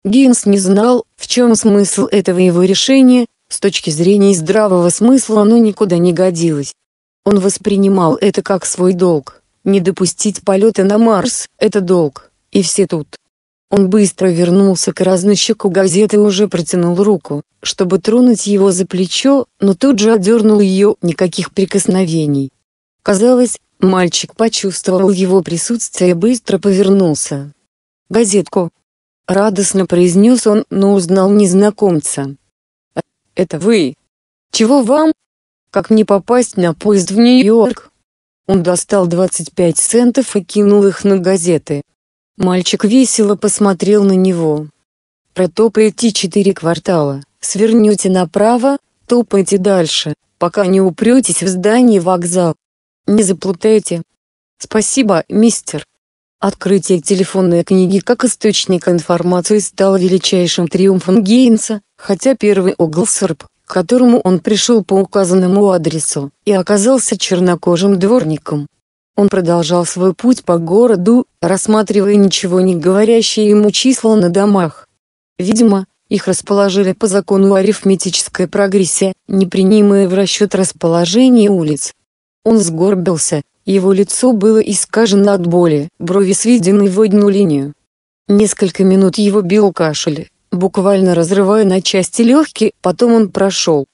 Гинс не знал, в чем смысл этого его решения, с точки зрения здравого смысла оно никуда не годилось. Он воспринимал это как свой долг. Не допустить полета на Марс – это долг, и все тут. Он быстро вернулся к разносчику газеты и уже протянул руку, чтобы тронуть его за плечо, но тут же отдернул ее, никаких прикосновений. Казалось, мальчик почувствовал его присутствие и быстро повернулся. «Газетку!» — радостно произнес он, но узнал незнакомца. «Это вы? Чего вам? Как мне попасть на поезд в Нью-Йорк?» Он достал 25 центов и кинул их на газеты. Мальчик весело посмотрел на него. Протопайте четыре квартала, свернете направо, топайте дальше, пока не упретесь в здание вокзал. Не заплутайте. Спасибо, мистер. Открытие телефонной книги как источника информации стало величайшим триумфом Гейнса, хотя первый Оглсерп, к которому он пришел по указанному адресу, и оказался чернокожим дворником. Он продолжал свой путь по городу, рассматривая ничего не говорящие ему числа на домах. Видимо, их расположили по закону арифметической прогрессии, непринимая в расчет расположение улиц. Он сгорбился, его лицо было искажено от боли, брови сведены в одну линию. Несколько минут его бил кашель, буквально разрывая на части легкие, потом он прошел.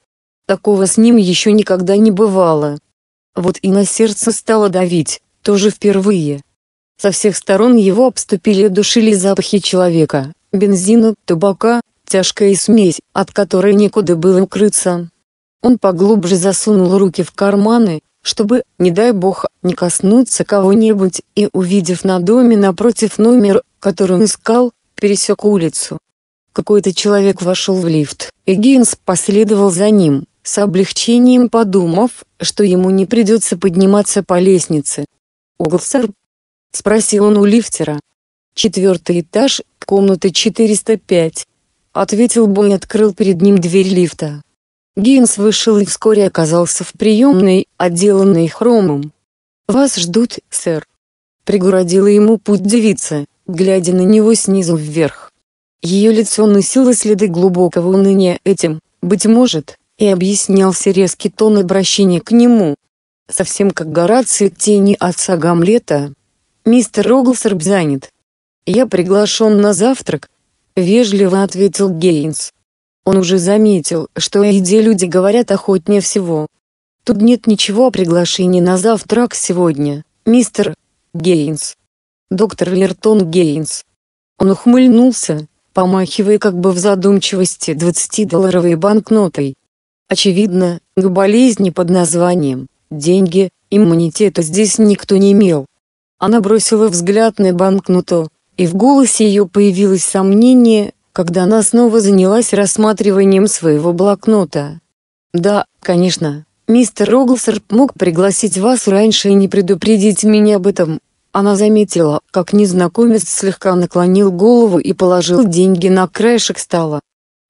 Такого с ним еще никогда не бывало. Вот и на сердце стало давить, тоже впервые. Со всех сторон его обступили душили запахи человека, бензина, табака, тяжкая смесь, от которой некуда было укрыться. Он поглубже засунул руки в карманы, чтобы, не дай бог, не коснуться кого-нибудь, и увидев на доме напротив номер, который он искал, пересек улицу. Какой-то человек вошел в лифт, и Гинс последовал за ним с облегчением подумав, что ему не придется подниматься по лестнице. «Углсер?» — спросил он у лифтера. «Четвертый этаж, комната 405», — ответил Бой и открыл перед ним дверь лифта. Гинс вышел и вскоре оказался в приемной, отделанной хромом. «Вас ждут, сэр», — пригородила ему путь девица, глядя на него снизу вверх. Ее лицо носило следы глубокого уныния этим, быть может, и объяснялся резкий тон обращения к нему. Совсем как Гораций тени отца Гамлета. «Мистер Оглсерб занят. Я приглашен на завтрак», — вежливо ответил Гейнс. Он уже заметил, что о еде люди говорят охотнее всего. Тут нет ничего о приглашении на завтрак сегодня, мистер Гейнс. Доктор Лертон Гейнс. Он ухмыльнулся, помахивая как бы в задумчивости 20-долларовой банкнотой. Очевидно, к болезни под названием «деньги» иммунитета здесь никто не имел. Она бросила взгляд на банкноту, и в голосе ее появилось сомнение, когда она снова занялась рассматриванием своего блокнота. «Да, конечно, мистер Роглсер мог пригласить вас раньше и не предупредить меня об этом». Она заметила, как незнакомец слегка наклонил голову и положил деньги на краешек стола.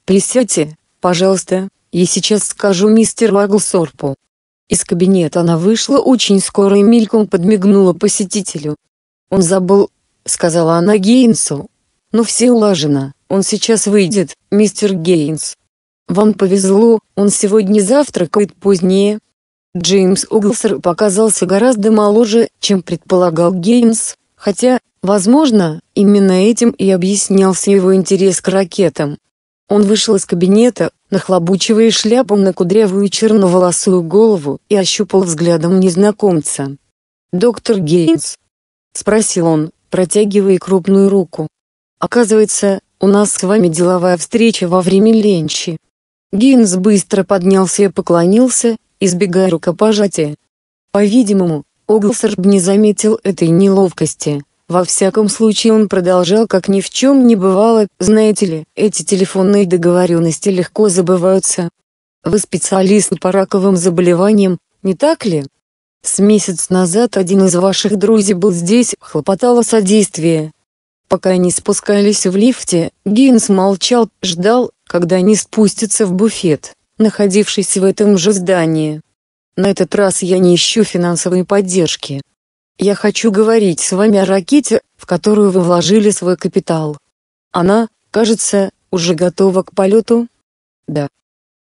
«Присядьте, пожалуйста», я сейчас скажу мистеру Аглсорпу. Из кабинета она вышла очень скоро и мельком подмигнула посетителю. Он забыл, сказала она Гейнсу. Но все улажено, он сейчас выйдет, мистер Гейнс. Вам повезло, он сегодня завтракает позднее. Джеймс Углсер показался гораздо моложе, чем предполагал Гейнс, хотя, возможно, именно этим и объяснялся его интерес к ракетам. Он вышел из кабинета, нахлобучивая шляпу на кудрявую черноволосую голову и ощупал взглядом незнакомца. «Доктор Гейнс?» — спросил он, протягивая крупную руку. «Оказывается, у нас с вами деловая встреча во время ленчи». Гейнс быстро поднялся и поклонился, избегая рукопожатия. По-видимому, Оглсерб не заметил этой неловкости. Во всяком случае он продолжал как ни в чем не бывало, знаете ли, эти телефонные договоренности легко забываются. Вы специалист по раковым заболеваниям, не так ли? С месяц назад один из ваших друзей был здесь, хлопотал о содействии. Пока они спускались в лифте, Гейнс молчал, ждал, когда они спустятся в буфет, находившийся в этом же здании. На этот раз я не ищу финансовой поддержки. Я хочу говорить с вами о ракете, в которую вы вложили свой капитал. Она, кажется, уже готова к полету? Да.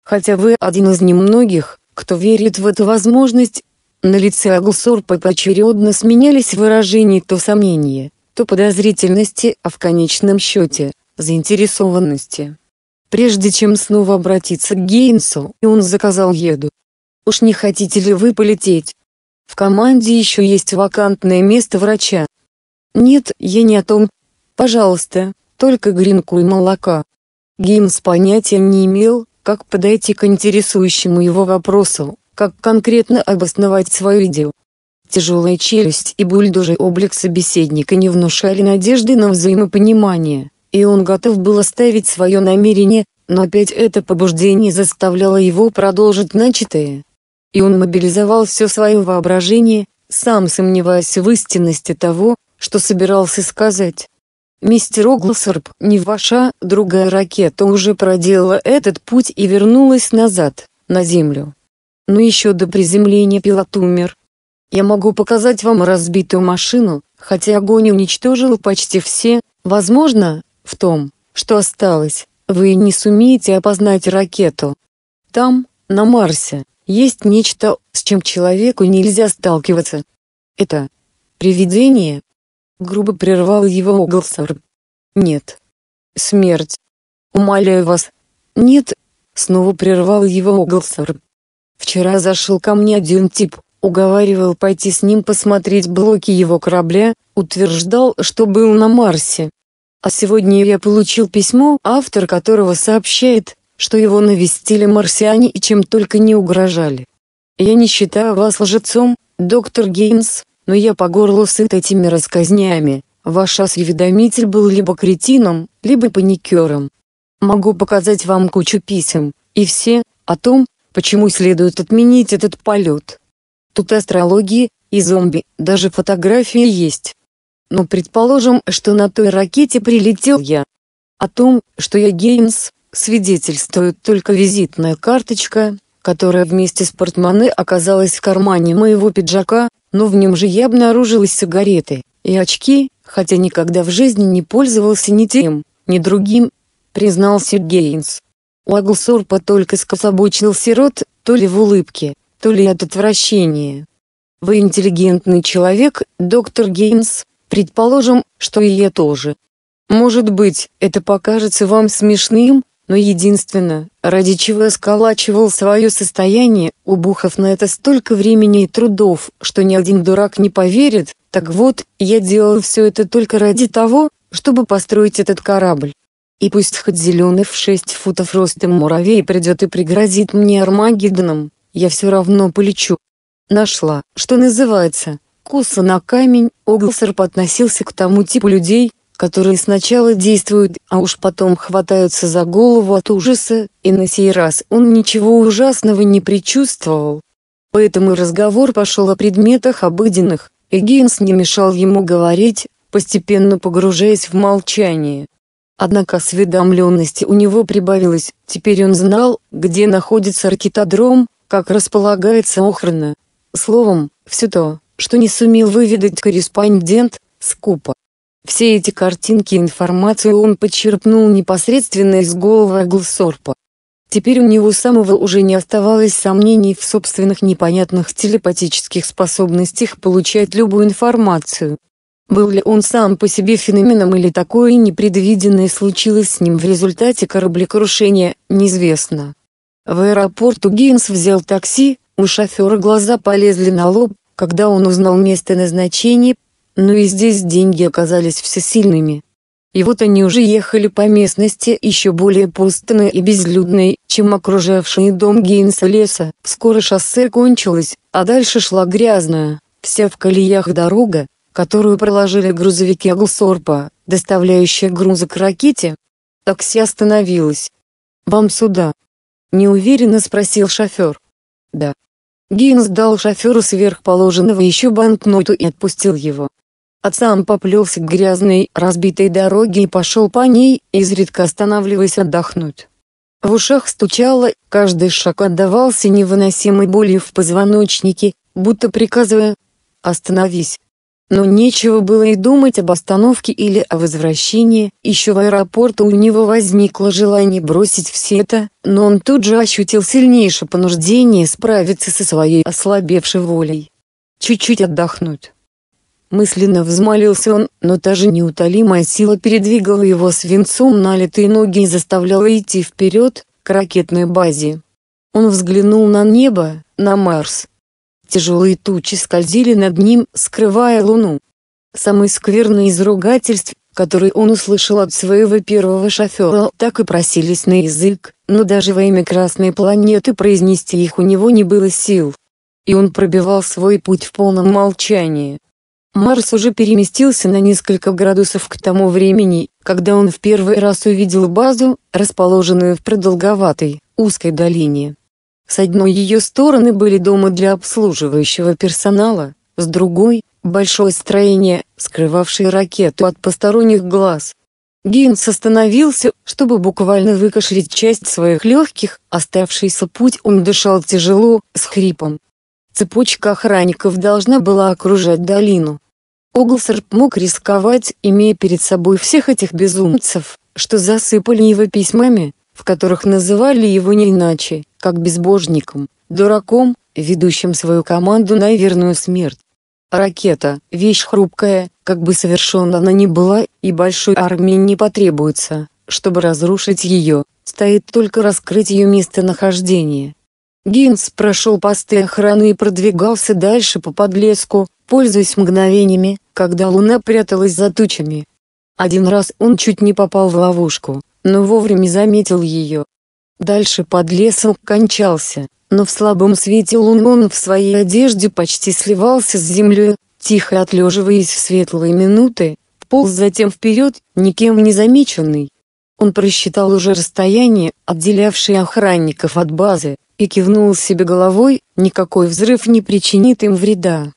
Хотя вы один из немногих, кто верит в эту возможность, на лице Аглсорпа поочередно сменялись выражения то сомнения, то подозрительности, а в конечном счете, заинтересованности. Прежде чем снова обратиться к Гейнсу, он заказал еду. Уж не хотите ли вы полететь? В команде еще есть вакантное место врача. Нет, я не о том. Пожалуйста, только гринку и молока. Геймс понятия не имел, как подойти к интересующему его вопросу, как конкретно обосновать свою идею. Тяжелая челюсть и бульдожий облик собеседника не внушали надежды на взаимопонимание, и он готов был оставить свое намерение, но опять это побуждение заставляло его продолжить начатое и он мобилизовал все свое воображение, сам сомневаясь в истинности того, что собирался сказать. Мистер Оглсорп, не ваша, другая ракета уже проделала этот путь и вернулась назад, на Землю. Но еще до приземления пилот умер. Я могу показать вам разбитую машину, хотя огонь уничтожил почти все, возможно, в том, что осталось, вы не сумеете опознать ракету. Там, на Марсе, есть нечто, с чем человеку нельзя сталкиваться. Это привидение. Грубо прервал его Оглсор. Нет. Смерть. Умоляю вас. Нет. Снова прервал его Оглсор. Вчера зашел ко мне один тип, уговаривал пойти с ним посмотреть блоки его корабля, утверждал, что был на Марсе. А сегодня я получил письмо, автор которого сообщает, что его навестили марсиане и чем только не угрожали. Я не считаю вас лжецом, доктор Гейнс, но я по горлу сыт этими рассказнями. Ваш осведомитель был либо кретином, либо паникером. Могу показать вам кучу писем, и все, о том, почему следует отменить этот полет. Тут астрологии, и зомби, даже фотографии есть. Но предположим, что на той ракете прилетел я. О том, что я Гейнс, свидетельствует только визитная карточка, которая вместе с портмоне оказалась в кармане моего пиджака, но в нем же я обнаружилась сигареты и очки, хотя никогда в жизни не пользовался ни тем, ни другим, признался Гейнс. У Аглсорпа только скособочился рот, то ли в улыбке, то ли от отвращения. Вы интеллигентный человек, доктор Гейнс, предположим, что и я тоже. Может быть, это покажется вам смешным, но единственное, ради чего сколачивал свое состояние, убухав на это столько времени и трудов, что ни один дурак не поверит, так вот, я делал все это только ради того, чтобы построить этот корабль. И пусть хоть зеленый в шесть футов ростом муравей придет и пригрозит мне Армагеддоном, я все равно полечу. Нашла, что называется, куса на камень, Оглсерп относился к тому типу людей, которые сначала действуют, а уж потом хватаются за голову от ужаса, и на сей раз он ничего ужасного не предчувствовал. Поэтому разговор пошел о предметах обыденных, и Гейнс не мешал ему говорить, постепенно погружаясь в молчание. Однако осведомленности у него прибавилось, теперь он знал, где находится аркитодром, как располагается охрана. Словом, все то, что не сумел выведать корреспондент, скупо. Все эти картинки и информацию он подчерпнул непосредственно из головы Аглсорпа. Теперь у него самого уже не оставалось сомнений в собственных непонятных телепатических способностях получать любую информацию. Был ли он сам по себе феноменом или такое непредвиденное случилось с ним в результате кораблекрушения, неизвестно. В аэропорту Гейнс взял такси, у шофера глаза полезли на лоб, когда он узнал место назначения, но и здесь деньги оказались всесильными. И вот они уже ехали по местности еще более пустынной и безлюдной, чем окружавший дом Гейнса леса. Скоро шоссе кончилось, а дальше шла грязная, вся в колеях дорога, которую проложили грузовики Аглсорпа, доставляющие грузы к ракете. Такси остановилось. «Вам сюда?» – неуверенно спросил шофер. «Да». Гинс дал шоферу сверхположенного еще банкноту и отпустил его. А сам поплелся к грязной, разбитой дороге и пошел по ней, изредка останавливаясь отдохнуть. В ушах стучало, каждый шаг отдавался невыносимой болью в позвоночнике, будто приказывая «Остановись». Но нечего было и думать об остановке или о возвращении, еще в аэропорту у него возникло желание бросить все это, но он тут же ощутил сильнейшее понуждение справиться со своей ослабевшей волей. Чуть-чуть отдохнуть. Мысленно взмолился он, но та же неутолимая сила передвигала его свинцом налитые ноги и заставляла идти вперед, к ракетной базе. Он взглянул на небо, на Марс. Тяжелые тучи скользили над ним, скрывая Луну. Самый скверный из ругательств, который он услышал от своего первого шофера, так и просились на язык, но даже во имя Красной планеты произнести их у него не было сил. И он пробивал свой путь в полном молчании. Марс уже переместился на несколько градусов к тому времени, когда он в первый раз увидел базу, расположенную в продолговатой, узкой долине. С одной ее стороны были дома для обслуживающего персонала, с другой – большое строение, скрывавшее ракету от посторонних глаз. Гинс остановился, чтобы буквально выкашлять часть своих легких, оставшийся путь он дышал тяжело, с хрипом. Цепочка охранников должна была окружать долину. Оглсерп мог рисковать, имея перед собой всех этих безумцев, что засыпали его письмами, в которых называли его не иначе, как безбожником, дураком, ведущим свою команду на верную смерть. Ракета – вещь хрупкая, как бы совершенно она ни была, и большой армии не потребуется, чтобы разрушить ее, стоит только раскрыть ее местонахождение. Гинс прошел посты охраны и продвигался дальше по подлеску, пользуясь мгновениями, когда луна пряталась за тучами. Один раз он чуть не попал в ловушку, но вовремя заметил ее. Дальше подлесок кончался, но в слабом свете луны он в своей одежде почти сливался с землей, тихо отлеживаясь в светлые минуты, полз затем вперед, никем не замеченный. Он просчитал уже расстояние, отделявшее охранников от базы, и кивнул себе головой, никакой взрыв не причинит им вреда.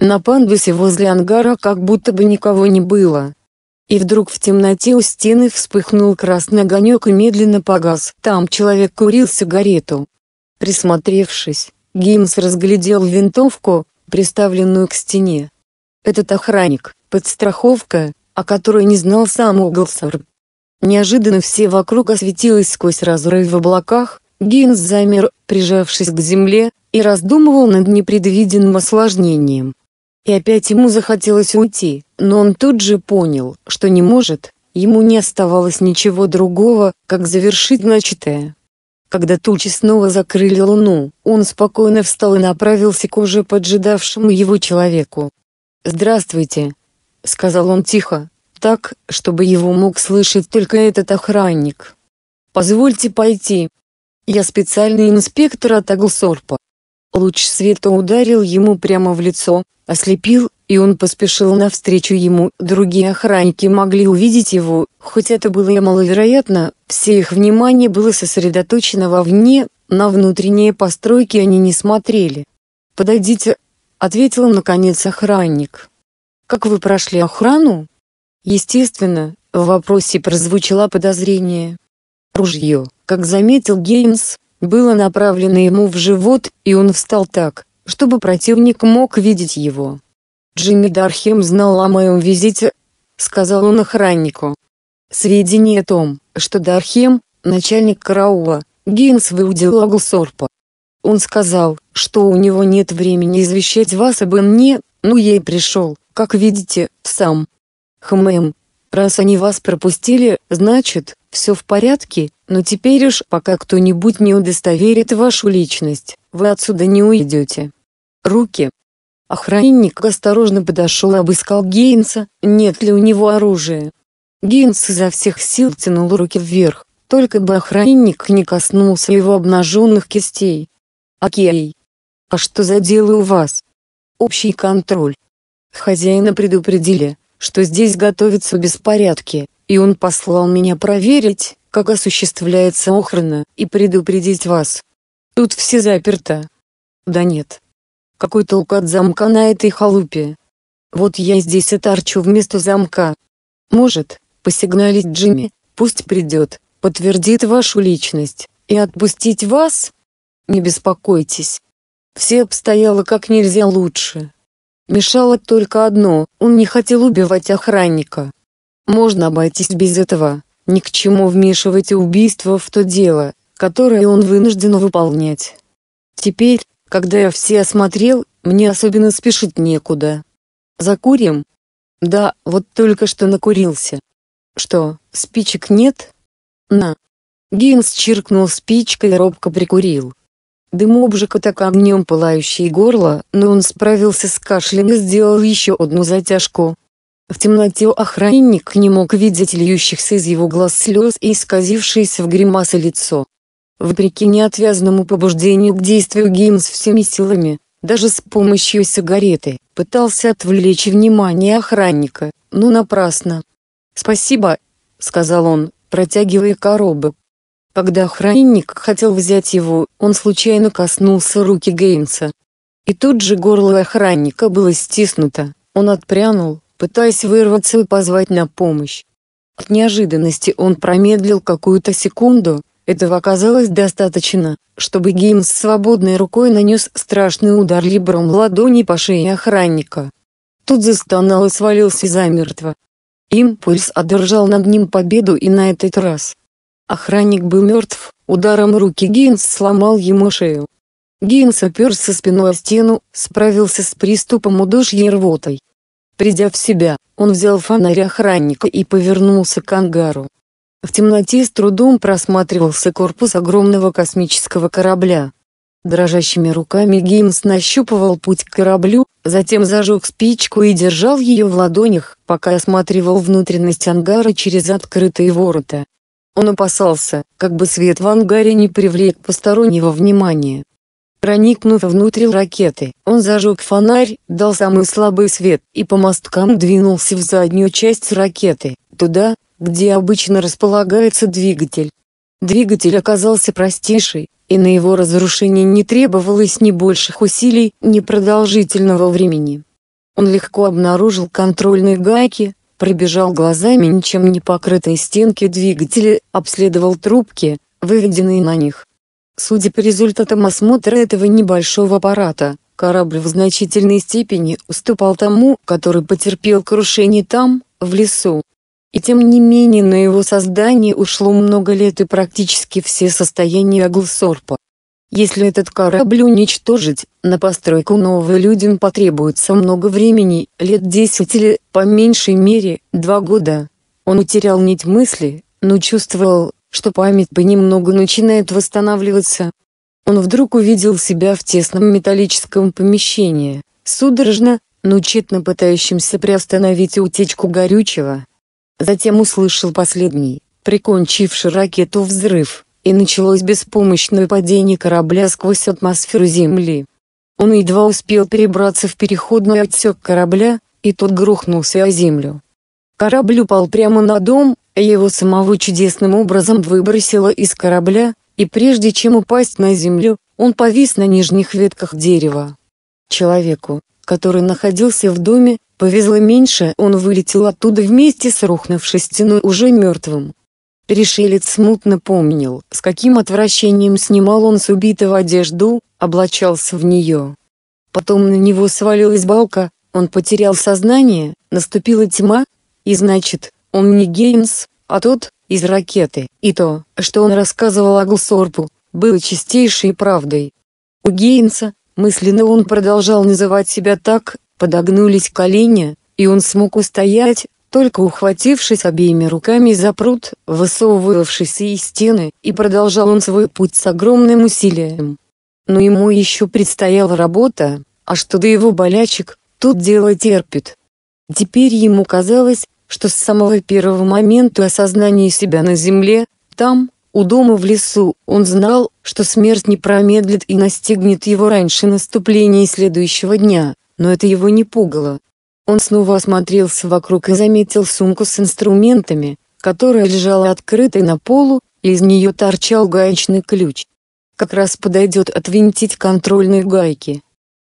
На пандусе возле ангара как будто бы никого не было. И вдруг в темноте у стены вспыхнул красный огонек и медленно погас. Там человек курил сигарету. Присмотревшись, Гимс разглядел винтовку, приставленную к стене. Этот охранник, подстраховка, о которой не знал сам Углсорб. Неожиданно все вокруг осветилось сквозь разрыв в облаках, Гинс замер, прижавшись к земле, и раздумывал над непредвиденным осложнением. И опять ему захотелось уйти, но он тут же понял, что не может, ему не оставалось ничего другого, как завершить начатое. Когда тучи снова закрыли луну, он спокойно встал и направился к уже поджидавшему его человеку. «Здравствуйте», — сказал он тихо, так, чтобы его мог слышать только этот охранник. «Позвольте пойти. Я специальный инспектор от Аглсорпа». Луч света ударил ему прямо в лицо, ослепил, и он поспешил навстречу ему. Другие охранники могли увидеть его, хоть это было и маловероятно, все их внимание было сосредоточено вовне, на внутренние постройки они не смотрели. «Подойдите», — ответил наконец охранник. «Как вы прошли охрану?» Естественно, в вопросе прозвучало подозрение. Ружье, как заметил Геймс, было направлено ему в живот, и он встал так, чтобы противник мог видеть его. Джимми Дархем знал о моем визите, сказал он охраннику. Сведения о том, что Дархем, начальник караула, Гинс выудил Аглсорпа. Он сказал, что у него нет времени извещать вас обо мне, но я и пришел, как видите, сам. Хмэм, раз они вас пропустили, значит, все в порядке, но теперь уж пока кто-нибудь не удостоверит вашу личность, вы отсюда не уйдете руки. Охранник осторожно подошел и обыскал Гейнса, нет ли у него оружия. Гейнс изо всех сил тянул руки вверх, только бы охранник не коснулся его обнаженных кистей. Окей. А что за дело у вас? Общий контроль. Хозяина предупредили, что здесь готовятся беспорядки, и он послал меня проверить, как осуществляется охрана, и предупредить вас. Тут все заперто. Да нет. Какой толк от замка на этой халупе? Вот я здесь и торчу вместо замка. Может, посигналить Джимми, пусть придет, подтвердит вашу личность, и отпустить вас? Не беспокойтесь. Все обстояло как нельзя лучше. Мешало только одно, он не хотел убивать охранника. Можно обойтись без этого, ни к чему вмешивать убийство в то дело, которое он вынужден выполнять. Теперь, когда я все осмотрел, мне особенно спешить некуда. Закурим? Да, вот только что накурился. Что, спичек нет? На. Гейнс чиркнул спичкой и робко прикурил. Дым обжег так огнем пылающее горло, но он справился с кашлем и сделал еще одну затяжку. В темноте охранник не мог видеть льющихся из его глаз слез и исказившееся в гримасы лицо. Вопреки неотвязному побуждению к действию Геймс всеми силами, даже с помощью сигареты, пытался отвлечь внимание охранника, но напрасно. «Спасибо», — сказал он, протягивая коробок. Когда охранник хотел взять его, он случайно коснулся руки Геймса. И тут же горло охранника было стиснуто, он отпрянул, пытаясь вырваться и позвать на помощь. От неожиданности он промедлил какую-то секунду, этого оказалось достаточно, чтобы Геймс свободной рукой нанес страшный удар либром ладони по шее охранника. Тот застонал и свалился замертво. Импульс одержал над ним победу и на этот раз, Охранник был мертв, ударом руки Гейнс сломал ему шею. Гейнс оперся спиной о стену, справился с приступом удушья и рвотой. Придя в себя, он взял фонарь охранника и повернулся к ангару. В темноте с трудом просматривался корпус огромного космического корабля. Дрожащими руками Геймс нащупывал путь к кораблю, затем зажег спичку и держал ее в ладонях, пока осматривал внутренность ангара через открытые ворота. Он опасался, как бы свет в ангаре не привлек постороннего внимания. Проникнув внутрь ракеты, он зажег фонарь, дал самый слабый свет и по мосткам двинулся в заднюю часть ракеты, туда, где обычно располагается двигатель. Двигатель оказался простейший, и на его разрушение не требовалось ни больших усилий, ни продолжительного времени. Он легко обнаружил контрольные гайки, пробежал глазами ничем не покрытые стенки двигателя, обследовал трубки, выведенные на них. Судя по результатам осмотра этого небольшого аппарата, корабль в значительной степени уступал тому, который потерпел крушение там, в лесу. И тем не менее на его создание ушло много лет и практически все состояния Аглсорпа. Если этот корабль уничтожить, на постройку нового людям потребуется много времени, лет 10 или, по меньшей мере, два года. Он утерял нить мысли, но чувствовал, что память понемногу начинает восстанавливаться. Он вдруг увидел себя в тесном металлическом помещении, судорожно, но тщетно пытающимся приостановить утечку горючего. Затем услышал последний, прикончивший ракету взрыв и началось беспомощное падение корабля сквозь атмосферу Земли. Он едва успел перебраться в переходный отсек корабля, и тот грохнулся о землю. Корабль упал прямо на дом, а его самого чудесным образом выбросило из корабля, и прежде чем упасть на землю, он повис на нижних ветках дерева. Человеку, который находился в доме, повезло меньше, он вылетел оттуда вместе с рухнувшей стеной уже мертвым. Пришелец смутно помнил, с каким отвращением снимал он с убитого одежду, облачался в нее. Потом на него свалилась балка, он потерял сознание, наступила тьма, и значит, он не Геймс, а тот, из ракеты, и то, что он рассказывал Аглсорпу, было чистейшей правдой. У Геймса, мысленно он продолжал называть себя так, подогнулись колени, и он смог устоять, только ухватившись обеими руками за пруд, высовывавшийся из стены, и продолжал он свой путь с огромным усилием. Но ему еще предстояла работа, а что до его болячек, тут дело терпит. Теперь ему казалось, что с самого первого момента осознания себя на земле, там, у дома в лесу, он знал, что смерть не промедлит и настигнет его раньше наступления следующего дня, но это его не пугало. Он снова осмотрелся вокруг и заметил сумку с инструментами, которая лежала открытой на полу, и из нее торчал гаечный ключ. как раз подойдет отвинтить контрольные гайки.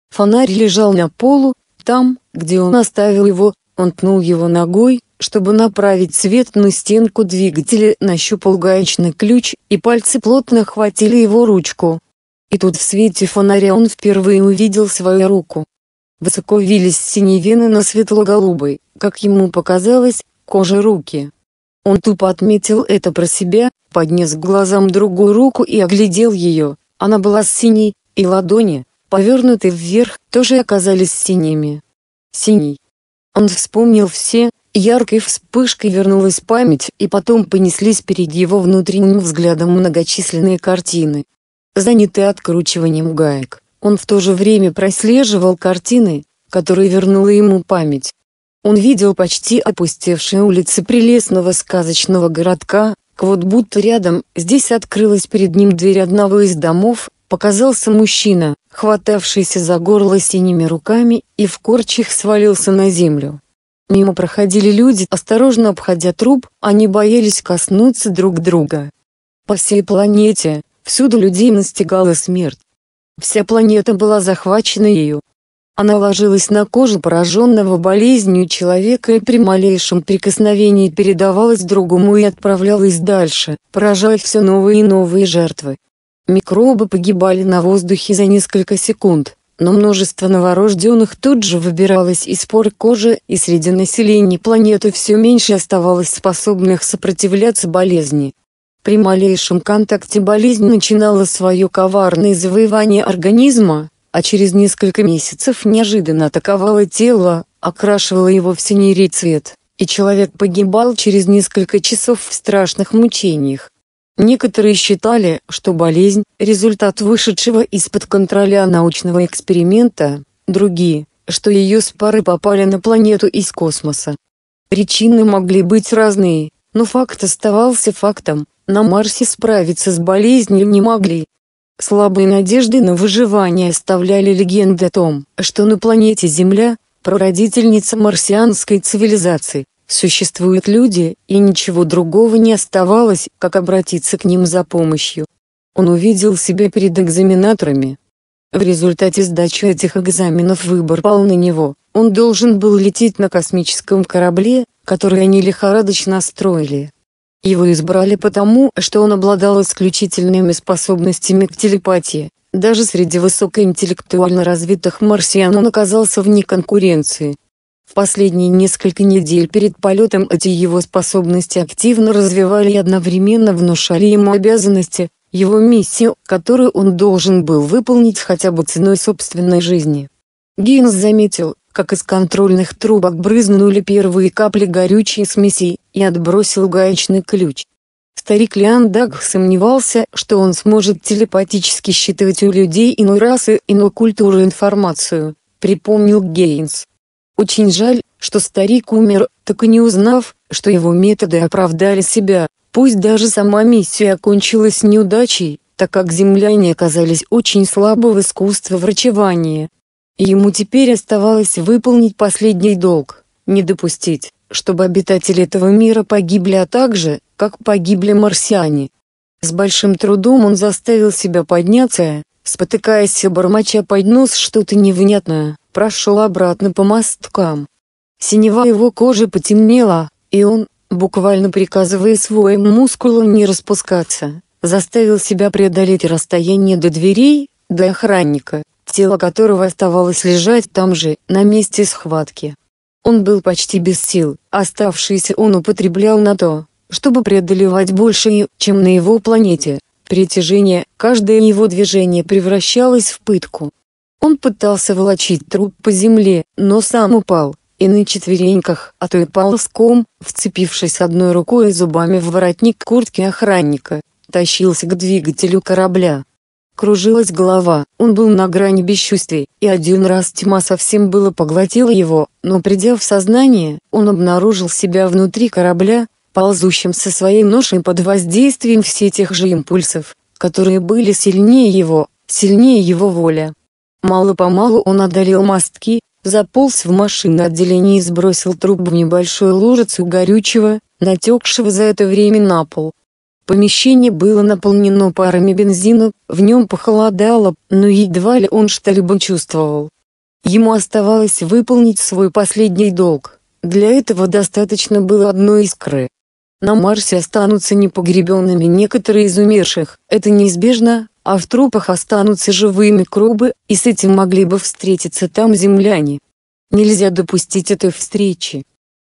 Фонарь лежал на полу, там, где он оставил его, он пнул его ногой, чтобы направить свет на стенку двигателя, нащупал гаечный ключ, и пальцы плотно хватили его ручку. И тут в свете фонаря он впервые увидел свою руку. Высоко вились синие вены на светло-голубой, как ему показалось, коже руки. Он тупо отметил это про себя, поднес к глазам другую руку и оглядел ее, она была синей, и ладони, повернутые вверх, тоже оказались синими. Синий. Он вспомнил все, яркой вспышкой вернулась память и потом понеслись перед его внутренним взглядом многочисленные картины. Занятый откручиванием гаек, он в то же время прослеживал картины, которые вернула ему память. Он видел почти опустевшие улицы прелестного сказочного городка, вот будто рядом, здесь открылась перед ним дверь одного из домов, показался мужчина, хватавшийся за горло синими руками, и в корчах свалился на землю. Мимо проходили люди, осторожно обходя труп, они боялись коснуться друг друга. По всей планете, всюду людей настигала смерть. Вся планета была захвачена ею. Она ложилась на кожу пораженного болезнью человека и при малейшем прикосновении передавалась другому и отправлялась дальше, поражая все новые и новые жертвы. Микробы погибали на воздухе за несколько секунд, но множество новорожденных тут же выбиралось из пор кожи, и среди населения планеты все меньше оставалось способных сопротивляться болезни. При малейшем контакте болезнь начинала свое коварное завоевание организма, а через несколько месяцев неожиданно атаковала тело, окрашивала его в синий цвет, и человек погибал через несколько часов в страшных мучениях. Некоторые считали, что болезнь – результат вышедшего из-под контроля научного эксперимента, другие, что ее спары попали на планету из космоса. Причины могли быть разные, но факт оставался фактом, на Марсе справиться с болезнью не могли. Слабые надежды на выживание оставляли легенды о том, что на планете Земля, прародительница марсианской цивилизации, Существуют люди, и ничего другого не оставалось, как обратиться к ним за помощью. Он увидел себя перед экзаменаторами. В результате сдачи этих экзаменов выбор пал на него, он должен был лететь на космическом корабле, который они лихорадочно строили. Его избрали потому, что он обладал исключительными способностями к телепатии. Даже среди высокоинтеллектуально развитых марсиан он оказался вне конкуренции. В последние несколько недель перед полетом эти его способности активно развивали и одновременно внушали ему обязанности, его миссию, которую он должен был выполнить хотя бы ценой собственной жизни. Гейнс заметил, как из контрольных трубок брызнули первые капли горючей смеси, и отбросил гаечный ключ. Старик Лиан Даг сомневался, что он сможет телепатически считывать у людей иной расы, иной культуры информацию, припомнил Гейнс. Очень жаль, что старик умер, так и не узнав, что его методы оправдали себя, пусть даже сама миссия окончилась неудачей, так как земляне оказались очень слабы в искусстве врачевания. Ему теперь оставалось выполнить последний долг, не допустить, чтобы обитатели этого мира погибли а также, как погибли марсиане. С большим трудом он заставил себя подняться, спотыкаясь и бормоча под нос что-то невнятное прошел обратно по мосткам. Синева его кожи потемнела, и он, буквально приказывая своим мускулам не распускаться, заставил себя преодолеть расстояние до дверей, до охранника, тело которого оставалось лежать там же, на месте схватки. Он был почти без сил, оставшиеся он употреблял на то, чтобы преодолевать больше, чем на его планете. Притяжение, каждое его движение превращалось в пытку. Он пытался волочить труп по земле, но сам упал, и на четвереньках, а то и ползком, вцепившись одной рукой и зубами в воротник куртки охранника, тащился к двигателю корабля. Кружилась голова, он был на грани бесчувствий, и один раз тьма совсем было поглотила его, но придя в сознание, он обнаружил себя внутри корабля, ползущим со своей ношей под воздействием все тех же импульсов, которые были сильнее его, сильнее его воля. Мало-помалу он одолел мостки, заполз в машинное отделение и сбросил труп в небольшую лужицу горючего, натекшего за это время на пол. Помещение было наполнено парами бензина, в нем похолодало, но едва ли он что-либо чувствовал. Ему оставалось выполнить свой последний долг. Для этого достаточно было одной искры. На Марсе останутся непогребенными некоторые из умерших, это неизбежно, а в трупах останутся живые микробы, и с этим могли бы встретиться там земляне. Нельзя допустить этой встречи.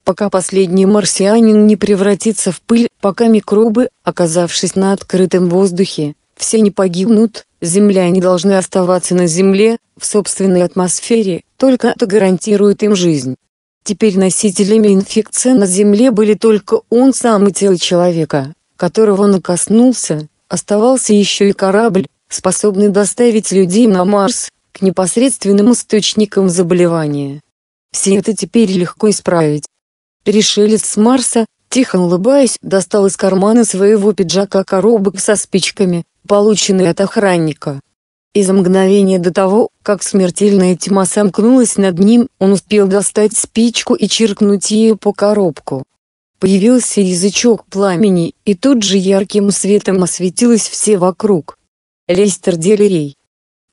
Пока последний марсианин не превратится в пыль, пока микробы, оказавшись на открытом воздухе, все не погибнут, земляне должны оставаться на Земле, в собственной атмосфере, только это гарантирует им жизнь. Теперь носителями инфекции на Земле были только он сам и тело человека, которого он коснулся, оставался еще и корабль, способный доставить людей на Марс, к непосредственным источникам заболевания. Все это теперь легко исправить. Пришелец с Марса, тихо улыбаясь, достал из кармана своего пиджака коробок со спичками, полученный от охранника. И за мгновение до того, как смертельная тьма сомкнулась над ним, он успел достать спичку и чиркнуть ею по коробку. Появился язычок пламени, и тут же ярким светом осветилось все вокруг. Лестер Делерей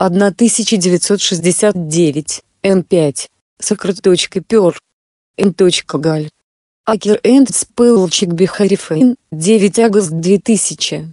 1969, Н5, сократочка пер, Н. Галь. Акер энд Спелчик Бихарифейн, 9 август 2000,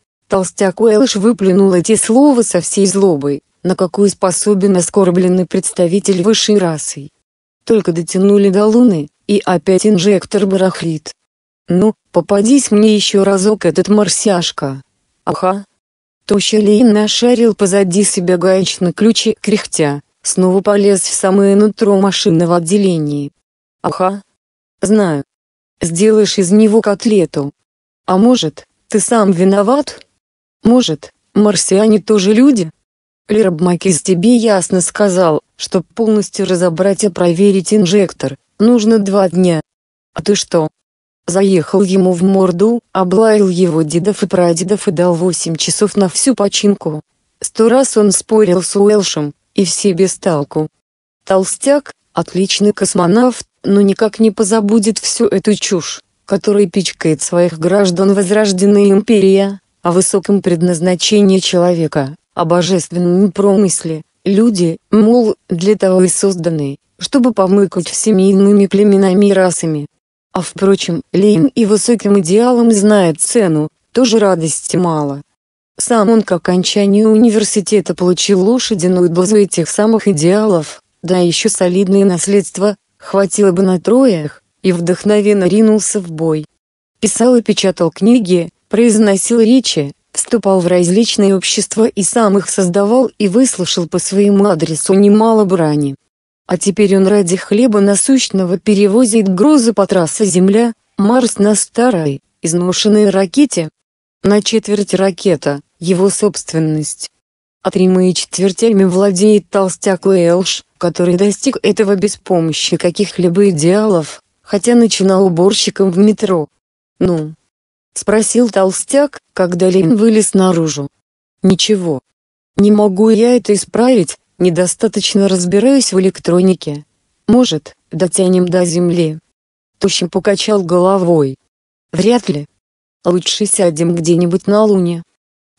Толстяк Уэлш выплюнул эти слова со всей злобой, на какую способен оскорбленный представитель высшей расы. Только дотянули до Луны, и опять инжектор барахлит. Ну, попадись мне еще разок этот марсиашка. Аха. Тоща Лейн нашарил позади себя гаечный ключ и, кряхтя, снова полез в самое нутро машинного отделения. Аха. Знаю, сделаешь из него котлету. А может, ты сам виноват? Может, марсиане тоже люди? Лербмакис тебе ясно сказал, что полностью разобрать и проверить инжектор, нужно два дня. А ты что? Заехал ему в морду, облаял его дедов и прадедов и дал восемь часов на всю починку. Сто раз он спорил с Уэлшем, и все без толку. Толстяк, отличный космонавт, но никак не позабудет всю эту чушь, которой пичкает своих граждан возрожденная империя, о высоком предназначении человека, о божественном промысле. Люди, мол, для того и созданы, чтобы помыкать всеми иными племенами и расами. А впрочем, Лейн и высоким идеалам знает цену, тоже радости мало. Сам он к окончанию университета получил лошадиную дозу этих самых идеалов, да еще солидное наследство, хватило бы на троих, и вдохновенно ринулся в бой. Писал и печатал книги, произносил речи, вступал в различные общества и сам их создавал и выслушал по своему адресу немало брани. А теперь он ради хлеба насущного перевозит грузы по трассе Земля, Марс на старой, изношенной ракете. На четверть ракета, его собственность. А тремя четвертями владеет толстяк Уэлш, который достиг этого без помощи каких-либо идеалов, хотя начинал уборщиком в метро. «Ну?» — спросил толстяк, когда Лин вылез наружу. «Ничего. Не могу я это исправить, недостаточно разбираюсь в электронике. Может, дотянем до земли?» Тощим покачал головой. «Вряд ли. Лучше сядем где-нибудь на Луне.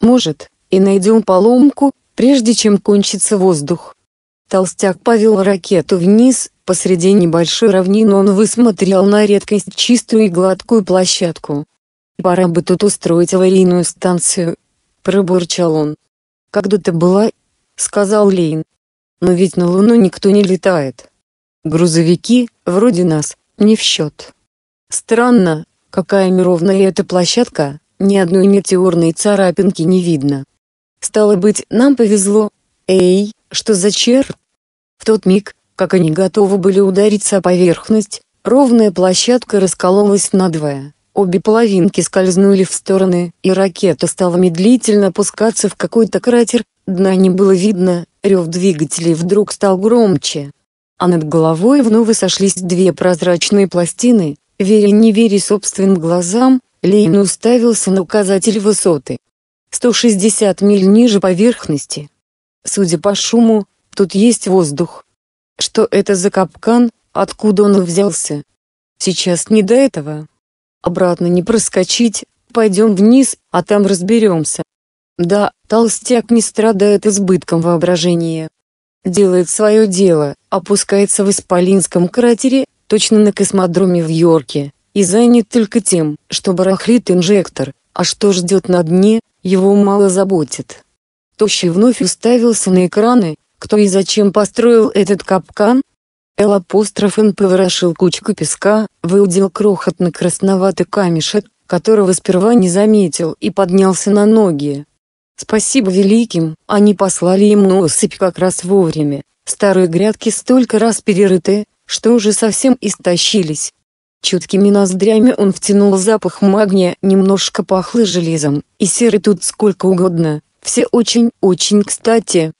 Может, и найдем поломку, прежде чем кончится воздух». Толстяк повел ракету вниз, посреди небольшой равнины он высмотрел на редкость чистую и гладкую площадку. Пора бы тут устроить аварийную станцию. пробурчал он. «Когда-то была», — сказал Лейн. «Но ведь на Луну никто не летает. Грузовики, вроде нас, не в счет. Странно, какая неровная эта площадка, ни одной метеорной царапинки не видно. Стало быть, нам повезло. Эй, что за чер? В тот миг, как они готовы были удариться о поверхность, ровная площадка раскололась надвое. Обе половинки скользнули в стороны, и ракета стала медлительно опускаться в какой-то кратер, дна не было видно, рев двигателей вдруг стал громче. А над головой вновь сошлись две прозрачные пластины, веря не веря собственным глазам, Лейн уставился на указатель высоты. 160 миль ниже поверхности. Судя по шуму, тут есть воздух. Что это за капкан, откуда он взялся? Сейчас не до этого. Обратно не проскочить, пойдем вниз, а там разберемся. Да, толстяк не страдает избытком воображения. Делает свое дело, опускается в Исполинском кратере, точно на космодроме в Йорке, и занят только тем, что барахлит инжектор, а что ждет на дне, его мало заботит. Тощий вновь уставился на экраны, кто и зачем построил этот капкан? Л апостроф Н поворошил кучку песка, выудил крохотный красноватый камешек, которого сперва не заметил и поднялся на ноги. Спасибо великим, они послали ему осыпь как раз вовремя. Старые грядки столько раз перерыты, что уже совсем истощились. Чуткими ноздрями он втянул запах магния, немножко пахло железом, и серы тут сколько угодно, все очень-очень кстати.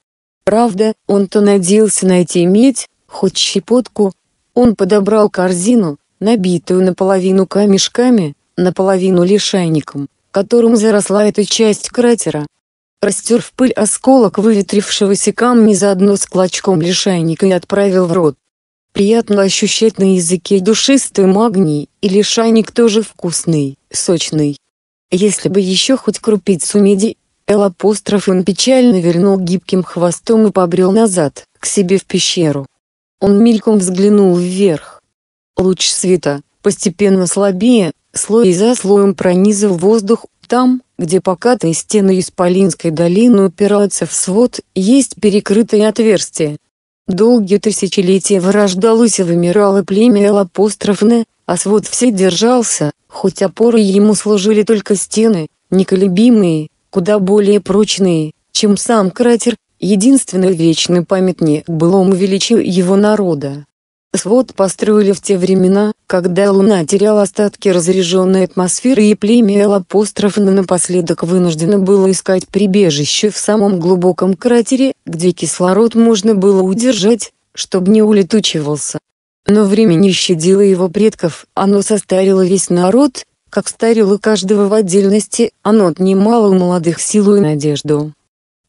Правда, он-то надеялся найти медь, хоть щепотку. Он подобрал корзину, набитую наполовину камешками, наполовину лишайником, которым заросла эта часть кратера. Растер в пыль осколок выветрившегося камня заодно с клочком лишайника и отправил в рот. Приятно ощущать на языке душистый магний, и лишайник тоже вкусный, сочный. Если бы еще хоть крупицу меди, Эл апостроф он печально вернул гибким хвостом и побрел назад, к себе в пещеру. Он мельком взглянул вверх. Луч света, постепенно слабее, слой за слоем пронизывал воздух, там, где покатые стены Исполинской долины упираются в свод, есть перекрытые отверстия, Долгие тысячелетия вырождалось и вымирало племя Элапострофне, а свод все держался, хоть опорой ему служили только стены, неколебимые, куда более прочные, чем сам кратер, единственный вечный памятник былому величию его народа. Свод построили в те времена, когда Луна теряла остатки разряженной атмосферы и племя Элапострофна напоследок вынуждено было искать прибежище в самом глубоком кратере, где кислород можно было удержать, чтобы не улетучивался. Но время не щадило его предков, оно состарило весь народ, как старило каждого в отдельности, оно отнимало у молодых силу и надежду.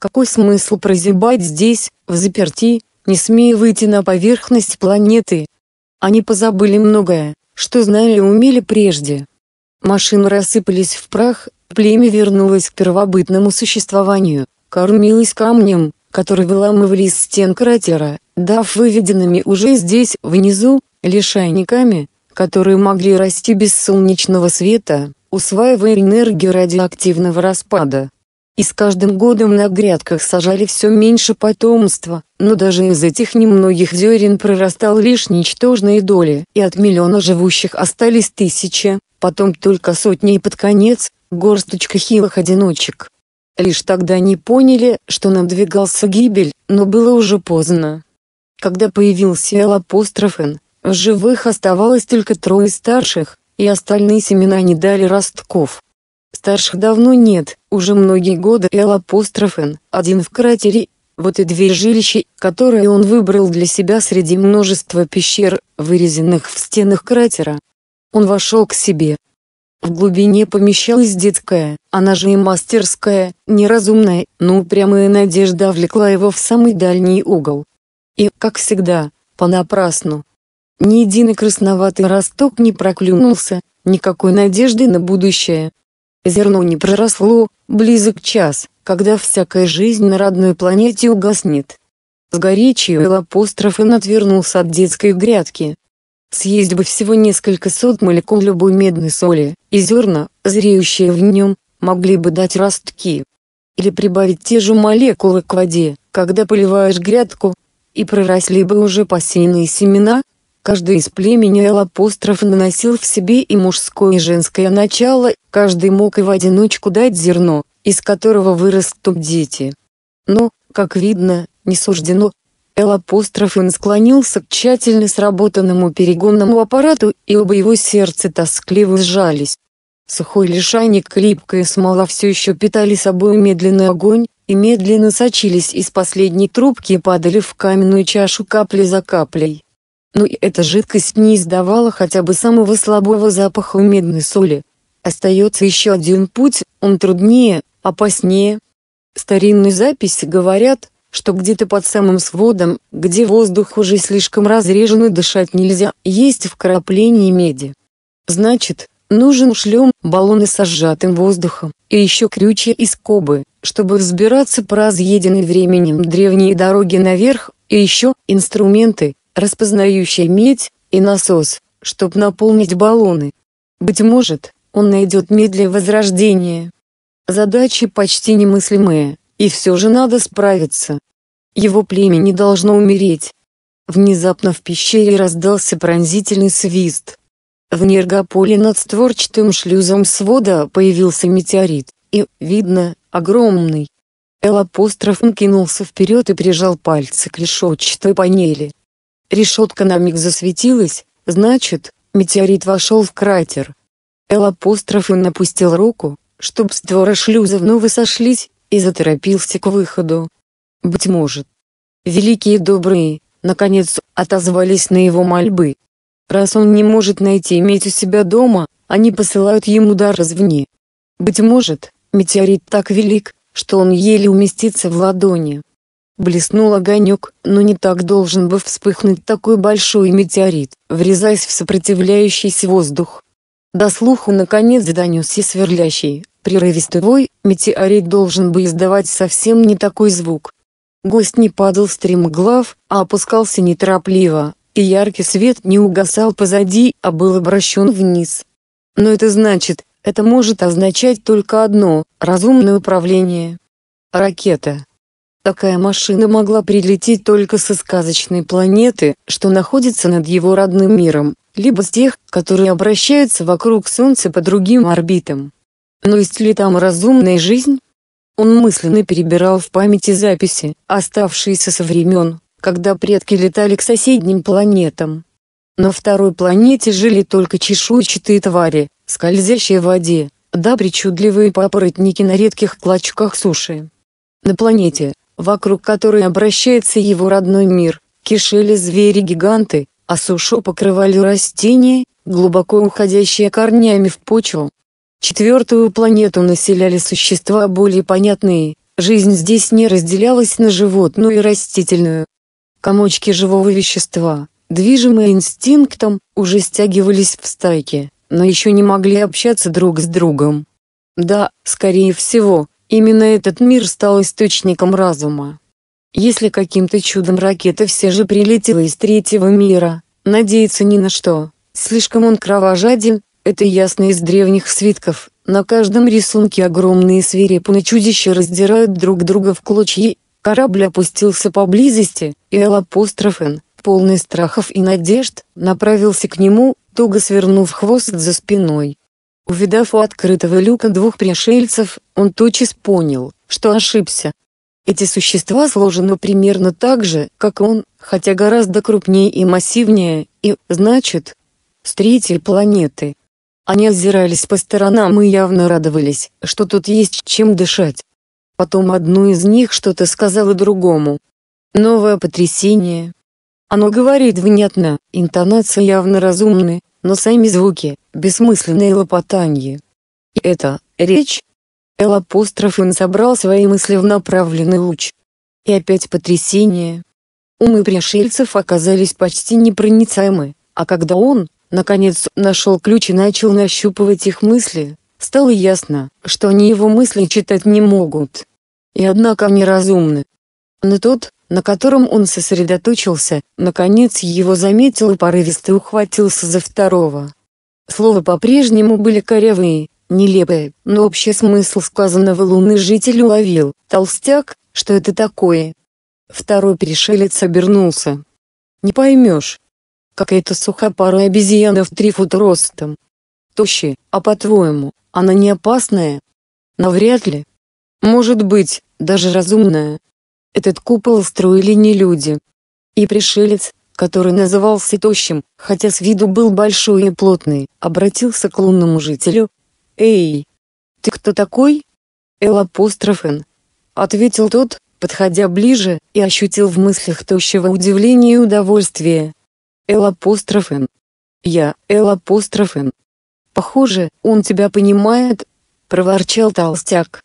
Какой смысл прозябать здесь, в заперти, не смея выйти на поверхность планеты. Они позабыли многое, что знали и умели прежде. Машины рассыпались в прах, племя вернулось к первобытному существованию, кормилось камнем, который выламывали из стен кратера, дав выведенными уже здесь, внизу, лишайниками, которые могли расти без солнечного света, усваивая энергию радиоактивного распада. И с каждым годом на грядках сажали все меньше потомства, но даже из этих немногих зерен прорастал лишь ничтожные доли, и от миллиона живущих остались тысячи, потом только сотни и под конец, горсточка хилых одиночек. Лишь тогда не поняли, что надвигался гибель, но было уже поздно. Когда появился Элапострофен, в живых оставалось только трое старших, и остальные семена не дали ростков. Старших давно нет, уже многие годы Эл апострофен, один в кратере, вот и дверь жилища, которое он выбрал для себя среди множества пещер, вырезанных в стенах кратера. Он вошел к себе. В глубине помещалась детская, она же и мастерская, неразумная, но упрямая надежда влекла его в самый дальний угол. И, как всегда, понапрасну. Ни единый красноватый росток не проклюнулся, никакой надежды на будущее. Зерно не проросло, близок час, когда всякая жизнь на родной планете угаснет. С горечью апострофен отвернулся от детской грядки. Съесть бы всего несколько сот молекул любой медной соли, и зерна, зреющие в нем, могли бы дать ростки. или прибавить те же молекулы к воде, когда поливаешь грядку, и проросли бы уже посеянные семена, каждый из племени Л-апостроф наносил в себе и мужское и женское начало, каждый мог и в одиночку дать зерно, из которого вырастут дети. Но, как видно, не суждено. Л-апостроф он склонился к тщательно сработанному перегонному аппарату, и оба его сердца тоскливо сжались. Сухой лишайник липкая смола все еще питали собой медленный огонь, и медленно сочились из последней трубки и падали в каменную чашу капли за каплей. Но и эта жидкость не издавала хотя бы самого слабого запаха медной соли. Остается еще один путь, он труднее, опаснее. Старинные записи говорят, что где-то под самым сводом, где воздух уже слишком разрежен и дышать нельзя, есть вкрапление меди. Значит, нужен шлем, баллоны со сжатым воздухом, и еще крючья и скобы, чтобы взбираться по разъеденной временем древней дороге наверх, и еще инструменты, распознающие медь, и насос, чтобы наполнить баллоны. Быть может, он найдет медь для возрождения. Задачи почти немыслимые, и все же надо справиться. Его племя не должно умереть. Внезапно в пещере раздался пронзительный свист. В Нергополе над створчатым шлюзом свода появился метеорит, и, видно, огромный. Эл-апостроф кинулся вперед и прижал пальцы к решетчатой панели. Решетка на миг засветилась, значит, метеорит вошел в кратер. Эл-апостроф напустил руку, чтоб створы шлюза вновь сошлись, и заторопился к выходу. Быть может, великие добрые, наконец, отозвались на его мольбы. Раз он не может найти иметь у себя дома, они посылают ему дар извне. Быть может, метеорит так велик, что он еле уместится в ладони. Блеснул огонек, но не так должен бы вспыхнуть такой большой метеорит, врезаясь в сопротивляющийся воздух. До слуху наконец донесся сверлящий, прерывистый вой, метеорит должен бы издавать совсем не такой звук. Гость не падал стремглав, а опускался неторопливо, и яркий свет не угасал позади, а был обращен вниз. Но это значит, это может означать только одно – разумное управление. Ракета. Такая машина могла прилететь только со сказочной планеты, что находится над его родным миром, либо с тех, которые обращаются вокруг Солнца по другим орбитам. Но есть ли там разумная жизнь? Он мысленно перебирал в памяти записи, оставшиеся со времен, когда предки летали к соседним планетам. На второй планете жили только чешуйчатые твари, скользящие в воде, да причудливые папоротники на редких клочках суши. На планете, вокруг которой обращается его родной мир, кишели звери-гиганты, а сушу покрывали растения, глубоко уходящие корнями в почву. Четвертую планету населяли существа более понятные, жизнь здесь не разделялась на животную и растительную, Комочки живого вещества, движимые инстинктом, уже стягивались в стайки, но еще не могли общаться друг с другом. Да, скорее всего, именно этот мир стал источником разума. Если каким-то чудом ракета все же прилетела из третьего мира, надеяться ни на что, слишком он кровожаден, это ясно из древних свитков, на каждом рисунке огромные свирепые чудища раздирают друг друга в клочья Корабль опустился поблизости, и Эл-апострофен, полный страхов и надежд, направился к нему, туго свернув хвост за спиной. Увидав у открытого люка двух пришельцев, он тотчас понял, что ошибся. Эти существа сложены примерно так же, как он, хотя гораздо крупнее и массивнее, и, значит, с третьей планеты. Они озирались по сторонам и явно радовались, что тут есть чем дышать. Потом одну из них что-то сказала другому. Новое потрясение. Оно говорит внятно, интонация явно разумны, но сами звуки – бессмысленное лопотанье. И это речь. Л-апостроф он собрал свои мысли в направленный луч. И опять потрясение. Умы пришельцев оказались почти непроницаемы, а когда он, наконец, нашел ключ и начал нащупывать их мысли, Стало ясно, что они его мысли читать не могут. И однако они разумны. Но тот, на котором он сосредоточился, наконец его заметил и порывисто ухватился за второго. Слова по-прежнему были корявые, нелепое, но общий смысл сказанного лунный житель уловил. Толстяк, что это такое? Второй пришелец обернулся. Не поймешь. Какая-то сухопарая обезьяна в три фута ростом. Тощая, а по-твоему, она не опасная? Навряд ли. Может быть, даже разумная. Этот купол строили не люди. И пришелец, который назывался Тощим, хотя с виду был большой и плотный, обратился к лунному жителю. «Эй! Ты кто такой?» «Эл апострофен», — ответил тот, подходя ближе, и ощутил в мыслях тощего удивления и удовольствия. «Эл апострофен». «Я, Эл апострофен». «Похоже, он тебя понимает», — проворчал толстяк.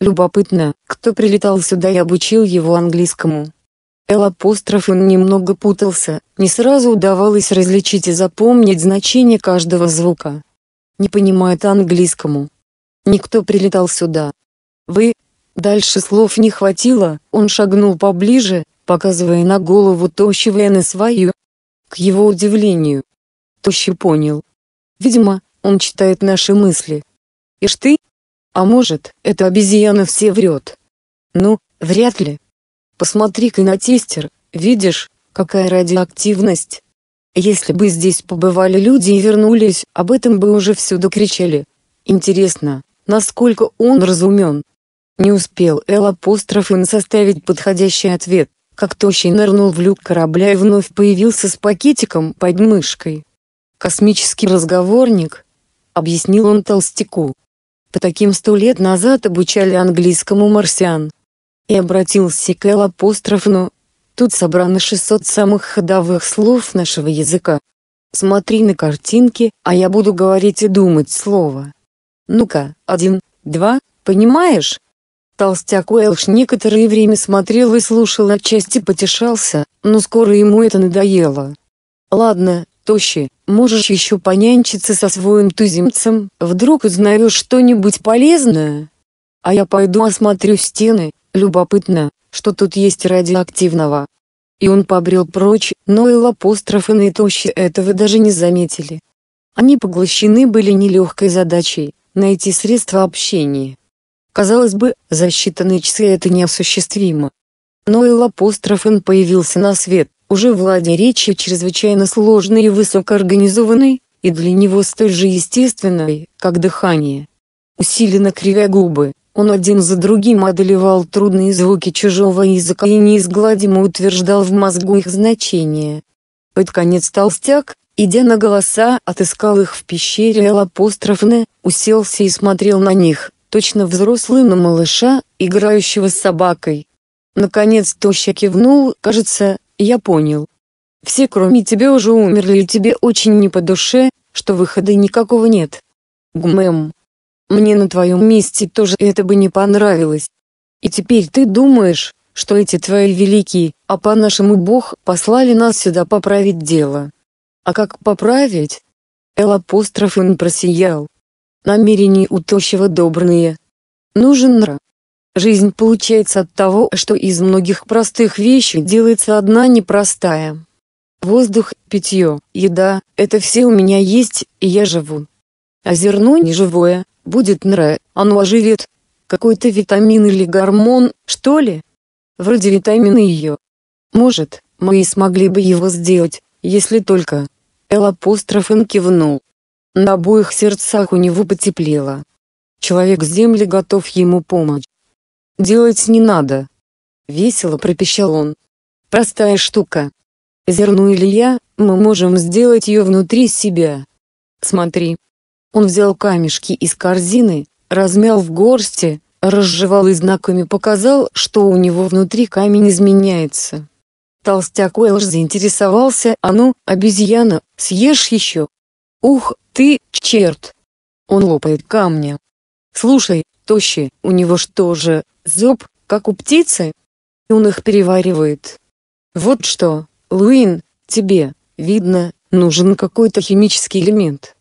Любопытно, кто прилетал сюда и обучил его английскому. Эл апостроф он немного путался, не сразу удавалось различить и запомнить значение каждого звука. Не понимает английскому. Никто прилетал сюда. Вы? Дальше слов не хватило, он шагнул поближе, показывая на голову тощего Эна свою. К его удивлению. Тощий понял. Видимо, он читает наши мысли. Ишь ты, а может, эта обезьяна все врет? Ну, вряд ли. Посмотри-ка на тестер, видишь, какая радиоактивность? Если бы здесь побывали люди и вернулись, об этом бы уже всюду кричали. Интересно, насколько он разумен? Не успел Эл апострофен составить подходящий ответ, как Тощий нырнул в люк корабля и вновь появился с пакетиком под мышкой. «Космический разговорник», — объяснил он толстяку. По таким сто лет назад обучали английскому марсиан. И обратился к Эл апострофну. Тут собрано 600 самых ходовых слов нашего языка. Смотри на картинки, а я буду говорить и думать слово. Ну-ка, один, два, понимаешь? Толстяк Уэлш некоторое время смотрел и слушал отчасти потешался, но скоро ему это надоело. Ладно, Тощи, можешь еще понянчиться со своим туземцем, вдруг узнаешь что-нибудь полезное? А я пойду осмотрю стены, любопытно, что тут есть радиоактивного. И он побрел прочь, но и апострофы и Тощи этого даже не заметили. Они поглощены были нелегкой задачей – найти средства общения. Казалось бы, за считанные часы это неосуществимо. Но и апострофен появился на свет, уже владе речи чрезвычайно сложной и высокоорганизованной, и для него столь же естественной, как дыхание. Усиленно кривя губы, он один за другим одолевал трудные звуки чужого языка и неизгладимо утверждал в мозгу их значение. Под конец толстяк, идя на голоса, отыскал их в пещере Л-апострофне, уселся и смотрел на них, точно взрослый на малыша, играющего с собакой. Наконец Тоща кивнул, кажется, я понял. Все кроме тебя уже умерли и тебе очень не по душе, что выхода никакого нет. Гмэм. Мне на твоем месте тоже это бы не понравилось. И теперь ты думаешь, что эти твои великие, а по-нашему Бог послали нас сюда поправить дело. А как поправить? Эл апостроф он просиял. Намерения у тощего добрые. Нужен нрав. Жизнь получается от того, что из многих простых вещей делается одна непростая. Воздух, питье, еда – это все у меня есть, и я живу. А зерно неживое, будет нра, оно оживет. Какой-то витамин или гормон, что ли? Вроде витамина ее. Может, мы и смогли бы его сделать, если только. Эл апострофен кивнул. На обоих сердцах у него потеплело. Человек с земли готов ему помочь. Делать не надо. Весело пропищал он. Простая штука. Зерно или я, мы можем сделать ее внутри себя. Смотри. Он взял камешки из корзины, размял в горсти, разжевал и знаками показал, что у него внутри камень изменяется. Толстяк Уэлш заинтересовался, а ну, обезьяна, съешь еще? Ух, ты, черт! Он лопает камня. Слушай, тощий, у него что же, зуб, как у птицы? И он их переваривает. Вот что, Луин, тебе, видно, нужен какой-то химический элемент.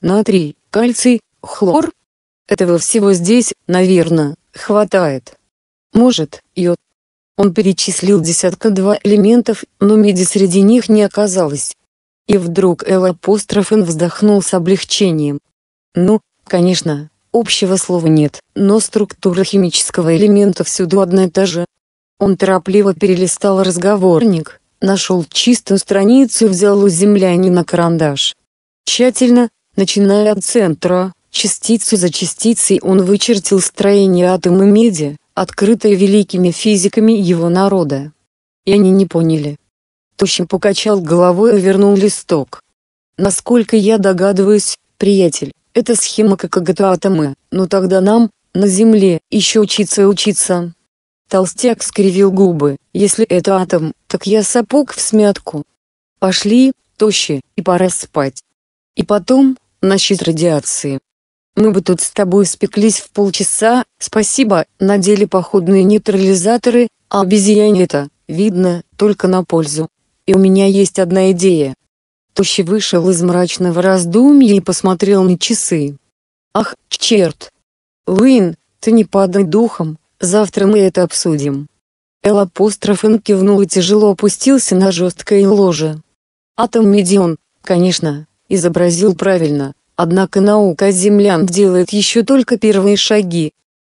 Натрий, кальций, хлор? Этого всего здесь, наверное, хватает. Может, йод. Он перечислил десятка-два элементов, но меди среди них не оказалось. И вдруг Эл Апострофен вздохнул с облегчением. Ну, Конечно, общего слова нет, но структура химического элемента всюду одна и та же. Он торопливо перелистал разговорник, нашел чистую страницу и взял у землянина карандаш. Тщательно, начиная от центра, частицу за частицей он вычертил строение атома меди, открытое великими физиками его народа. И они не поняли. Тощим покачал головой и вернул листок. Насколько я догадываюсь, приятель, это схема как атомы, но тогда нам, на Земле, еще учиться и учиться. Толстяк скривил губы, если это атом, так я сапог в смятку. Пошли, тощи, и пора спать. И потом, насчет радиации. Мы бы тут с тобой спеклись в полчаса, спасибо, надели походные нейтрализаторы, а обезьяне это, видно, только на пользу. И у меня есть одна идея. Тощий вышел из мрачного раздумья и посмотрел на часы. Ах, черт! Луин, ты не падай духом, завтра мы это обсудим. Эл апострофен кивнул и тяжело опустился на жесткое ложе. Атом медион, конечно, изобразил правильно, однако наука землян делает еще только первые шаги.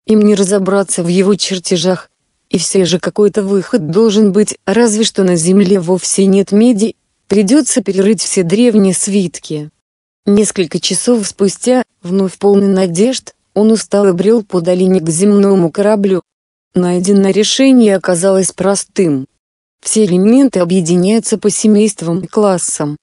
Им не разобраться в его чертежах. И все же какой-то выход должен быть, разве что на Земле вовсе нет меди, придется перерыть все древние свитки. Несколько часов спустя, вновь полный надежд, он устал и брел по долине к земному кораблю. Найденное решение оказалось простым. Все элементы объединяются по семействам и классам.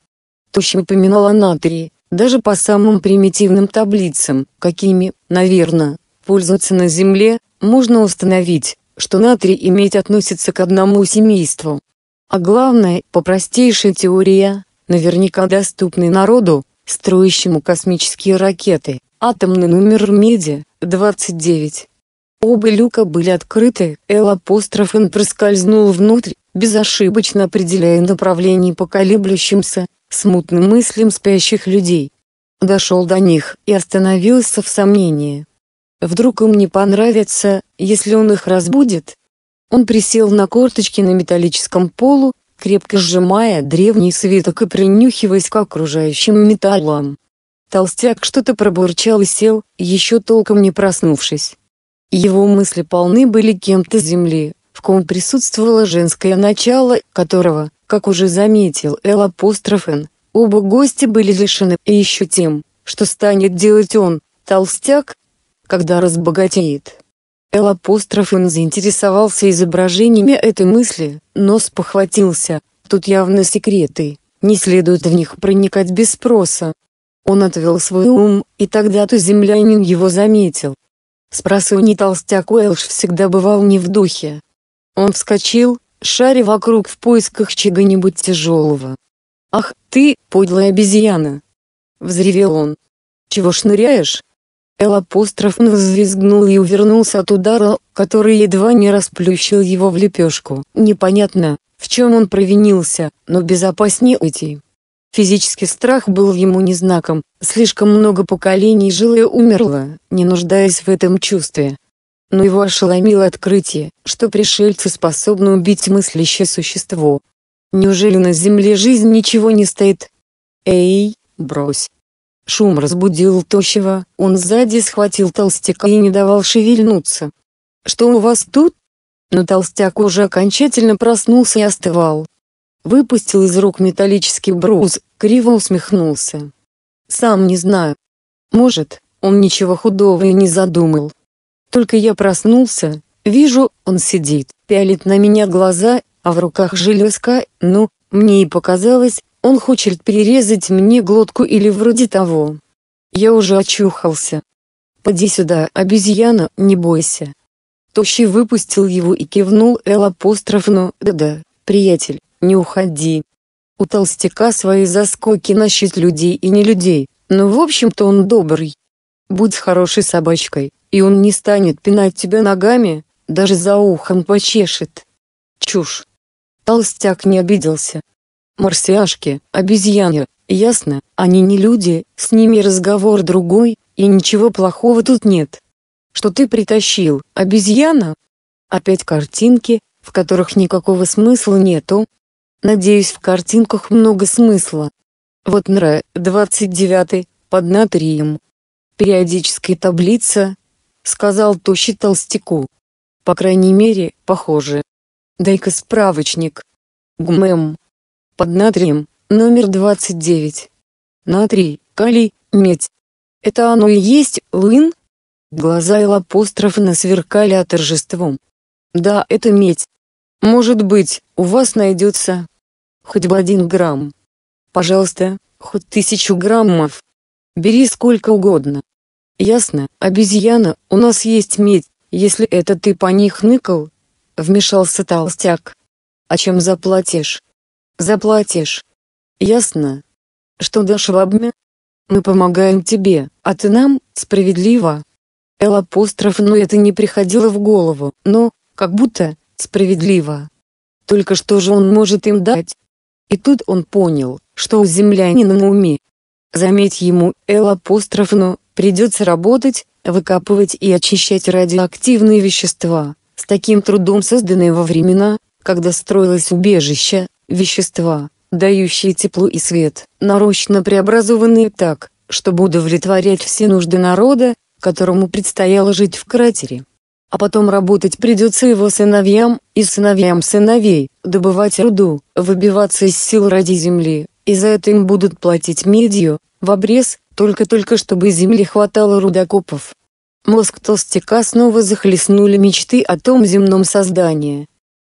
Тощий упоминал о натрии, даже по самым примитивным таблицам, какими, наверное, пользуются на Земле, можно установить, что натрий иметь относится к одному семейству. А главное, по простейшей теории, наверняка доступной народу, строящему космические ракеты, атомный номер меди, 29. Оба люка были открыты, Л апострофен проскользнул внутрь, безошибочно определяя направление по колеблющимся, смутным мыслям спящих людей. Дошел до них и остановился в сомнении. Вдруг им не понравится, если он их разбудит? Он присел на корточки на металлическом полу, крепко сжимая древний свиток и принюхиваясь к окружающим металлам. Толстяк что-то пробурчал и сел, еще толком не проснувшись. Его мысли полны были кем-то земли, в ком присутствовало женское начало, которого, как уже заметил Эл Апострофен, оба гостя были лишены и еще тем, что станет делать он, толстяк, когда разбогатеет. Эл Апострофен заинтересовался изображениями этой мысли, но спохватился, тут явно секреты, не следует в них проникать без спроса. Он отвел свой ум, и тогда-то землянин его заметил. Спросонья толстяк Уэлш всегда бывал не в духе. Он вскочил, шаря вокруг в поисках чего-нибудь тяжелого. «Ах, ты, подлая обезьяна!» — взревел он. «Чего шныряешь?» Эл апостроф взвизгнул и увернулся от удара, который едва не расплющил его в лепешку. Непонятно, в чем он провинился, но безопаснее уйти. Физический страх был ему не знаком, слишком много поколений жило и умерло, не нуждаясь в этом чувстве но его ошеломило открытие, что пришельцы способны убить мыслящее существо. Неужели на земле жизнь ничего не стоит? Эй, брось. Шум разбудил тощего, он сзади схватил толстяка и не давал шевельнуться. Что у вас тут? Но толстяк уже окончательно проснулся и остывал. Выпустил из рук металлический брус, криво усмехнулся. Сам не знаю. Может, он ничего худого и не задумал. Только я проснулся, вижу, он сидит, пялит на меня глаза, а в руках железка, ну, мне и показалось, он хочет перерезать мне глотку или вроде того. Я уже очухался. Поди сюда, обезьяна, не бойся. Тощий выпустил его и кивнул Эл апострофну, да-да, приятель, не уходи. У толстяка свои заскоки насчет людей и не людей, но в общем-то он добрый. Будь хорошей собачкой, и он не станет пинать тебя ногами, даже за ухом почешет. Чушь. Толстяк не обиделся. Марсиашки, обезьяны, ясно, они не люди, с ними разговор другой, и ничего плохого тут нет. Что ты притащил, обезьяна? Опять картинки, в которых никакого смысла нету? Надеюсь, в картинках много смысла. Вот Нра, 29 под натрием, Периодическая таблица, сказал Тощий толстяку. По крайней мере, похоже. Дай-ка справочник. ГМЭМ. Под натрием, номер 29. Натрий, калий, медь. Это оно и есть, Лын? Глаза Элапострофа сверкали от торжеством. Да, это медь. Может быть, у вас найдется хоть бы один грамм. Пожалуйста, хоть тысячу граммов. Бери сколько угодно. Ясно, обезьяна, у нас есть медь, если это ты по них ныкал. Вмешался толстяк. А чем заплатишь? Заплатишь. Ясно. Что дашь в обмен? Мы помогаем тебе, а ты нам, справедливо. Эл апостроф, но это не приходило в голову, но, как будто, справедливо. Только что же он может им дать? И тут он понял, что у землянина на уме. Заметь ему, Эл апостроф, но, придется работать, выкапывать и очищать радиоактивные вещества, с таким трудом созданные во времена, когда строилось убежище, вещества, дающие тепло и свет, нарочно преобразованные так, чтобы удовлетворять все нужды народа, которому предстояло жить в кратере. А потом работать придется его сыновьям и сыновьям сыновей, добывать руду, выбиваться из сил ради земли, и за это им будут платить медью, в обрез, только-только чтобы земли хватало рудокопов. Мозг толстяка снова захлестнули мечты о том земном создании.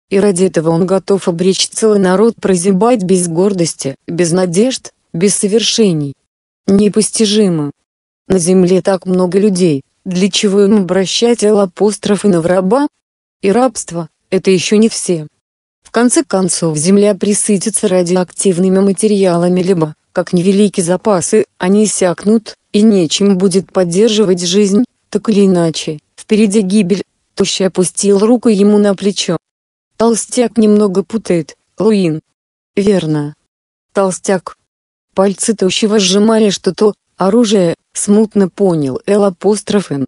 И ради этого он готов обречь целый народ прозябать без гордости, без надежд, без совершений. Непостижимо. На земле так много людей, для чего им обращать апострофы на раба? И рабство – это еще не все. В конце концов земля присытится радиоактивными материалами либо, как невеликие запасы, они иссякнут, и нечем будет поддерживать жизнь, так или иначе, впереди гибель. Тощий опустил руку ему на плечо. Толстяк немного путает, Луин. Верно. Толстяк. Пальцы Тощего сжимали что-то, оружие, смутно понял Эл апостроф Н.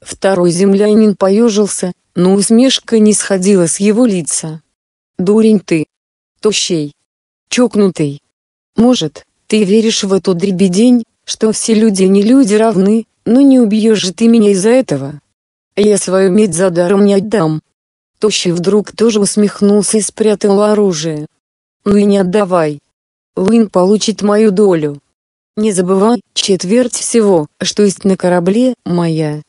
Второй землянин поежился, но усмешка не сходила с его лица. «Дурень ты! Тощей! Чокнутый! Может, ты веришь в эту дребедень, что все люди не люди равны, но не убьешь же ты меня из-за этого? Я свою медь за даром не отдам!» Тощий вдруг тоже усмехнулся и спрятал оружие. «Ну и не отдавай! Лын получит мою долю!» Не забывай, четверть всего, что есть на корабле, моя.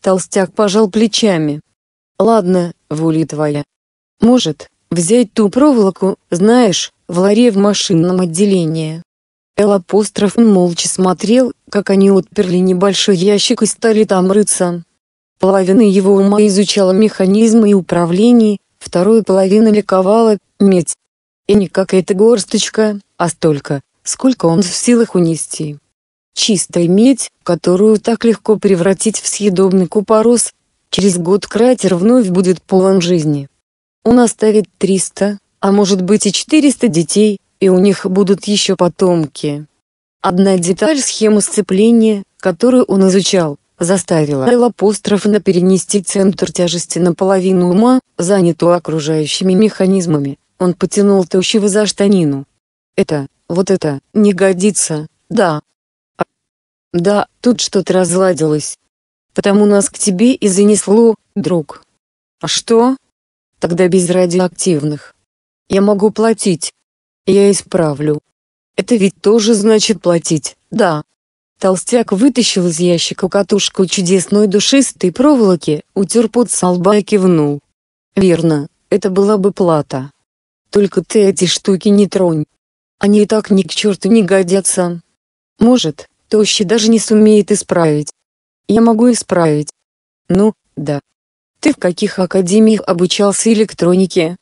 Толстяк пожал плечами. Ладно, воля твоя. Может, взять ту проволоку, знаешь, в ларе в машинном отделении. Эл апостроф молча смотрел, как они отперли небольшой ящик и стали там рыться. Половина его ума изучала механизмы и управление, вторую половину ликовала, медь. И не какая-то горсточка, а столько, сколько он в силах унести. Чистая медь, которую так легко превратить в съедобный купорос, через год кратер вновь будет полон жизни. Он оставит 300, а может быть и 400 детей, и у них будут еще потомки. Одна деталь схемы сцепления, которую он изучал, заставила Эл Апострофа перенести центр тяжести на половину ума, занятую окружающими механизмами. Он потянул тощего за штанину. Это, вот это, не годится, да. А, да, тут что-то разладилось. Потому нас к тебе и занесло, друг. А что? Тогда без радиоактивных. Я могу платить. Я исправлю. Это ведь тоже значит платить, да. Толстяк вытащил из ящика катушку чудесной душистой проволоки, утер пот со и кивнул. Верно, это была бы плата. Только ты эти штуки не тронь. Они и так ни к черту не годятся. Может, Тощий даже не сумеет исправить. Я могу исправить. Ну, да. Ты в каких академиях обучался электронике?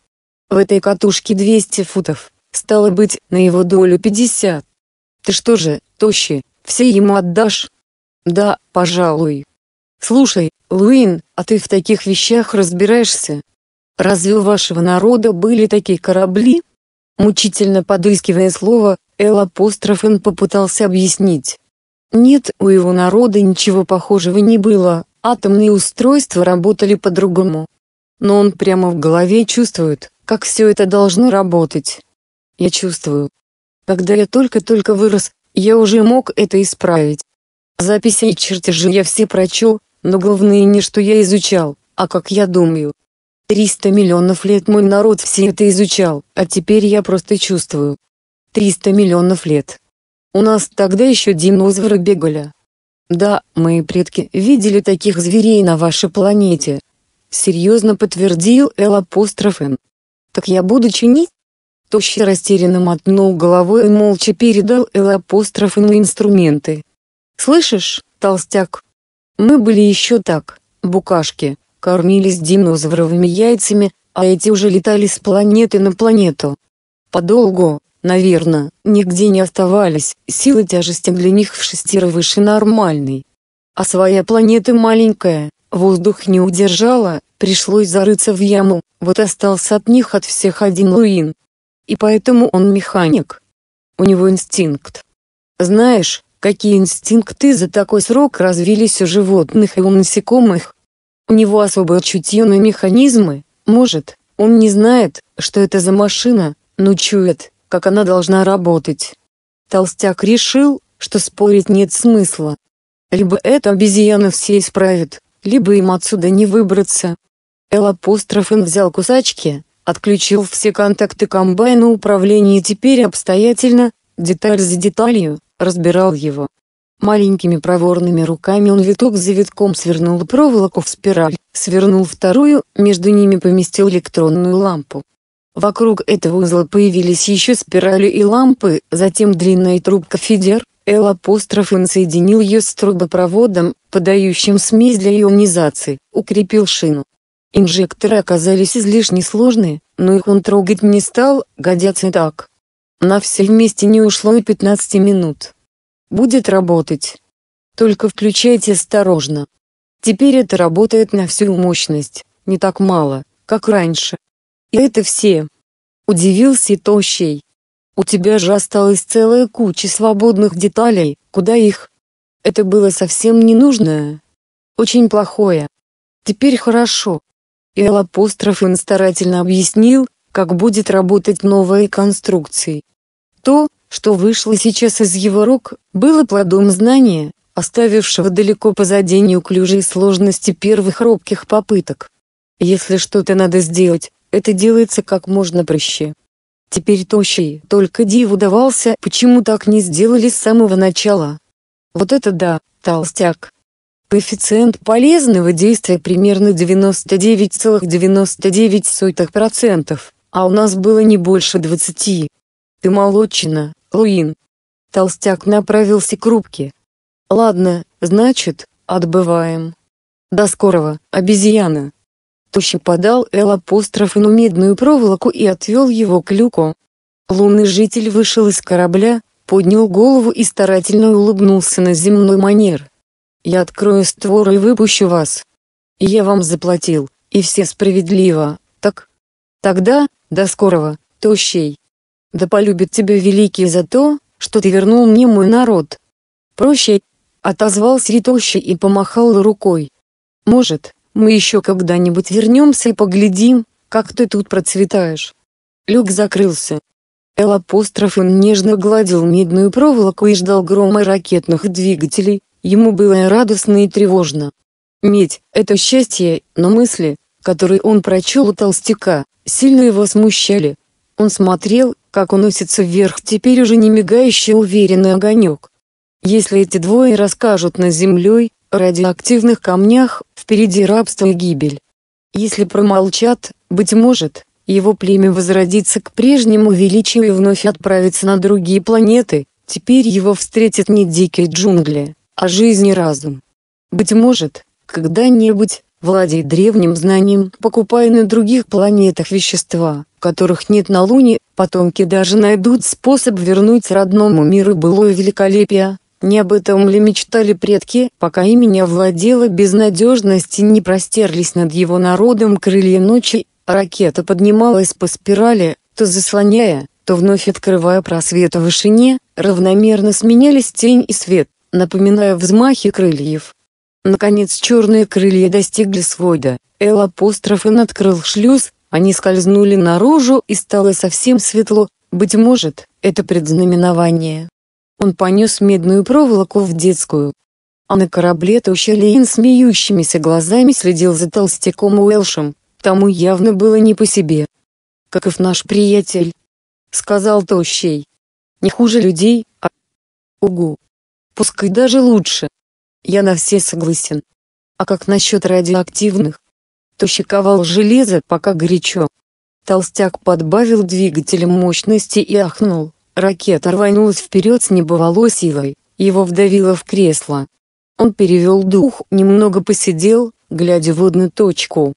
В этой катушке 200 футов, стало быть, на его долю 50. Ты что же, Тощий, все ему отдашь? Да, пожалуй. Слушай, Луин, а ты в таких вещах разбираешься? Разве у вашего народа были такие корабли? Мучительно подыскивая слово, Эл Апострофен попытался объяснить. Нет, у его народа ничего похожего не было, атомные устройства работали по-другому. Но он прямо в голове чувствует, как все это должно работать. Я чувствую. Когда я только-только вырос, я уже мог это исправить. Записи и чертежи я все прочел, но главное не что я изучал, а как я думаю. 300 миллионов лет мой народ все это изучал, а теперь я просто чувствую. 300 миллионов лет. У нас тогда еще динозавры бегали. Да, мои предки видели таких зверей на вашей планете. Серьезно подтвердил Эл апостроф. Так я буду чинить? Тощий растерянно мотнул головой и молча передал Эл апостроф инструменты. Слышишь, толстяк? Мы были еще так, букашки, кормились динозавровыми яйцами, а эти уже летали с планеты на планету. Подолгу, наверное, нигде не оставались, сила тяжести для них в шестеро выше нормальной. А своя планета маленькая, воздух не удержала, пришлось зарыться в яму, вот остался от них от всех один Луин. И поэтому он механик. У него инстинкт. Знаешь, какие инстинкты за такой срок развились у животных и у насекомых. У него особое чутье на механизмы, может, он не знает, что это за машина, но чует, как она должна работать. Толстяк решил, что спорить нет смысла. Либо эта обезьяна все исправит, либо им отсюда не выбраться. Эл апостроф взял кусачки, отключил все контакты комбайна управления и теперь обстоятельно, деталь за деталью, разбирал его. Маленькими проворными руками он виток за витком свернул проволоку в спираль, свернул вторую, между ними поместил электронную лампу. Вокруг этого узла появились еще спирали и лампы, затем длинная трубка фидер, L апостроф он соединил ее с трубопроводом, подающим смесь для ионизации, укрепил шину. Инжекторы оказались излишне сложные, но их он трогать не стал, годятся так. На все вместе не ушло и 15 минут. Будет работать. Только включайте осторожно. Теперь это работает на всю мощность, не так мало, как раньше. И это все. Удивился Тощий. У тебя же осталась целая куча свободных деталей, куда их? Это было совсем ненужное. Очень плохое. Теперь хорошо. И апостроф он старательно объяснил, как будет работать новая конструкция. То, что вышло сейчас из его рук, было плодом знания, оставившего далеко позади неуклюжие сложности первых робких попыток. Если что-то надо сделать, это делается как можно проще. Теперь тощий, только диву давался, почему так не сделали с самого начала. Вот это да, толстяк. Коэффициент полезного действия примерно 99,99%, а у нас было не больше 20. Ты молодчина, Луин. Толстяк направился к рубке. Ладно, значит, отбываем. До скорого, обезьяна. Тощи подал Эл апострофину медную проволоку и отвел его к люку. Лунный житель вышел из корабля, поднял голову и старательно улыбнулся на земной манер. «Я открою створ и выпущу вас. Я вам заплатил, и все справедливо, так? Тогда, до скорого, Тощей. Да полюбит тебя великий за то, что ты вернул мне мой народ. Проще, отозвался Ритощий и помахал рукой. Может, мы еще когда-нибудь вернемся и поглядим, как ты тут процветаешь. Люк закрылся. Эл апостроф нежно гладил медную проволоку и ждал грома ракетных двигателей, ему было радостно и тревожно. Медь — это счастье, но мысли, которые он прочел у толстяка, сильно его смущали. Он смотрел, как уносится вверх теперь уже не мигающий уверенный огонек. Если эти двое расскажут над землей, радиоактивных камнях, впереди рабство и гибель. Если промолчат, быть может, его племя возродится к прежнему величию и вновь отправится на другие планеты, теперь его встретят не дикие джунгли, а жизнь и разум. Быть может, когда-нибудь, владея древним знанием, покупая на других планетах вещества, которых нет на Луне, потомки даже найдут способ вернуть родному миру былое великолепие. Не об этом ли мечтали предки, пока ими не овладела безнадежность и не простерлись над его народом крылья ночи, ракета поднималась по спирали, то заслоняя, то вновь открывая просвет в вышине, равномерно сменялись тень и свет, напоминая взмахи крыльев. Наконец черные крылья достигли свода, Эл апостроф и открыл шлюз, они скользнули наружу и стало совсем светло, быть может, это предзнаменование. Он понес медную проволоку в детскую. А на корабле Тощелин смеющимися глазами следил за толстяком Уэлшем, тому явно было не по себе. «Каков наш приятель?» — сказал Тощий. «Не хуже людей, а...» «Угу. Пускай даже лучше. Я на все согласен. А как насчет радиоактивных?» Тощий ковал железо, пока горячо. Толстяк подбавил двигателем мощности и ахнул. Ракета рванулась вперед с небывалой силой, его вдавило в кресло. Он перевел дух, немного посидел, глядя в одну точку.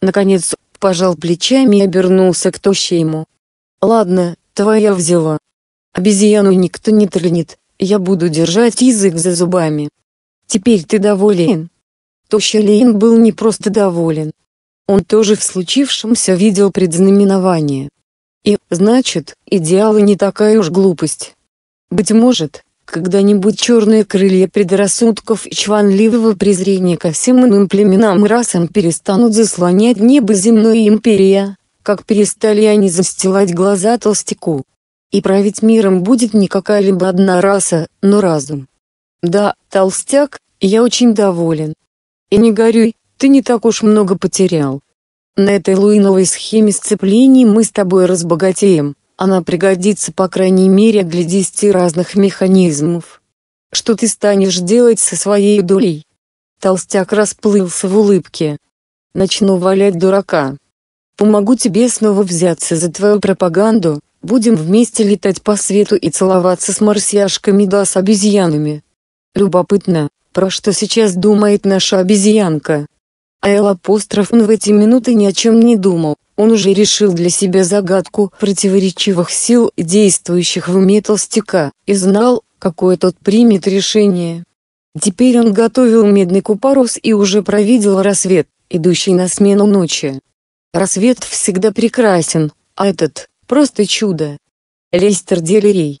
Наконец, пожал плечами и обернулся к тощему. «Ладно, твоя взяла. Обезьяну никто не тронет, я буду держать язык за зубами. Теперь ты доволен?» Тощий был не просто доволен. Он тоже в случившемся видел предзнаменование. И, значит, идеалы не такая уж глупость. Быть может, когда-нибудь черные крылья предрассудков и чванливого презрения ко всем иным племенам и расам перестанут заслонять небо земной империя, как перестали они застилать глаза толстяку. И править миром будет не какая-либо одна раса, но разум. Да, толстяк, я очень доволен. И не горюй, ты не так уж много потерял. На этой луиновой схеме сцеплений мы с тобой разбогатеем. Она пригодится по крайней мере для 10 разных механизмов. Что ты станешь делать со своей долей? Толстяк расплылся в улыбке. Начну валять дурака. Помогу тебе снова взяться за твою пропаганду, будем вместе летать по свету и целоваться с марсиашками да с обезьянами. Любопытно, про что сейчас думает наша обезьянка? А Эл Апостроф в эти минуты ни о чем не думал. Он уже решил для себя загадку противоречивых сил, действующих в уме толстяка, и знал, какое тот примет решение. Теперь он готовил медный купорос и уже провидел рассвет, идущий на смену ночи. Рассвет всегда прекрасен, а этот – просто чудо. Лестер Делерей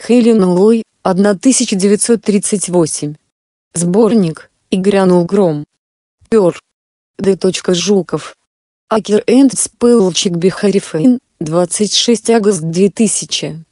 Хелен Лой, 1938. Сборник, и грянул гром. Пер. Д. Жуков. Акер энд Спелчик Бихарифейн, 26 август 2000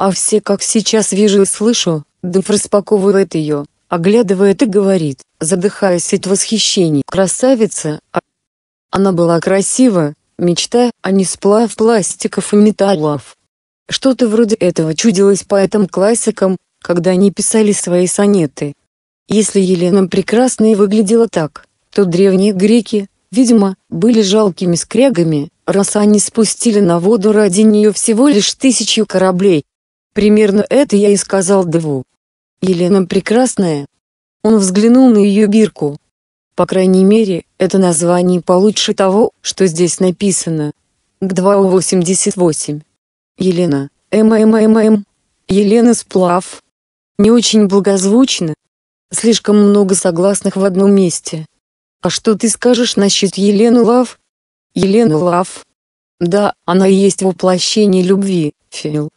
а все как сейчас вижу и слышу, Дыф распаковывает ее, оглядывает и говорит, задыхаясь от восхищения. Красавица, а... Она была красива, мечта, а не сплав пластиков и металлов. Что-то вроде этого чудилось поэтам-классикам, когда они писали свои сонеты. Если Елена прекрасная выглядела так, то древние греки, видимо, были жалкими скрягами, раз они спустили на воду ради нее всего лишь тысячу кораблей. Примерно это я и сказал Дэйву. Елена прекрасная. Он взглянул на ее бирку. По крайней мере, это название получше того, что здесь написано. К 288. Елена, ММММ. Елена Сплав. Не очень благозвучно. Слишком много согласных в одном месте. А что ты скажешь насчет Елены Лав? Елена Лав. Да, она и есть воплощение любви, Фил.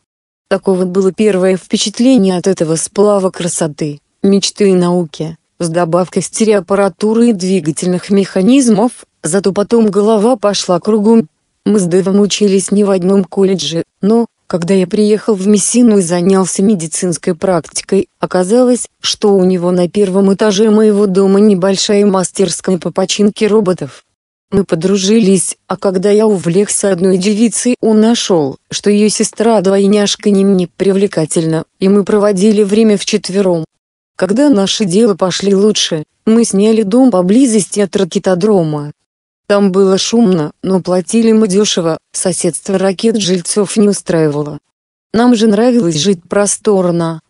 Таково было первое впечатление от этого сплава красоты, мечты и науки, с добавкой стереоаппаратуры и двигательных механизмов, зато потом голова пошла кругом. Мы с Дэвом учились не в одном колледже, но, когда я приехал в Мессину и занялся медицинской практикой, оказалось, что у него на первом этаже моего дома небольшая мастерская по починке роботов. Мы подружились, а когда я увлекся одной девицей, он нашел, что ее сестра-двойняшка не мне привлекательна, и мы проводили время вчетвером. Когда наши дела пошли лучше, мы сняли дом поблизости от ракетодрома. Там было шумно, но платили мы дешево, соседство ракет жильцов не устраивало. Нам же нравилось жить просторно.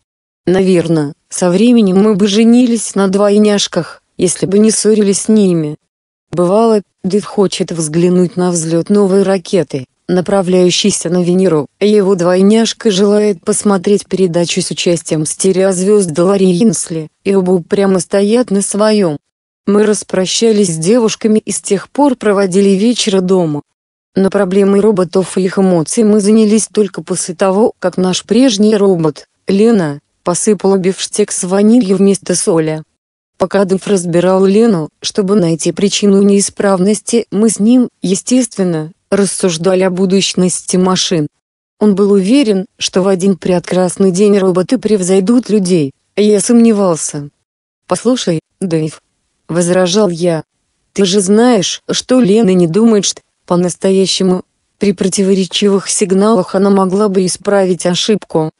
Наверное, со временем мы бы женились на двойняшках, если бы не ссорились с ними. Бывало, Дэв хочет взглянуть на взлет новой ракеты, направляющейся на Венеру, его двойняшка желает посмотреть передачу с участием стереозвезд Ларри Инсли, и оба прямо стоят на своем. Мы распрощались с девушками и с тех пор проводили вечера дома. Но проблемой роботов и их эмоций мы занялись только после того, как наш прежний робот, Лена, посыпала бифштекс ванилью вместо соли. Пока Дыф разбирал Лену, чтобы найти причину неисправности, мы с ним, естественно, рассуждали о будущности машин. Он был уверен, что в один прекрасный день роботы превзойдут людей, а я сомневался. «Послушай, Дэйв», — возражал я, — «ты же знаешь, что Лена не думает, что, по-настоящему, при противоречивых сигналах она могла бы исправить ошибку.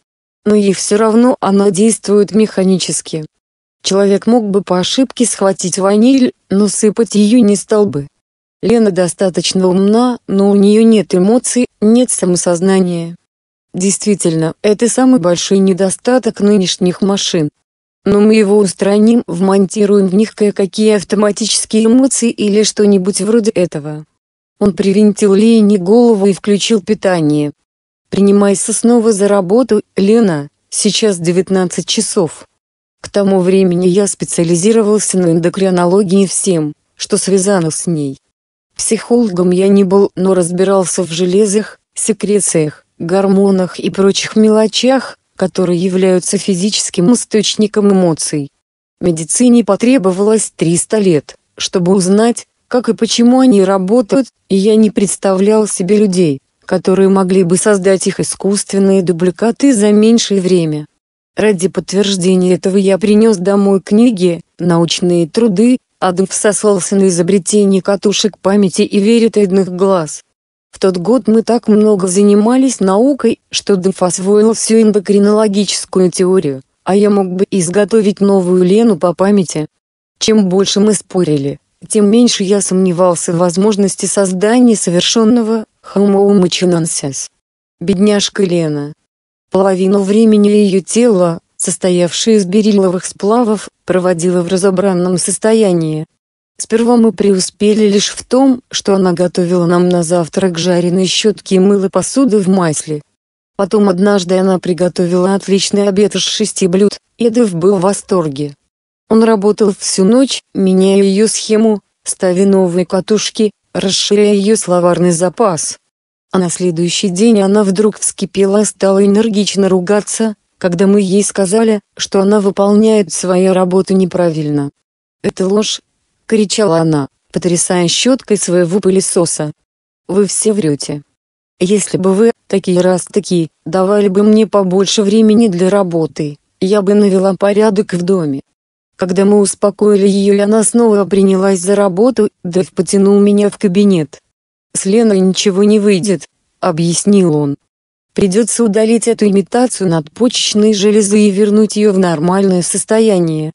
Но ей все равно она действует механически. Человек мог бы по ошибке схватить ваниль, но сыпать ее не стал бы. Лена достаточно умна, но у нее нет эмоций, нет самосознания. Действительно, это самый большой недостаток нынешних машин. Но мы его устраним, вмонтируем в них кое-какие автоматические эмоции или что-нибудь вроде этого. Он привинтил Лене голову и включил питание. Принимайся снова за работу, Лена, сейчас 19 часов. К тому времени я специализировался на эндокринологии всем, что связано с ней. Психологом я не был, но разбирался в железах, секрециях, гормонах и прочих мелочах, которые являются физическим источником эмоций. Медицине потребовалось 300 лет, чтобы узнать, как и почему они работают, и я не представлял себе людей, которые могли бы создать их искусственные дубликаты за меньшее время. Ради подтверждения этого я принес домой книги, научные труды, Адольф сослался на изобретение катушек памяти и веретедных глаз. В тот год мы так много занимались наукой, что Деф освоил всю эндокринологическую теорию, а я мог бы изготовить новую Лену по памяти. Чем больше мы спорили, тем меньше я сомневался в возможности создания совершенного homo Бедняжка Лена. Половину времени ее тела, состоявшее из берилловых сплавов, проводила в разобранном состоянии. Сперва мы преуспели лишь в том, что она готовила нам на завтрак жареные щетки и мыло посуду в масле. Потом однажды она приготовила отличный обед из шести блюд, и Дэв был в восторге. Он работал всю ночь, меняя ее схему, ставя новые катушки, расширяя ее словарный запас. А на следующий день она вдруг вскипела и стала энергично ругаться, когда мы ей сказали, что она выполняет свою работу неправильно. «Это ложь!» — кричала она, потрясая щеткой своего пылесоса. «Вы все врете. Если бы вы, такие раз такие, давали бы мне побольше времени для работы, я бы навела порядок в доме». Когда мы успокоили ее и она снова принялась за работу, Дэв потянул меня в кабинет. «С Леной ничего не выйдет», — объяснил он. Придется удалить эту имитацию надпочечной железы и вернуть ее в нормальное состояние.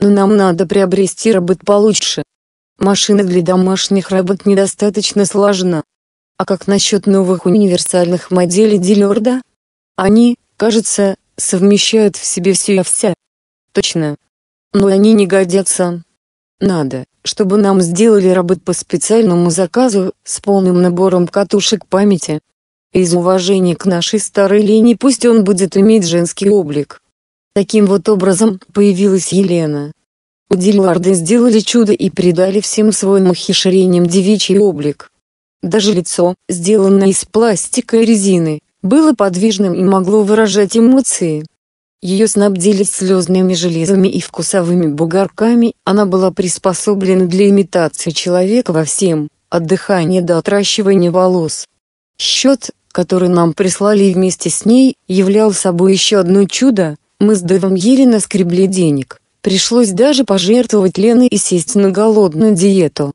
Но нам надо приобрести робот получше. Машина для домашних работ недостаточно сложна. А как насчет новых универсальных моделей Дилерда? Они, кажется, совмещают в себе все и вся. Точно. Но они не годятся. Надо, чтобы нам сделали робот по специальному заказу, с полным набором катушек памяти, из уважения к нашей старой линии пусть он будет иметь женский облик. Таким вот образом появилась Елена. У Дилларда сделали чудо и придали всем своим ухищрениям девичий облик. Даже лицо, сделанное из пластика и резины, было подвижным и могло выражать эмоции. Ее снабдили слезными железами и вкусовыми бугорками, она была приспособлена для имитации человека во всем, от дыхания до отращивания волос. Счет, который нам прислали вместе с ней, являл собой еще одно чудо, мы с Дэвом еле наскребли денег, пришлось даже пожертвовать Леной и сесть на голодную диету.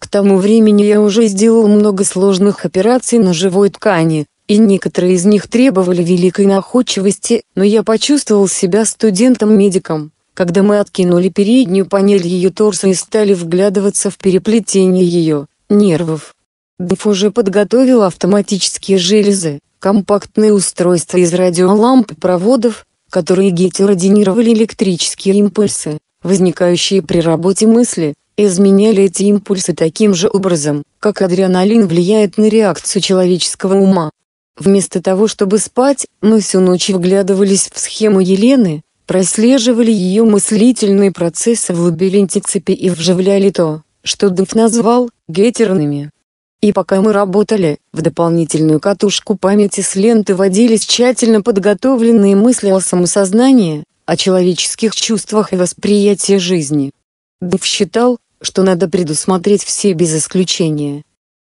К тому времени я уже сделал много сложных операций на живой ткани, и некоторые из них требовали великой находчивости, но я почувствовал себя студентом-медиком, когда мы откинули переднюю панель ее торса и стали вглядываться в переплетение ее нервов. Деф уже подготовил автоматические железы, компактные устройства из радиоламп и проводов, которые гетеродинировали электрические импульсы, возникающие при работе мысли, изменяли эти импульсы таким же образом, как адреналин влияет на реакцию человеческого ума. Вместо того чтобы спать, мы всю ночь вглядывались в схему Елены, прослеживали ее мыслительные процессы в лабиринте цепи и вживляли то, что Дыф назвал «гетерными». И пока мы работали, в дополнительную катушку памяти с ленты водились тщательно подготовленные мысли о самосознании, о человеческих чувствах и восприятии жизни. Дыф считал, что надо предусмотреть все без исключения.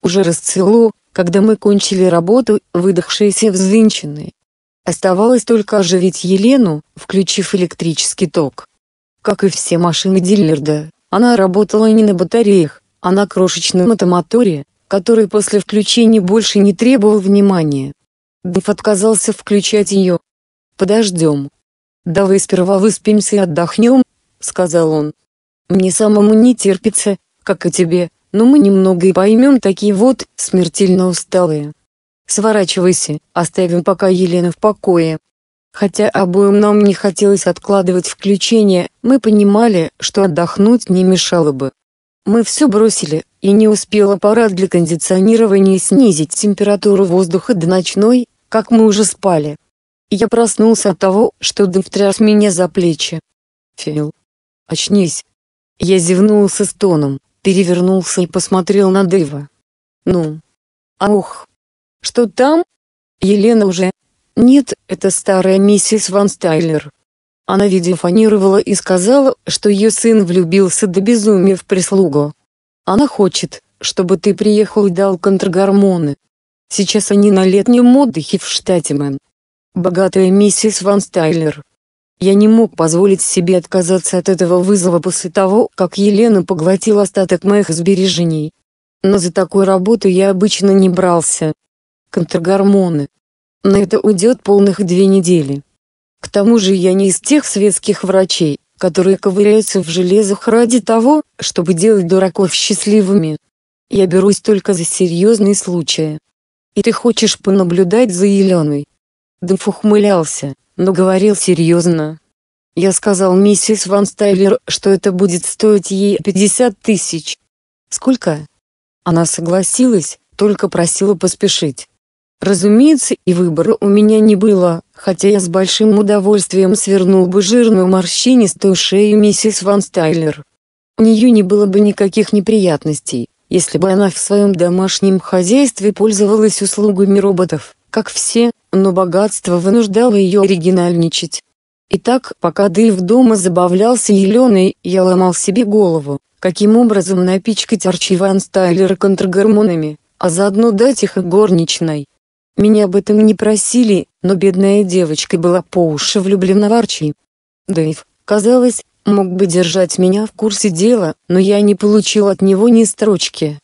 Уже расцвело, когда мы кончили работу, выдохшиеся взвинченные. Оставалось только оживить Елену, включив электрический ток. Как и все машины Диллерда, она работала не на батареях, а на крошечном мотомоторе, который после включения больше не требовал внимания. Диф отказался включать ее. «Подождем. Давай сперва выспимся и отдохнем», — сказал он. «Мне самому не терпится, как и тебе, но мы немного и поймем такие вот, смертельно усталые. Сворачивайся, оставим пока Елену в покое». Хотя обоим нам не хотелось откладывать включение, мы понимали, что отдохнуть не мешало бы. Мы все бросили, и не успел аппарат для кондиционирования снизить температуру воздуха до ночной, как мы уже спали. Я проснулся от того, что Дэв тряс меня за плечи. Фил. Очнись. Я зевнул со стоном, перевернулся и посмотрел на Дэва. Ну. Ах. Что там? Елена уже. Нет, это старая миссис Ван Стайлер. Она видеофонировала и сказала, что ее сын влюбился до безумия в прислугу. Она хочет, чтобы ты приехал и дал контргормоны. Сейчас они на летнем отдыхе в штате Мэн. Богатая миссис Ван Стайлер. Я не мог позволить себе отказаться от этого вызова после того, как Елена поглотила остаток моих сбережений. Но за такую работу я обычно не брался. Контргормоны. На это уйдет полных две недели. К тому же я не из тех светских врачей, которые ковыряются в железах ради того, чтобы делать дураков счастливыми. Я берусь только за серьезные случаи. И ты хочешь понаблюдать за Еленой? Дэнф ухмылялся, но говорил серьезно. Я сказал миссис Ван Стайлер, что это будет стоить ей 50 тысяч. Сколько? Она согласилась, только просила поспешить. Разумеется, и выбора у меня не было, хотя я с большим удовольствием свернул бы жирную морщинистую шею миссис Ван Стайлер. У нее не было бы никаких неприятностей, если бы она в своем домашнем хозяйстве пользовалась услугами роботов, как все, но богатство вынуждало ее оригинальничать. Итак, пока Дэйв дома забавлялся Еленой, я ломал себе голову, каким образом напичкать Арчи Ван Стайлера контргормонами, а заодно дать их горничной. Меня об этом не просили, но бедная девочка была по уши влюблена в Арчи. Дэйв, казалось, мог бы держать меня в курсе дела, но я не получил от него ни строчки.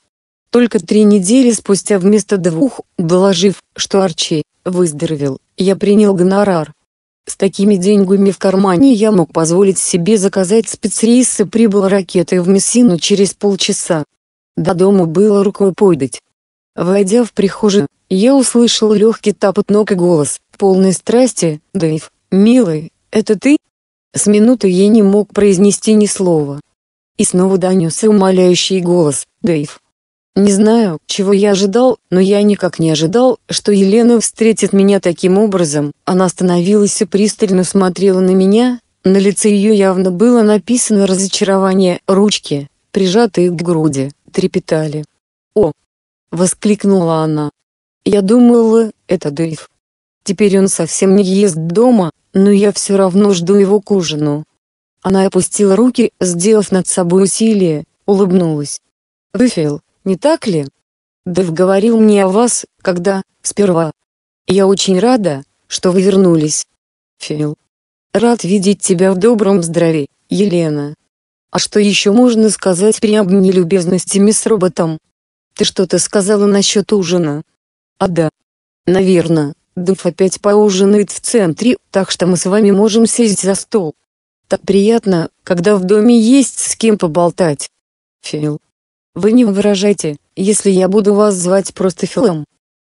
Только три недели спустя вместо двух, доложив, что Арчи выздоровел, я принял гонорар. С такими деньгами в кармане я мог позволить себе заказать спецрейс и прибыл ракетой в Мессину через полчаса. До дома было рукой подать. Войдя в прихожую, я услышал легкий тапот ног и голос, полный страсти, «Дэйв, милый, это ты?» С минуты я не мог произнести ни слова. И снова донесся умоляющий голос, «Дэйв». Не знаю, чего я ожидал, но я никак не ожидал, что Елена встретит меня таким образом. Она остановилась и пристально смотрела на меня, на лице ее явно было написано разочарование, ручки, прижатые к груди, трепетали. «О, Воскликнула она. Я думала, это Дэйв. Теперь он совсем не ест дома, но я все равно жду его к ужину. Она опустила руки, сделав над собой усилие, улыбнулась. Вы Фил, не так ли? Дэйв говорил мне о вас, когда, сперва. Я очень рада, что вы вернулись. Фил. Рад видеть тебя в добром здравии, Елена. А что еще можно сказать при обмене любезностями с роботом? Ты что-то сказала насчет ужина? А да. Наверно, Дуф опять поужинает в центре, так что мы с вами можем сесть за стол. Так приятно, когда в доме есть с кем поболтать. Фил. Вы не выражайте, если я буду вас звать просто Филом.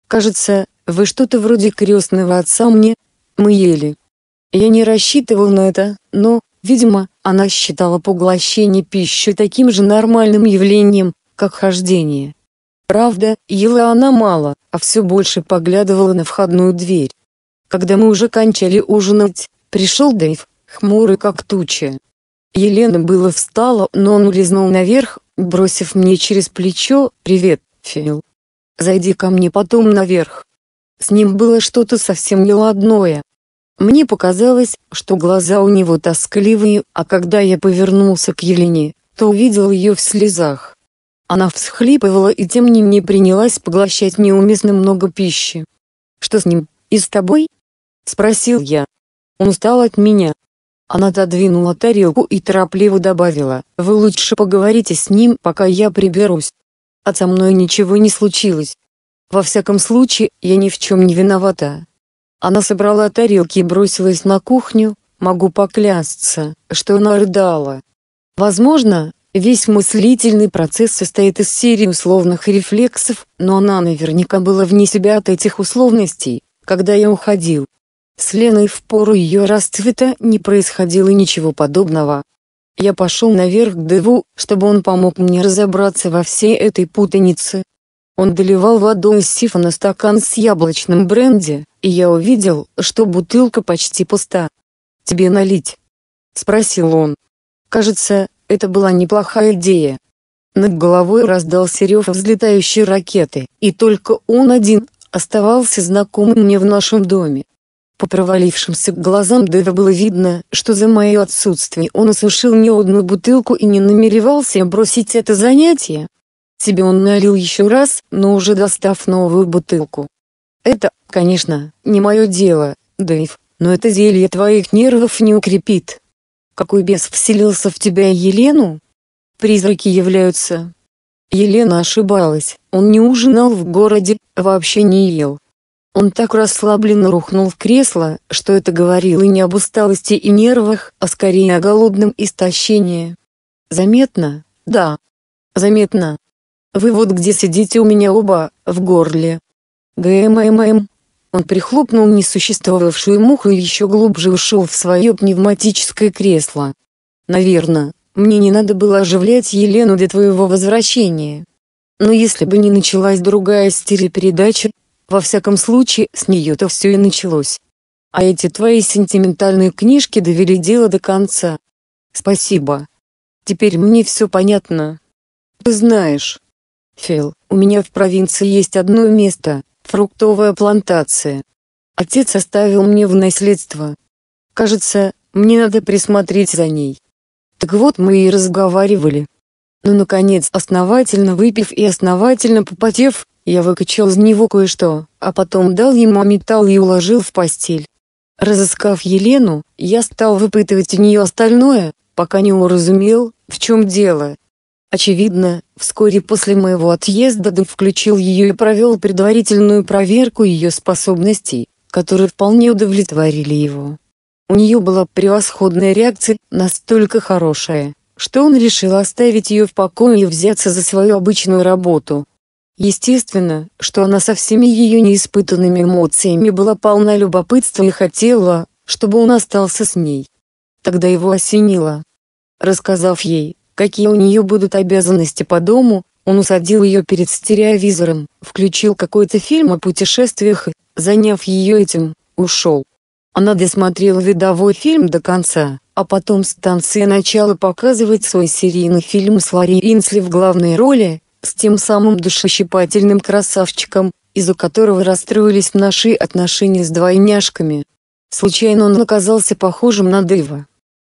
Кажется, вы что-то вроде крестного отца мне. Мы ели. Я не рассчитывал на это, но, видимо, она считала поглощение пищи таким же нормальным явлением, как хождение. Правда, ела она мало, а все больше поглядывала на входную дверь. Когда мы уже кончали ужинать, пришел Дэйв, хмурый как туча. Елена было встала, но он улизнул наверх, бросив мне через плечо «Привет, Фил. Зайди ко мне потом наверх». С ним было что-то совсем неладное. Мне показалось, что глаза у него тоскливые, а когда я повернулся к Елене, то увидел ее в слезах. Она всхлипывала и тем не менее принялась поглощать неуместно много пищи. «Что с ним? И с тобой?» — спросил я. Он устал от меня. Она отодвинула тарелку и торопливо добавила, «Вы лучше поговорите с ним, пока я приберусь. А со мной ничего не случилось. Во всяком случае, я ни в чем не виновата». Она собрала тарелки и бросилась на кухню, могу поклясться, что она рыдала. Возможно, весь мыслительный процесс состоит из серии условных рефлексов, но она наверняка была вне себя от этих условностей, когда я уходил. С Леной в пору ее расцвета не происходило ничего подобного. Я пошел наверх к Деву, чтобы он помог мне разобраться во всей этой путанице. Он доливал водой из сифона стакан с яблочным бренди, и я увидел, что бутылка почти пуста. «Тебе налить?» — спросил он. Кажется, это была неплохая идея. Над головой раздался рев взлетающей ракеты, и только он один оставался знакомым мне в нашем доме. По провалившимся глазам Дэва было видно, что за мое отсутствие он осушил не одну бутылку и не намеревался бросить это занятие. Себе он налил еще раз, но уже достав новую бутылку. Это, конечно, не мое дело, Дэйв, но это зелье твоих нервов не укрепит. Какой бес вселился в тебя Елену? Призраки являются. Елена ошибалась, он не ужинал в городе, вообще не ел. Он так расслабленно рухнул в кресло, что это говорило не об усталости и нервах, а скорее о голодном истощении. Заметно? Да. Заметно. Вы вот где сидите у меня оба, в горле. ГМММ. Он прихлопнул несуществовавшую муху и еще глубже ушел в свое пневматическое кресло. Наверное, мне не надо было оживлять Елену до твоего возвращения. Но если бы не началась другая стереопередача, во всяком случае, с нее-то все и началось. А эти твои сентиментальные книжки довели дело до конца. Спасибо. Теперь мне все понятно. Ты знаешь, Фил, у меня в провинции есть одно место, фруктовая плантация. Отец оставил мне в наследство. Кажется, мне надо присмотреть за ней. Так вот мы и разговаривали. Но наконец, основательно выпив и основательно попотев, я выкачал из него кое-что, а потом дал ему металл и уложил в постель. Разыскав Елену, я стал выпытывать у нее остальное, пока не уразумел, в чем дело. Очевидно, вскоре после моего отъезда Дэв включил ее и провел предварительную проверку ее способностей, которые вполне удовлетворили его. У нее была превосходная реакция, настолько хорошая, что он решил оставить ее в покое и взяться за свою обычную работу. Естественно, что она со всеми ее неиспытанными эмоциями была полна любопытства и хотела, чтобы он остался с ней. Тогда его осенило. Рассказав ей, какие у нее будут обязанности по дому, он усадил ее перед стереовизором, включил какой-то фильм о путешествиях и, заняв ее этим, ушел. Она досмотрела видовой фильм до конца, а потом станция начала показывать свой серийный фильм с Ларри Инсли в главной роли, с тем самым душещипательным красавчиком, из-за которого расстроились наши отношения с двойняшками. Случайно он оказался похожим на Дэйва.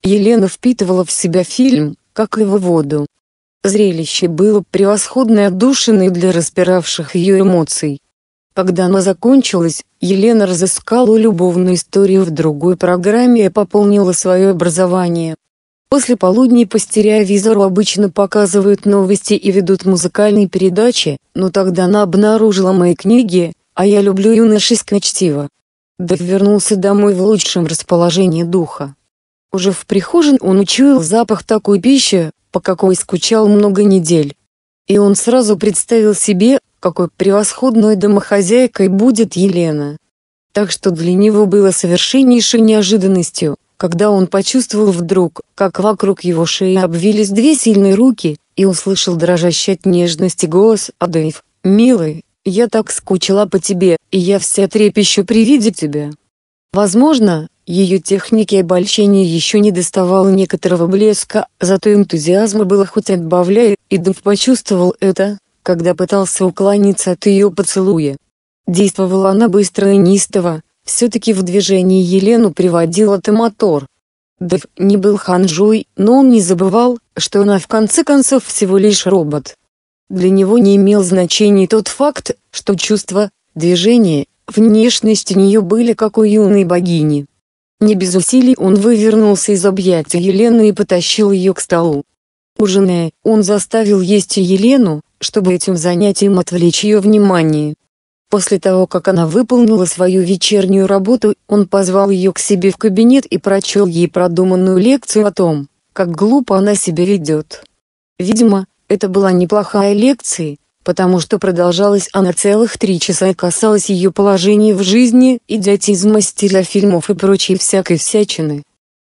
Елена впитывала в себя фильм, как и его воду. Зрелище было превосходно отдушиной для распиравших ее эмоций. Когда она закончилась, Елена разыскала любовную историю в другой программе и пополнила свое образование. После полудня по стереовизору обычно показывают новости и ведут музыкальные передачи, но тогда она обнаружила мои книги, а я люблю юношеское чтиво. Дэв вернулся домой в лучшем расположении духа. Уже в прихожей он учуял запах такой пищи, по какой скучал много недель. И он сразу представил себе, какой превосходной домохозяйкой будет Елена. Так что для него было совершеннейшей неожиданностью, когда он почувствовал вдруг, как вокруг его шеи обвились две сильные руки, и услышал дрожащий от нежности голос «Адейв, милый, я так скучала по тебе, и я вся трепещу при виде тебя». Возможно, ее технике обольщения еще не доставало некоторого блеска, зато энтузиазма было хоть отбавляй, и Дов почувствовал это, когда пытался уклониться от ее поцелуя. Действовала она быстро и неистово, все-таки в движении Елену приводил это мотор. Дэв не был ханжой, но он не забывал, что она в конце концов всего лишь робот. Для него не имел значения тот факт, что чувства, движения, внешность у нее были как у юной богини. Не без усилий он вывернулся из объятия Елены и потащил ее к столу. Ужиная, он заставил есть Елену, чтобы этим занятием отвлечь ее внимание. После того как она выполнила свою вечернюю работу, он позвал ее к себе в кабинет и прочел ей продуманную лекцию о том, как глупо она себя ведет. Видимо, это была неплохая лекция, потому что продолжалась она целых три часа и касалась ее положения в жизни, идиотизма стиля фильмов и прочей всякой всячины.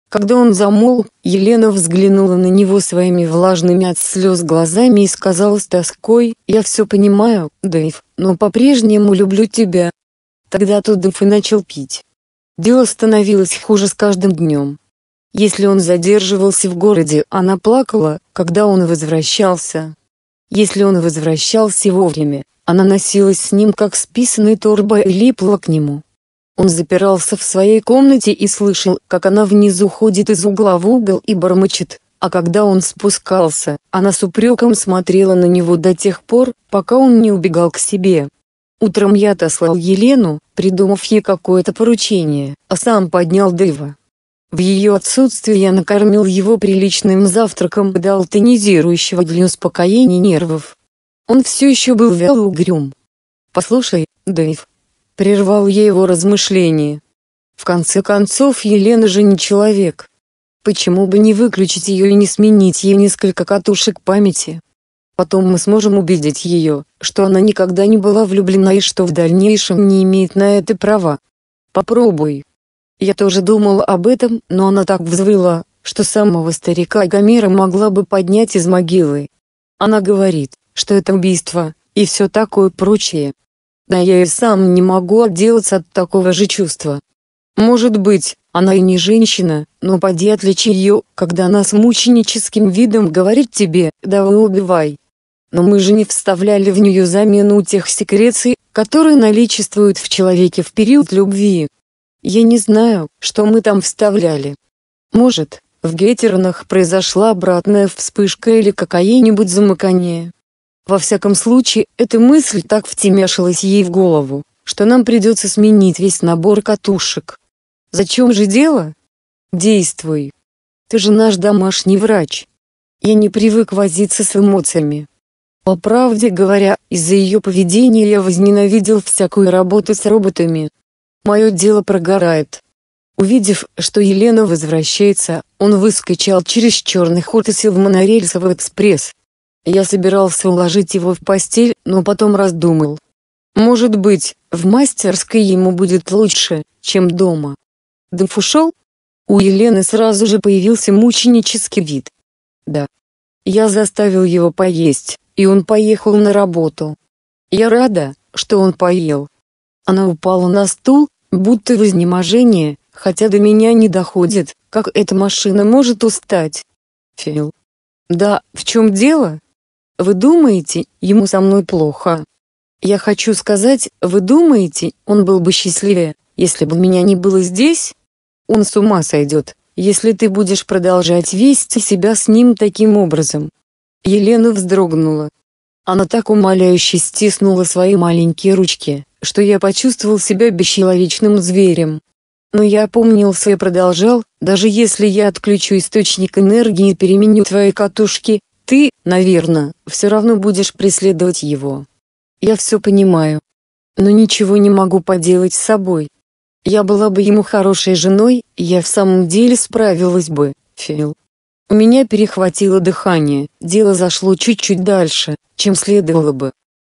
Когда он замолк, Елена взглянула на него своими влажными от слез глазами и сказала с тоской, «Я все понимаю, Дэйв, но по-прежнему люблю тебя». Тогда Дэйв и начал пить. Дело становилось хуже с каждым днем. Если он задерживался в городе, она плакала, когда он возвращался. Если он возвращался вовремя, она носилась с ним как с писаной торбой и липла к нему. Он запирался в своей комнате и слышал, как она внизу ходит из угла в угол и бормочет, а когда он спускался, она с упреком смотрела на него до тех пор, пока он не убегал к себе. Утром я отослал Елену, придумав ей какое-то поручение, а сам поднял Дэйва. В ее отсутствие я накормил его приличным завтраком и дал тонизирующего для успокоения нервов. Он все еще был вял угрюм. «Послушай, Дэйв», — прервал я его размышления. «В конце концов, Елена же не человек. Почему бы не выключить ее и не сменить ей несколько катушек памяти? Потом мы сможем убедить ее, что она никогда не была влюблена и что в дальнейшем не имеет на это права. Попробуй». Я тоже думал об этом, но она так взвыла, что самого старика Гомера могла бы поднять из могилы. Она говорит, что это убийство, и все такое прочее. Да я и сам не могу отделаться от такого же чувства. Может быть, она и не женщина, но поди отличи ее, когда она с мученическим видом говорит тебе «давай убивай». Но мы же не вставляли в нее замену тех секреций, которые наличествуют в человеке в период любви. Я не знаю, что мы там вставляли. Может, в гетеронах произошла обратная вспышка или какое-нибудь замыкание. Во всяком случае, эта мысль так втемяшилась ей в голову, что нам придется сменить весь набор катушек. Зачем же дело? Действуй. Ты же наш домашний врач. Я не привык возиться с эмоциями. По правде говоря, из-за ее поведения я возненавидел всякую работу с роботами, Мое дело прогорает. Увидев, что Елена возвращается, он выскочил через черный ход и сел в монорельсовый экспресс. Я собирался уложить его в постель, но потом раздумал. Может быть, в мастерской ему будет лучше, чем дома. Дыф ушел? У Елены сразу же появился мученический вид. Да. Я заставил его поесть, и он поехал на работу. Я рада, что он поел. Она упала на стул, будто в изнеможении, хотя до меня не доходит, как эта машина может устать. Фил. Да, в чем дело? Вы думаете, ему со мной плохо? Я хочу сказать, вы думаете, он был бы счастливее, если бы меня не было здесь? Он с ума сойдет, если ты будешь продолжать вести себя с ним таким образом. Елена вздрогнула. Она так умоляюще стиснула свои маленькие ручки, что я почувствовал себя бесчеловечным зверем. Но я опомнился и продолжал, даже если я отключу источник энергии и переменю твои катушки, ты, наверное, все равно будешь преследовать его. Я все понимаю. Но ничего не могу поделать с собой. Я была бы ему хорошей женой, я в самом деле справилась бы, Фил. У меня перехватило дыхание, дело зашло чуть-чуть дальше, чем следовало бы.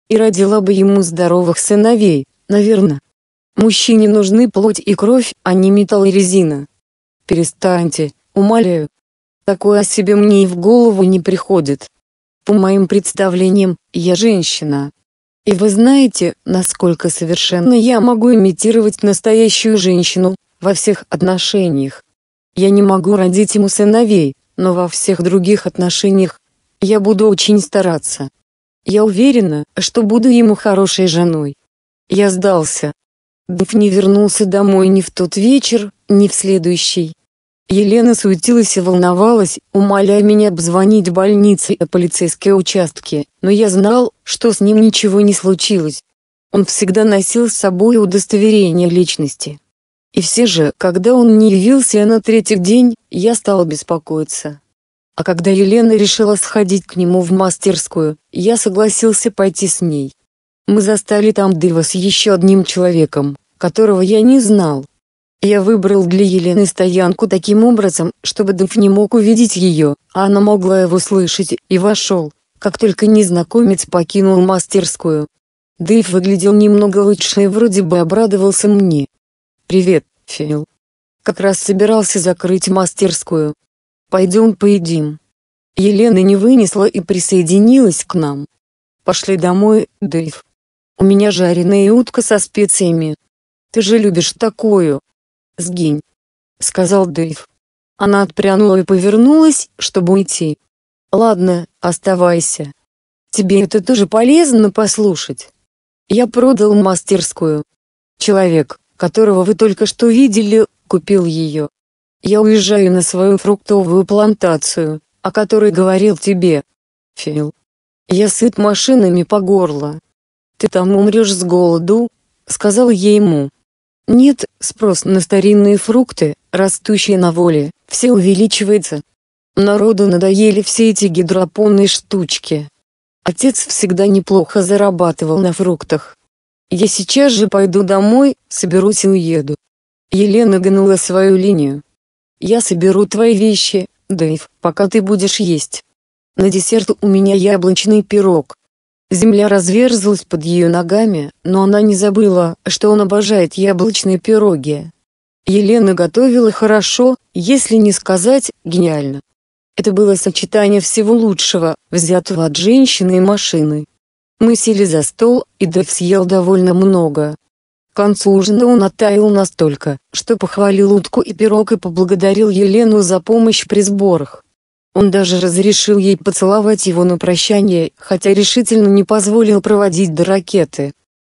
И родила бы ему здоровых сыновей, наверное. Мужчине нужны плоть и кровь, а не металл и резина. Перестаньте, умоляю. Такое о себе мне и в голову не приходит. По моим представлениям, я женщина. И вы знаете, насколько совершенно я могу имитировать настоящую женщину, во всех отношениях. Я не могу родить ему сыновей, но во всех других отношениях, я буду очень стараться. Я уверена, что буду ему хорошей женой. Я сдался. Дэв не вернулся домой ни в тот вечер, ни в следующий. Елена суетилась и волновалась, умоляя меня обзвонить больницы и полицейские участки, но я знал, что с ним ничего не случилось. Он всегда носил с собой удостоверение личности. И все же, когда он не явился на третий день, я стал беспокоиться. А когда Елена решила сходить к нему в мастерскую, я согласился пойти с ней. Мы застали там Дыва с еще одним человеком, которого я не знал. Я выбрал для Елены стоянку таким образом, чтобы Дыв не мог увидеть ее, а она могла его слышать, и вошел, как только незнакомец покинул мастерскую. Дэйв выглядел немного лучше и вроде бы обрадовался мне. «Привет, Фил. Как раз собирался закрыть мастерскую. Пойдем поедим». Елена не вынесла и присоединилась к нам. «Пошли домой, Дэйв. У меня жареная утка со специями. Ты же любишь такую, «Сгинь», — сказал Дэйв. Она отпрянула и повернулась, чтобы уйти. «Ладно, оставайся. Тебе это тоже полезно послушать. Я продал мастерскую. Человек, которого вы только что видели, купил ее. Я уезжаю на свою фруктовую плантацию, о которой говорил тебе, Фил. Я сыт машинами по горло. Ты там умрешь с голоду, сказал я ему. Нет, спрос на старинные фрукты, растущие на воле, все увеличивается. Народу надоели все эти гидропонные штучки. Отец всегда неплохо зарабатывал на фруктах. Я сейчас же пойду домой, соберусь и уеду. Елена гнула свою линию. Я соберу твои вещи, Дэйв, пока ты будешь есть. На десерт у меня яблочный пирог. Земля разверзлась под ее ногами, но она не забыла, что он обожает яблочные пироги. Елена готовила хорошо, если не сказать, гениально. Это было сочетание всего лучшего, взятого от женщины и машины. Мы сели за стол, и Дэв съел довольно много. К концу ужина он оттаял настолько, что похвалил утку и пирог и поблагодарил Елену за помощь при сборах. Он даже разрешил ей поцеловать его на прощание, хотя решительно не позволил проводить до ракеты.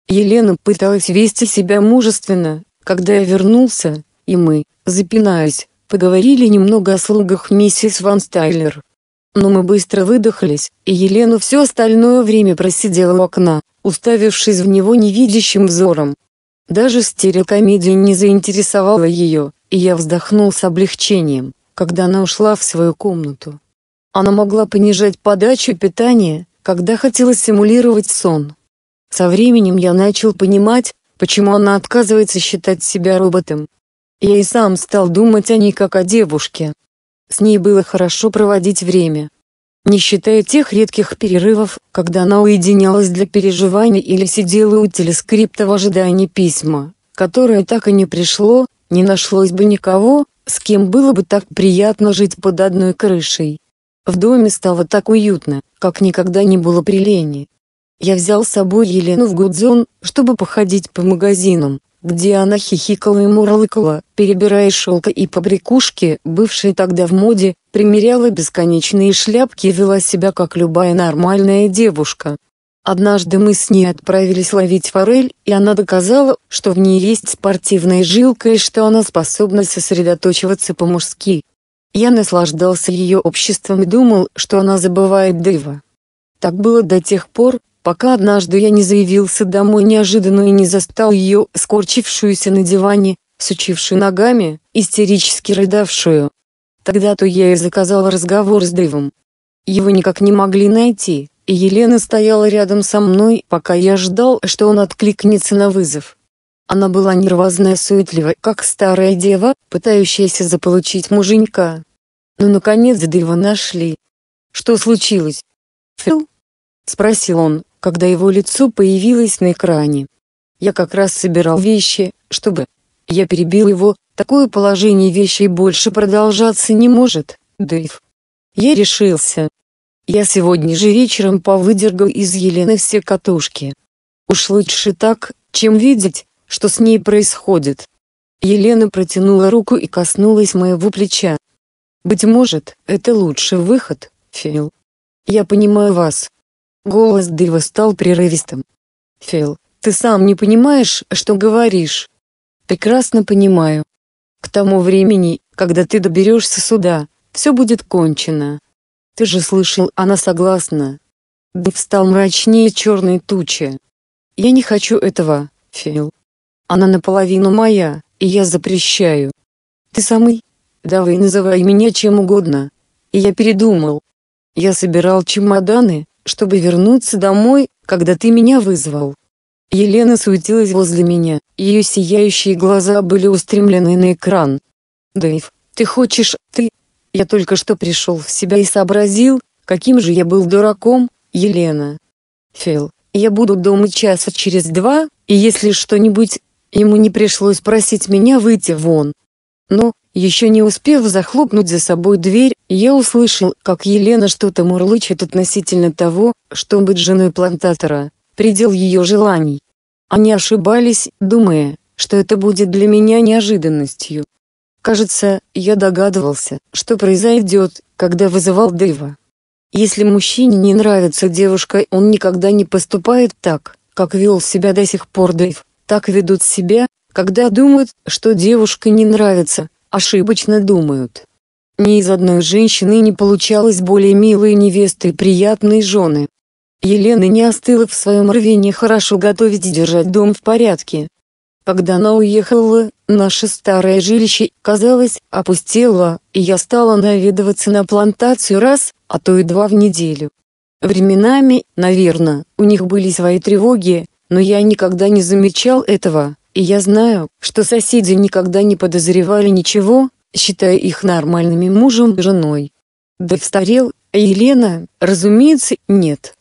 Елена пыталась вести себя мужественно, когда я вернулся, и мы, запинаясь, поговорили немного о слугах миссис Ван Стайлер. Но мы быстро выдохлись, и Елена все остальное время просидела у окна, уставившись в него невидящим взором. Даже стереокомедия не заинтересовала ее, и я вздохнул с облегчением когда она ушла в свою комнату. Она могла понижать подачу питания, когда хотела симулировать сон. Со временем я начал понимать, почему она отказывается считать себя роботом. Я и сам стал думать о ней как о девушке. С ней было хорошо проводить время. Не считая тех редких перерывов, когда она уединялась для переживаний или сидела у телескрипта в ожидании письма, которое так и не пришло, не нашлось бы никого, с кем было бы так приятно жить под одной крышей. В доме стало так уютно, как никогда не было при Лене. Я взял с собой Елену в Гудзон, чтобы походить по магазинам, где она хихикала и мурлыкала, перебирая шелка и побрякушки, бывшие тогда в моде, примеряла бесконечные шляпки и вела себя как любая нормальная девушка. Однажды мы с ней отправились ловить форель, и она доказала, что в ней есть спортивная жилка и что она способна сосредоточиваться по-мужски. Я наслаждался ее обществом и думал, что она забывает Дэйва. Так было до тех пор, пока однажды я не заявился домой неожиданно и не застал ее, скорчившуюся на диване, сучившую ногами, истерически рыдавшую. Тогда-то я и заказал разговор с Дэйвом. Его никак не могли найти и Елена стояла рядом со мной, пока я ждал, что он откликнется на вызов. Она была нервозная суетливая, как старая дева, пытающаяся заполучить муженька. Но наконец Дэйва нашли. Что случилось? Фил? Спросил он, когда его лицо появилось на экране. Я как раз собирал вещи, чтобы... Я перебил его, такое положение вещей больше продолжаться не может, Дэйв. Я решился. Я сегодня же вечером повыдергал из Елены все катушки. Уж лучше так, чем видеть, что с ней происходит. Елена протянула руку и коснулась моего плеча. Быть может, это лучший выход, Фил. Я понимаю вас. Голос Дэйва стал прерывистым. Фил, ты сам не понимаешь, что говоришь. Прекрасно понимаю. К тому времени, когда ты доберешься сюда, все будет кончено. Ты же слышал, она согласна. Дэйв стал мрачнее черной тучи. Я не хочу этого, Фил. Она наполовину моя, и я запрещаю. Ты самый? Давай называй меня чем угодно. И я передумал. Я собирал чемоданы, чтобы вернуться домой, когда ты меня вызвал. Елена суетилась возле меня, ее сияющие глаза были устремлены на экран. Дэйв, ты хочешь, ты... Я только что пришел в себя и сообразил, каким же я был дураком, Елена. Фил, я буду дома часа через два, и если что-нибудь, ему не пришлось просить меня выйти вон. Но, еще не успев захлопнуть за собой дверь, я услышал, как Елена что-то мурлычет относительно того, что быть женой плантатора, предел ее желаний. Они ошибались, думая, что это будет для меня неожиданностью. Кажется, я догадывался, что произойдет, когда вызывал Дэйва. Если мужчине не нравится девушка, он никогда не поступает так, как вел себя до сих пор Дэйв. Так ведут себя, когда думают, что девушка не нравится, ошибочно думают. Ни из одной женщины не получалось более милой невесты и приятной жены. Елена не остыла в своем рвении хорошо готовить и держать дом в порядке. Когда она уехала, наше старое жилище, казалось, опустело, и я стала наведываться на плантацию раз, а то и два в неделю. Временами, наверное, у них были свои тревоги, но я никогда не замечал этого, и я знаю, что соседи никогда не подозревали ничего, считая их нормальными мужем и женой. Да старел, а Елена, разумеется, нет.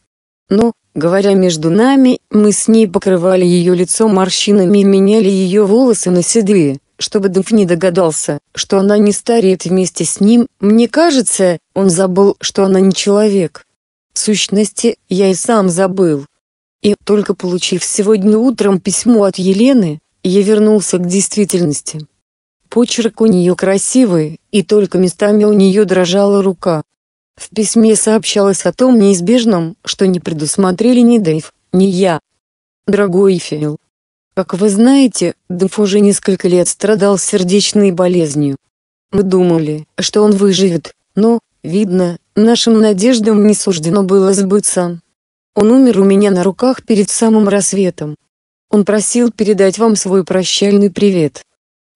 Но, говоря между нами, мы с ней покрывали ее лицо морщинами и меняли ее волосы на седые, чтобы Дыв не догадался, что она не стареет вместе с ним, мне кажется, он забыл, что она не человек. В сущности, я и сам забыл. И, только получив сегодня утром письмо от Елены, я вернулся к действительности. Почерк у нее красивый, и только местами у нее дрожала рука. В письме сообщалось о том неизбежном, что не предусмотрели ни Дэйв, ни я. Дорогой Фил, как вы знаете, Дэйв уже несколько лет страдал сердечной болезнью. Мы думали, что он выживет, но, видно, нашим надеждам не суждено было сбыться. Он умер у меня на руках перед самым рассветом. Он просил передать вам свой прощальный привет.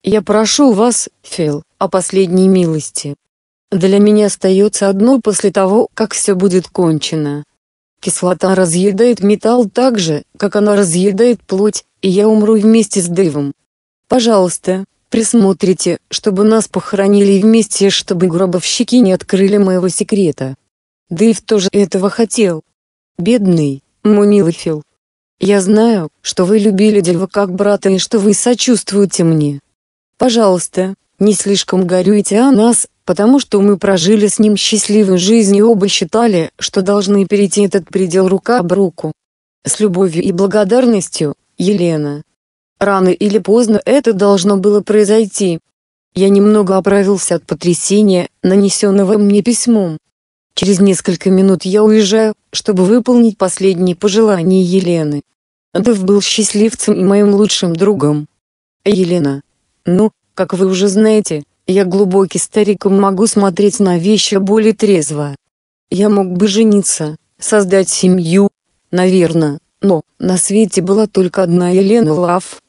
Я прошу вас, Фил, о последней милости. Для меня остается одно после того, как все будет кончено. Кислота разъедает металл так же, как она разъедает плоть, и я умру вместе с Дэйвом. Пожалуйста, присмотрите, чтобы нас похоронили вместе, чтобы гробовщики не открыли моего секрета. Дэйв тоже этого хотел. Бедный, мой милый Фил. Я знаю, что вы любили Дэйва как брата и что вы сочувствуете мне. Пожалуйста, не слишком горюйте о нас, потому что мы прожили с ним счастливую жизнь и оба считали, что должны перейти этот предел рука об руку. С любовью и благодарностью, Елена. Рано или поздно это должно было произойти. Я немного оправился от потрясения, нанесенного мне письмом. Через несколько минут я уезжаю, чтобы выполнить последние пожелания Елены. Дэв был счастливцем и моим лучшим другом. Елена. Ну, как вы уже знаете, я глубокий старик и могу смотреть на вещи более трезво. Я мог бы жениться, создать семью, наверное, но на свете была только одна Елена Лав,